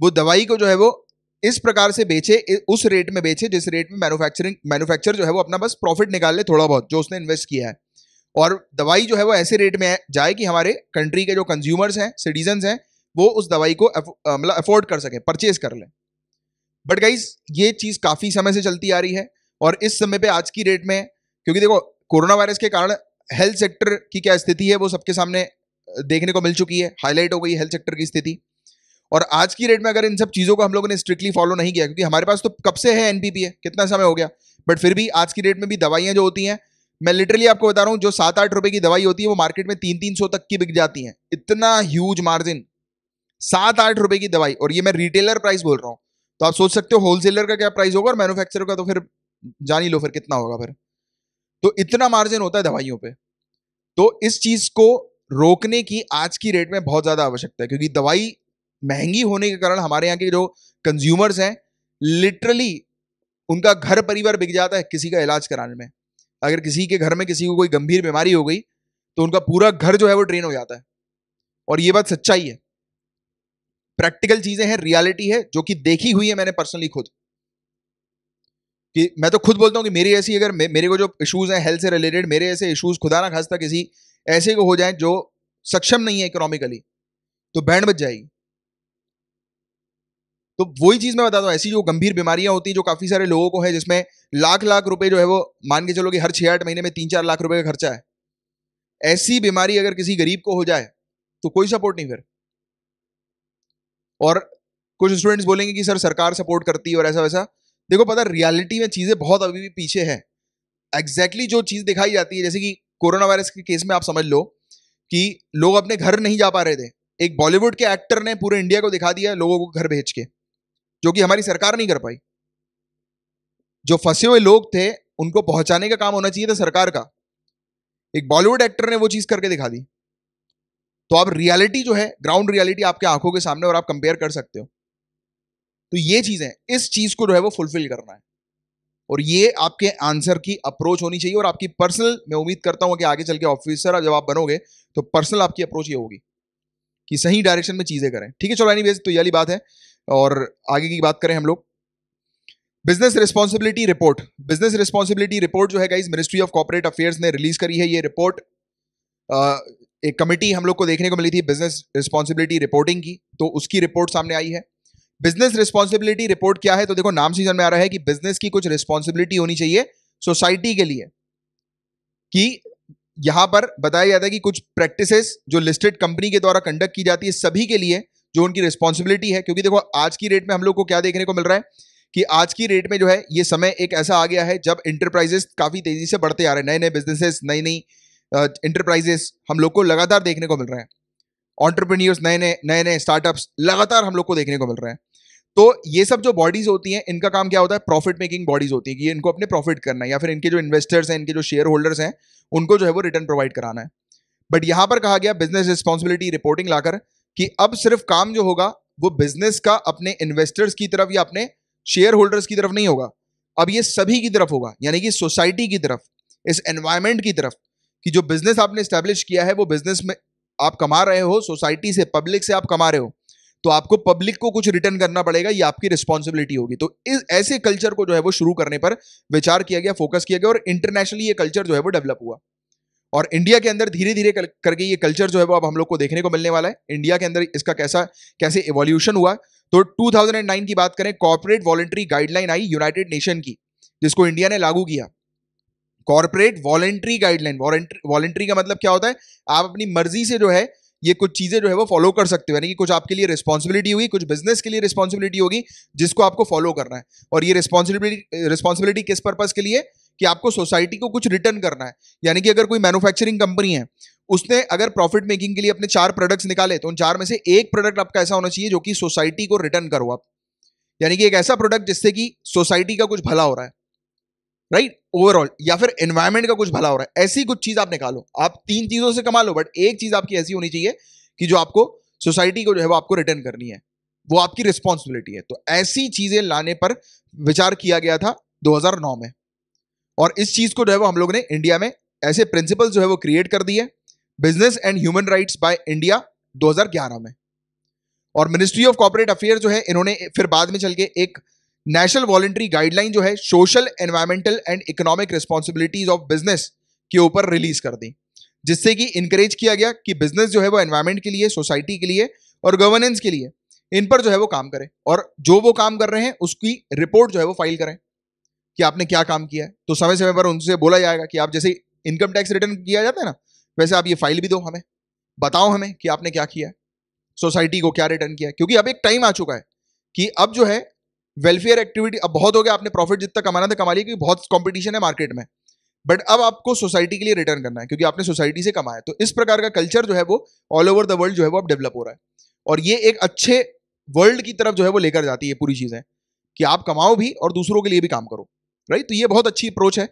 वो दवाई को जो है, वो इस प्रकार से बेचे उस रेट में बेचे, जिस रेट में मैन्युफैक्चरिंग मैन्युफैक्चर जो है, वो अपना बस प्रॉफिट निकाल ले थोड़ा बहुत, जो उसने इन्वेस्ट किया है। और दवाई जो है, वो ऐसे रेट में जाए कि हमारे कंट्री के जो कंज्यूमर्स हैं सिटीजन हैं वो उस दवाई को मतलब अफोर्ड कर सके परचेज कर ले। बट गाइज़ ये चीज़ काफ़ी समय से चलती आ रही है और इस समय पे आज की डेट में, क्योंकि देखो, कोरोना वायरस के कारण हेल्थ सेक्टर की क्या स्थिति है, वो सबके सामने देखने को मिल चुकी है। हाईलाइट हो गई हेल्थ सेक्टर की स्थिति। और आज की डेट में अगर इन सब चीज़ों को हम लोगों ने स्ट्रिक्टली फॉलो नहीं किया, क्योंकि हमारे पास तो कब से है है कितना समय हो गया? बट फिर भी आज की डेट में भी दवाइयाँ जो होती हैं, मैं लिटरली आपको बता रहा हूँ, जो सात आठ रुपए की दवाई होती है, वो मार्केट में तीन तीन सौ तक की बिक जाती है। इतना ह्यूज मार्जिन सात आठ रुपए की दवाई, और ये मैं रिटेलर प्राइस बोल रहा हूँ। तो आप सोच सकते हो होलसेलर का क्या प्राइस होगा और मैन्युफैक्चरर का तो फिर जान ही लो फिर कितना होगा फिर। तो इतना मार्जिन होता है दवाइयों पे। तो इस चीज़ को रोकने की आज की रेट में बहुत ज़्यादा आवश्यकता है, क्योंकि दवाई महँगी होने के कारण हमारे यहाँ के जो कंज्यूमर्स हैं लिटरली उनका घर परिवार बिक जाता है किसी का इलाज कराने में। अगर किसी के घर में किसी को कोई गंभीर बीमारी हो गई तो उनका पूरा घर जो है वो ड्रेन हो जाता है। और ये बात सच्चाई है। प्रैक्टिकल चीज़ें हैं रियलिटी है जो कि देखी हुई है मैंने पर्सनली खुद। कि मैं तो खुद बोलता हूँ कि मेरी ऐसी अगर मे, मेरे को जो इश्यूज़ हैं हेल्थ से रिलेटेड मेरे ऐसे इश्यूज़ खुदा ना खास्ता किसी ऐसे को हो जाए जो सक्षम नहीं है इकोनॉमिकली तो बैंड बच जाएगी। तो वही चीज़ मैं बताता हूँ ऐसी जो गंभीर बीमारियाँ होती हैं जो काफ़ी सारे लोगों को है जिसमें लाख लाख रुपए जो है वो मान के चलो कि हर छह आठ महीने में तीन चार लाख रुपए का खर्चा है। ऐसी बीमारी अगर किसी गरीब को हो जाए तो कोई सपोर्ट नहीं फिर। और कुछ स्टूडेंट्स बोलेंगे कि, सर, सरकार सपोर्ट करती है और ऐसा वैसा। देखो, पता रियलिटी में चीज़ें बहुत अभी भी पीछे है। एग्जैक्टली exactly जो चीज़ दिखाई जाती है, जैसे कि कोरोना वायरस के केस में आप समझ लो कि लोग अपने घर नहीं जा पा रहे थे। एक बॉलीवुड के एक्टर ने पूरे इंडिया को दिखा दिया लोगों को घर भेज के, जो कि हमारी सरकार नहीं कर पाई। जो फंसे हुए लोग थे, उनको पहुँचाने का काम होना चाहिए था सरकार का। एक बॉलीवुड एक्टर ने वो चीज़ करके दिखा दी। तो अब रियलिटी जो है ग्राउंड रियलिटी आपके आँखों के सामने और आप कंपेयर कर सकते हो। तो ये चीज़ें, इस चीज़ को जो है वो फुलफिल करना है। और ये आपके आंसर की अप्रोच होनी चाहिए और आपकी पर्सनल मैं उम्मीद करता हूँ कि आगे चल के ऑफिसर जब आप बनोगे तो पर्सनल आपकी अप्रोच ये होगी कि सही डायरेक्शन में चीज़ें करें। ठीक है, चलो एनी तो ये बात है और आगे की बात करें हम लोग। Business responsibility report business responsibility report जो है मिनिस्ट्री ऑफ़ कॉर्पोरेट अफेयर्स ने रिलीज़ करी है ये रिपोर्ट एक कमेटी हम लोग को देखने को मिली थी बिज़नेस रिस्पॉन्सिबिलिटी रिपोर्टिंग की तो उसकी रिपोर्ट सामने आई है। बिज़नेस रिस्पॉन्सिबिलिटी रिपोर्ट क्या है तो देखो नाम सीज़न में आ रहा है कि बिज़नेस की कुछ रिस्पॉन्सिबिलिटी होनी चाहिए सोसाइटी के लिए, कि यहाँ पर बताया जाता है कि कुछ प्रैक्टिसेस जो लिस्टेड कंपनी के द्वारा कंडक्ट की जाती है सभी के लिए जो उनकी रिस्पॉन्सिबिलिटी है, क्योंकि देखो आज की रेट में हम लोग को क्या देखने को मिल रहा है कि आज की रेट में जो है ये समय एक ऐसा आ गया है जब इंटरप्राइजेस काफ़ी तेज़ी से बढ़ते आ रहे हैं नए नए बिजनेसेस नई नई इंटरप्राइजेस हम लोग को लगातार देखने को मिल रहे हैं। ऑन्टरप्रीनियर्स नए नए नए नए स्टार्टअप्स लगातार हम लोग को देखने को मिल रहे हैं। तो ये सब जो बॉडीज होती हैं, इनका काम क्या होता है? प्रॉफिट मेकिंग बॉडीज होती है कि इनको अपने प्रॉफिट करना है या फिर इनके जो इन्वेस्टर्स हैं, इनके जो शेयर होल्डर्स हैं, उनको जो है वो रिटर्न प्रोवाइड कराना है। बट यहाँ पर कहा गया बिज़नेस रिस्पॉन्सिबिलिटी रिपोर्टिंग लाकर कि अब सिर्फ़ काम जो होगा, वो बिज़नेस का अपने इन्वेस्टर्स की तरफ़ या अपने शेयर होल्डर्स की तरफ़ नहीं होगा। अब ये सभी की तरफ़ होगा, यानी कि सोसाइटी की तरफ़, इस एनवायरमेंट की तरफ़। कि जो बिज़नेस आपने स्टैब्लिश किया है, वो बिज़नेस में आप कमा रहे हो सोसाइटी से पब्लिक से आप कमा रहे हो तो आपको पब्लिक को कुछ रिटर्न करना पड़ेगा, ये आपकी रिस्पॉन्सिबिलिटी होगी। तो इस, ऐसे कल्चर को जो है, वो शुरू करने पर विचार किया गया फोकस किया गया और इंटरनेशनली ये कल्चर जो है, वो डेवलप हुआ। और इंडिया के अंदर धीरे धीरे करके ये कल्चर जो है, वो अब हम लोग को देखने को मिलने वाला है। इंडिया के अंदर इसका कैसा, कैसे इवोल्यूशन हुआ तो 2009 की बात करें कॉर्पोरेट वॉलेंट्री गाइडलाइन आई यूनाइटेड नेशन की, जिसको इंडिया ने लागू किया। कॉर्पोरेट वॉलेंट्री गाइडलाइन वॉलेंट्री का मतलब क्या होता है? आप अपनी मर्ज़ी से जो है, ये कुछ चीज़ें जो है, वो फॉलो कर सकते हो। यानी कि कुछ आपके लिए रिस्पॉन्सिबिलिटी होगी, कुछ बिज़नेस के लिए रिस्पॉन्सिबिलिटी होगी, जिसको आपको फॉलो करना है। और ये रिस्पॉन्सिबिलिटी रिस्पॉन्सिबिलिटी किस पर्पज के लिए? कि आपको सोसाइटी को कुछ रिटर्न करना है। यानी कि अगर कोई मैन्युफैक्चरिंग कंपनी है, उसने अगर प्रॉफिट मेकिंग के लिए अपने चार प्रोडक्ट्स निकाले तो उन चार में से एक प्रोडक्ट आपका ऐसा होना चाहिए, जो कि सोसाइटी को रिटर्न करो आप। यानी कि एक ऐसा प्रोडक्ट जिससे कि सोसाइटी का कुछ भला हो रहा है। राइट? ओवरऑल या फिर एनवायरमेंट का कुछ भला हो रहा है। ऐसी कुछ चीज़ आप निकालो। आप तीन चीज़ों से कमा लो बट एक चीज़ आपकी ऐसी होनी चाहिए कि जो आपको सोसाइटी को जो है वो आपको रिटर्न करनी है। वो आपकी रिस्पॉन्सिबिलिटी है। तो ऐसी चीज़ें लाने पर विचार किया गया था 2009 में। और इस चीज़ को जो है वो हम लोग ने इंडिया में ऐसे प्रिंसिपल जो है वो क्रिएट कर दिए। Business and human rights by India 2011 में। और मिनिस्ट्री ऑफ़ कॉर्पोरेट अफेयर जो है इन्होंने फिर बाद में चल के एक नेशनल वॉलेंट्री गाइडलाइन जो है, social environmental and economic responsibilities of business के ऊपर रिलीज़ कर दी। जिससे कि इंकरेज किया गया कि बिज़नेस जो है वो एनवायरमेंट के लिए सोसाइटी के लिए और गवर्नेंस के लिए, इन पर जो है वो काम करें और जो वो काम कर रहे हैं, उसकी रिपोर्ट जो है वो फ़ाइल करें कि आपने क्या काम किया है। तो समय समय पर उनसे बोला जाएगा कि आप जैसे इनकम टैक्स रिटर्न किया जाता है ना, वैसे आप ये फ़ाइल भी दो हमें, बताओ हमें कि आपने क्या किया है। सोसाइटी को क्या रिटर्न किया क्योंकि अब एक टाइम आ चुका है कि अब जो है वेलफेयर एक्टिविटी अब बहुत हो गया, आपने प्रॉफिट जितना कमाना था, कमा लिया, क्योंकि बहुत कॉम्पिटिशन है मार्केट में। बट अब आपको सोसाइटी के लिए रिटर्न करना है, क्योंकि आपने सोसाइटी से कमाया तो इस प्रकार का कल्चर जो है वो ऑल ओवर द वर्ल्ड जो है वो अब डेवलप हो रहा है। और ये एक अच्छे वर्ल्ड की तरफ़ जो है वो लेकर जाती है पूरी चीज़ें, कि आप कमाओ भी और दूसरों के लिए भी काम करो। राइट तो ये बहुत अच्छी अप्रोच है।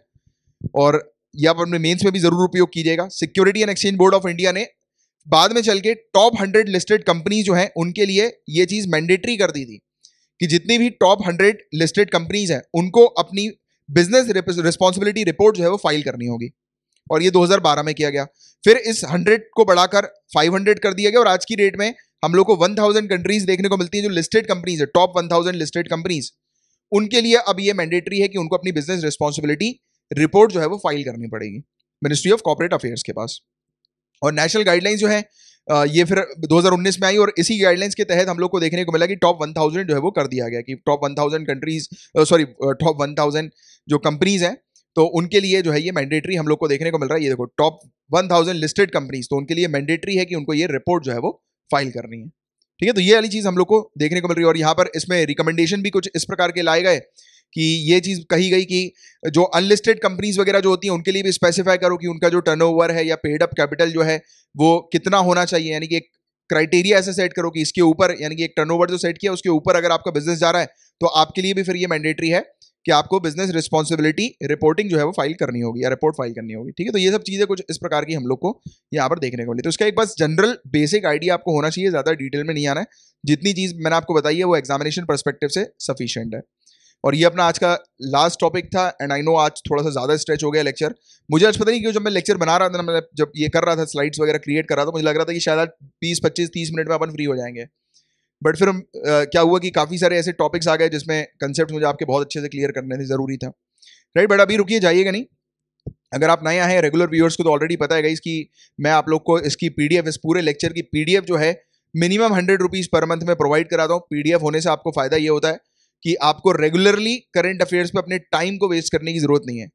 और ये आप अपने मेन्स में भी ज़रूर उपयोग कीजिएगा। Security and exchange board of India ने बाद में चल के टॉप हंड्रेड लिस्टेड कंपनी जो है, उनके लिए ये चीज़ मैंडेटरी कर दी थी। कि जितनी भी टॉप हंड्रेड लिस्टेड कंपनीज़ हैं, उनको अपनी बिज़नेस रिस्पॉन्सिबिलिटी रिपोर्ट जो है वो फ़ाइल करनी होगी। और ये 2012 में किया गया। फिर इस 100 को बढ़ाकर 500 कर दिया गया और आज की डेट में हम लोग को 1000 कंट्रीज़ देखने को मिलती हैं जो लिस्टेड कंपनीज़ है टॉप 1000 लिस्टेड कंपनीज़ उनके लिए अब ये मैंडेटरी है कि उनको अपनी बिज़नेस रिस्पॉन्सिबिलिटी रिपोर्ट जो है वो फ़ाइल करनी पड़ेगी। मिनिस्ट्री ऑफ़ कॉपरेट अफेयर्स के पास। और नेशनल गाइडलाइंस जो है ये फिर 2019 में आई और इसी गाइडलाइंस के तहत हम लोग को देखने को मिला कि टॉप 1000 जो है वो कर दिया गया कि टॉप 1000 कंट्रीज़ सॉरी टॉप 1000 जो कंपनीज़ हैं तो उनके लिए जो है ये मैंडेटरी हम लोग को देखने को मिल रहा है। ये देखो टॉप 1000 लिस्टेड कंपनीज़ तो उनके लिए मैंडेटरी है कि उनको ये रिपोर्ट जो है वो फ़ाइल करनी है। ठीक है तो ये वाली चीज़ हम लोग को देखने को मिल रही है और यहाँ पर इसमें रिकमेंडेशन भी कुछ इस प्रकार के लाए गए। कि ये चीज़ कही गई कि जो अनलिस्टेड कंपनीज़ वगैरह जो होती हैं, उनके लिए भी स्पेसिफाई करो कि उनका जो टर्नओवर है या पेड अप कैपिटल जो है, वो कितना होना चाहिए। यानी कि एक क्राइटेरिया ऐसे सेट करो कि इसके ऊपर, यानी कि एक टर्नओवर जो सेट किया, उसके ऊपर अगर आपका बिज़नेस जा रहा है तो आपके लिए भी फिर ये मैंडेटरी है कि आपको बिज़नेस रिस्पॉन्सिबिलिटी रिपोर्टिंग जो है वो फ़ाइल करनी होगी या रिपोर्ट फ़ाइल करनी होगी। ठीक है? तो ये सब चीज़ें कुछ इस प्रकार की हम लोग को यहाँ पर देखने को मिली। तो इसका एक बस जनरल बेसिक आइडिया आपको होना चाहिए, ज़्यादा डिटेल में नहीं आना है। जितनी चीज़ मैंने आपको बताई है, वो एग्जामिनेशन परस्पेक्टिव से सफिशियंट है। और ये अपना आज का लास्ट टॉपिक था एंड आई नो आज थोड़ा सा ज़्यादा स्ट्रेच हो गया लेक्चर मुझे आज पता नहीं क्यों जब मैं लेक्चर बना रहा था ना मैं जब ये कर रहा था स्लाइड्स वगैरह क्रिएट कर रहा था, मुझे लग रहा था कि शायद बीस, पच्चीस, तीस मिनट में अपन फ्री हो जाएँगे. बट फिर क्या हुआ कि काफ़ी सारे ऐसे टॉपिक्स आ गए जिसमें कंसेप्ट मुझे आपके बहुत अच्छे से क्लियर करने थे, ज़रूरी था. राइट बट अभी रुकिए जाइएगा नहीं अगर आप नए आए हैं रेगुलर व्यूअर्स को तो ऑलरेडी पता है इसकी मैं आप लोग को इसकी पीडीएफ इस पूरे लेक्चर की पीडीएफ जो है minimum hundred rupees per month में प्रोवाइड कराता हूँ. पीडीएफ होने से आपको फ़ायदा ये होता है कि आपको रेगुलरली करेंट अफेयर्स पे अपने टाइम को वेस्ट करने की ज़रूरत नहीं है।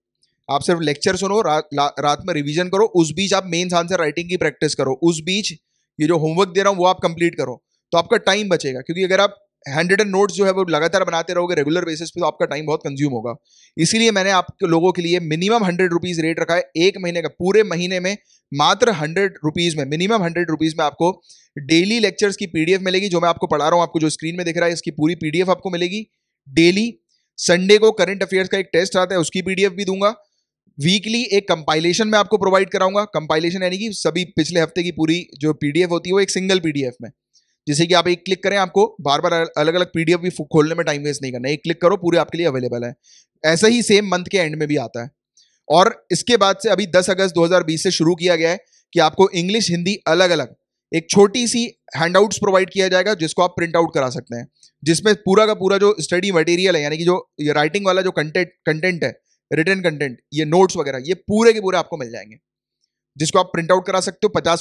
आप सिर्फ़ लेक्चर सुनो रात रात में रिविजन करो, उस बीच आप मेन्स आंसर राइटिंग की प्रैक्टिस करो। उस बीच ये जो होमवर्क दे रहा हूँ, वो आप कंप्लीट करो। तो आपका टाइम बचेगा, क्योंकि अगर आप हैंड एंड नोट्स जो है वो लगातार बनाते रहोगे रेगुलर बेसिस पे तो आपका टाइम बहुत कंज्यूम होगा। इसीलिए मैंने आप लोगों के लिए मिनिमम हंड्रेड रुपीज़ रेट रखा है। एक महीने का, पूरे महीने में मात्र हंड्रेड रुपीज़ में मिनिमम हंड्रेड रुपीज़ में आपको डेली लेक्चर्स की पीडीएफ मिलेगी, जो मैं आपको पढ़ा रहा हूँ, आपको जो स्क्रीन में दिख रहा है, इसकी पूरी पीडीएफ आपको मिलेगी डेली संडे को करंट अफेयर्स का एक टेस्ट आता है, उसकी पीडीएफ भी दूँगा। वीकली एक कंपाइलेशन में आपको प्रोवाइड कराऊँगा। कंपाइलेशन यानी कि सभी पिछले हफ़्ते की पूरी जो पीडीएफ होती है, वो एक सिंगल पीडीएफ में। जैसे कि आप एक क्लिक करें, आपको बार बार अलग अलग पीडीएफ भी खोलने में टाइम वेस्ट नहीं करना। एक क्लिक करो, पूरे आपके लिए अवेलेबल है। ऐसा ही सेम मंथ के एंड में भी आता है। और इसके बाद से अभी 10 अगस्त 2020 से शुरू किया गया है कि आपको इंग्लिश हिंदी अलग अलग एक छोटी सी हैंडआउट्स प्रोवाइड किया जाएगा, जिसको आप प्रिंट आउट करा सकते हैं। जिसमें पूरा का पूरा जो स्टडी मटेरियल है, यानी कि जो राइटिंग वाला जो कंटेंट कंटेंट है रिटर्न कंटेंट ये नोट्स वगैरह, ये पूरे के पूरे आपको मिल जाएँगे। जिसको आप प्रिंट आउट करा सकते हो, पचास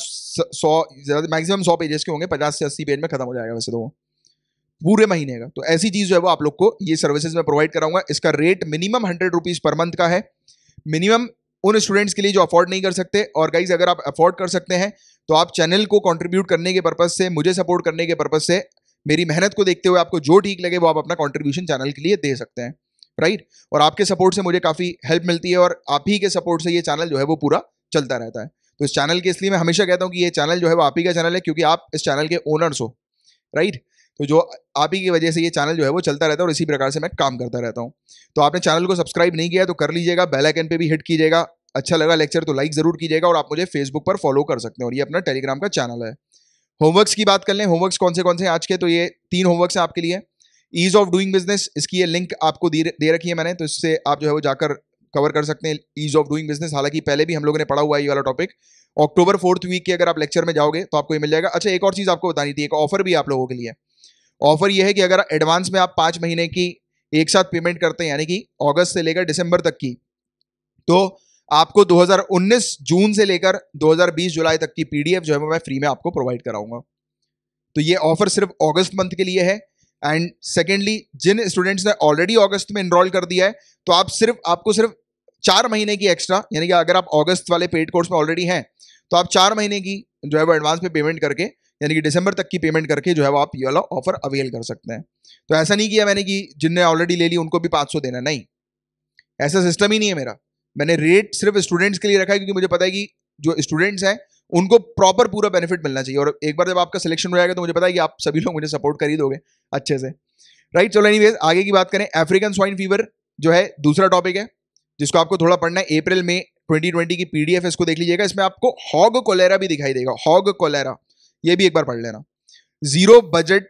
सौ ज़्यादा मैक्सिमम सौ पेजेस के होंगे, पचास से अस्सी पेज में खत्म हो जाएगा वैसे तो वो। पूरे महीने का। तो ऐसी चीज़ जो है वो आप लोग को ये सर्विसेज़ में प्रोवाइड कराऊँगा। इसका rate minimum hundred rupees per month का है। मिनिमम उन स्टूडेंट्स के लिए जो अफोर्ड नहीं कर सकते। और गाइज़ अगर आप अफोर्ड कर सकते हैं तो आप चैनल को कंट्रीब्यूट करने के पर्पज से, मुझे सपोर्ट करने के पर्पज से, मेरी मेहनत को देखते हुए आपको जो ठीक लगे, वो आप अपना कॉन्ट्रीब्यूशन चैनल के लिए दे सकते हैं। राइट और आपके सपोर्ट से मुझे काफ़ी हेल्प मिलती है और आप ही के सपोर्ट से ये चैनल जो है वो पूरा चलता रहता है। तो इस चैनल के इसलिए मैं हमेशा कहता हूँ कि ये चैनल जो है वो आप ही का चैनल है, क्योंकि आप इस चैनल के ओनर्स हो राइट तो जो आप ही की वजह से ये चैनल जो है वो चलता रहता है और इसी प्रकार से मैं काम करता रहता हूँ। तो आपने चैनल को सब्सक्राइब नहीं किया तो कर लीजिएगा बेल आइकन पे भी हिट कीजिएगा अच्छा लगा लेक्चर तो लाइक ज़रूर कीजिएगा और आप मुझे फेसबुक पर फॉलो कर सकते हैं और ये अपना टेलीग्राम का चैनल है। होमवर्क्स की बात कर लें होमवर्क्स कौन से कौन से आज के? तो ये तीन होमवर्क्स हैं आपके लिए। ईज ऑफ़ डूइंग बिज़नेस इसकी ये लिंक आपको दे रखी है मैंने तो इससे आप जो है वो जाकर कवर कर सकते हैं ईज ऑफ़ डूइंग बिज़नेस हालाँकि पहले भी हम लोगों ने पढ़ा हुआ है ये वाला टॉपिक अक्टूबर फोर्थ वीक के अगर आप लेक्चर में जाओगे तो आपको ये मिल जाएगा। अच्छा एक और चीज़ आपको बतानी थी, एक ऑफ़र भी आप लोगों के लिए। ऑफ़र ये है कि अगर एडवांस में आप पाँच महीने की एक साथ पेमेंट करते हैं, यानी कि अगस्त से लेकर दिसंबर तक की तो आपको 2019 जून से लेकर 2020 जुलाई तक की पीडीएफ जो है मैं फ्री में आपको प्रोवाइड कराऊँगा। तो ये ऑफ़र सिर्फ़ अगस्त मंथ के लिए है। एंड सेकेंडली जिन स्टूडेंट्स ने ऑलरेडी अगस्त में इनरोल कर दिया है तो आप सिर्फ़, आपको सिर्फ़ चार महीने की एक्स्ट्रा यानी कि अगर आप अगस्त वाले पेड कोर्स में ऑलरेडी हैं तो आप चार महीने की जो है वो एडवांस में पेमेंट करके, यानी कि दिसंबर तक की पेमेंट करके जो है वो आप ये वाला ऑफ़र अवेल कर सकते हैं। तो ऐसा नहीं किया मैंने कि जिनने ऑलरेडी ले ली, उनको भी पाँच सौ देना, नहीं। ऐसा सिस्टम ही नहीं है मेरा। मैंने रेट सिर्फ़ स्टूडेंट्स के लिए रखा है, क्योंकि मुझे पता है कि जो स्टूडेंट्स हैं, उनको प्रॉपर पूरा बेनिफिट मिलना चाहिए। और एक बार जब आपका सिलेक्शन हो जाएगा तो मुझे पता है कि आप सभी लोग मुझे सपोर्ट कर ही दोगे, अच्छे से। राइट चलो एनीवेज आगे की बात करें अफ्रीकन स्वाइन फीवर जो है, दूसरा टॉपिक है। जिसको आपको थोड़ा पढ़ना है अप्रैल में 2020 की पीडीएफ इसको देख लीजिएगा। इसमें आपको हॉग कोलेरा भी दिखाई देगा। हॉग कोलेरा ये भी एक बार पढ़ लेना। ज़ीरो बजट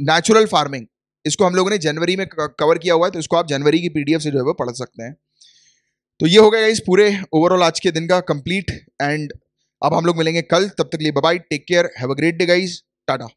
नेचुरल फ़ार्मिंग इसको हम लोगों ने जनवरी में कवर किया हुआ है तो इसको आप जनवरी की पीडीएफ से जो है वो पढ़ सकते हैं। तो ये हो गया इस पूरे ओवरऑल आज के दिन का कंप्लीट एंड अब हम लोग मिलेंगे कल। तब तक लिए bye take care have a great day guys tata.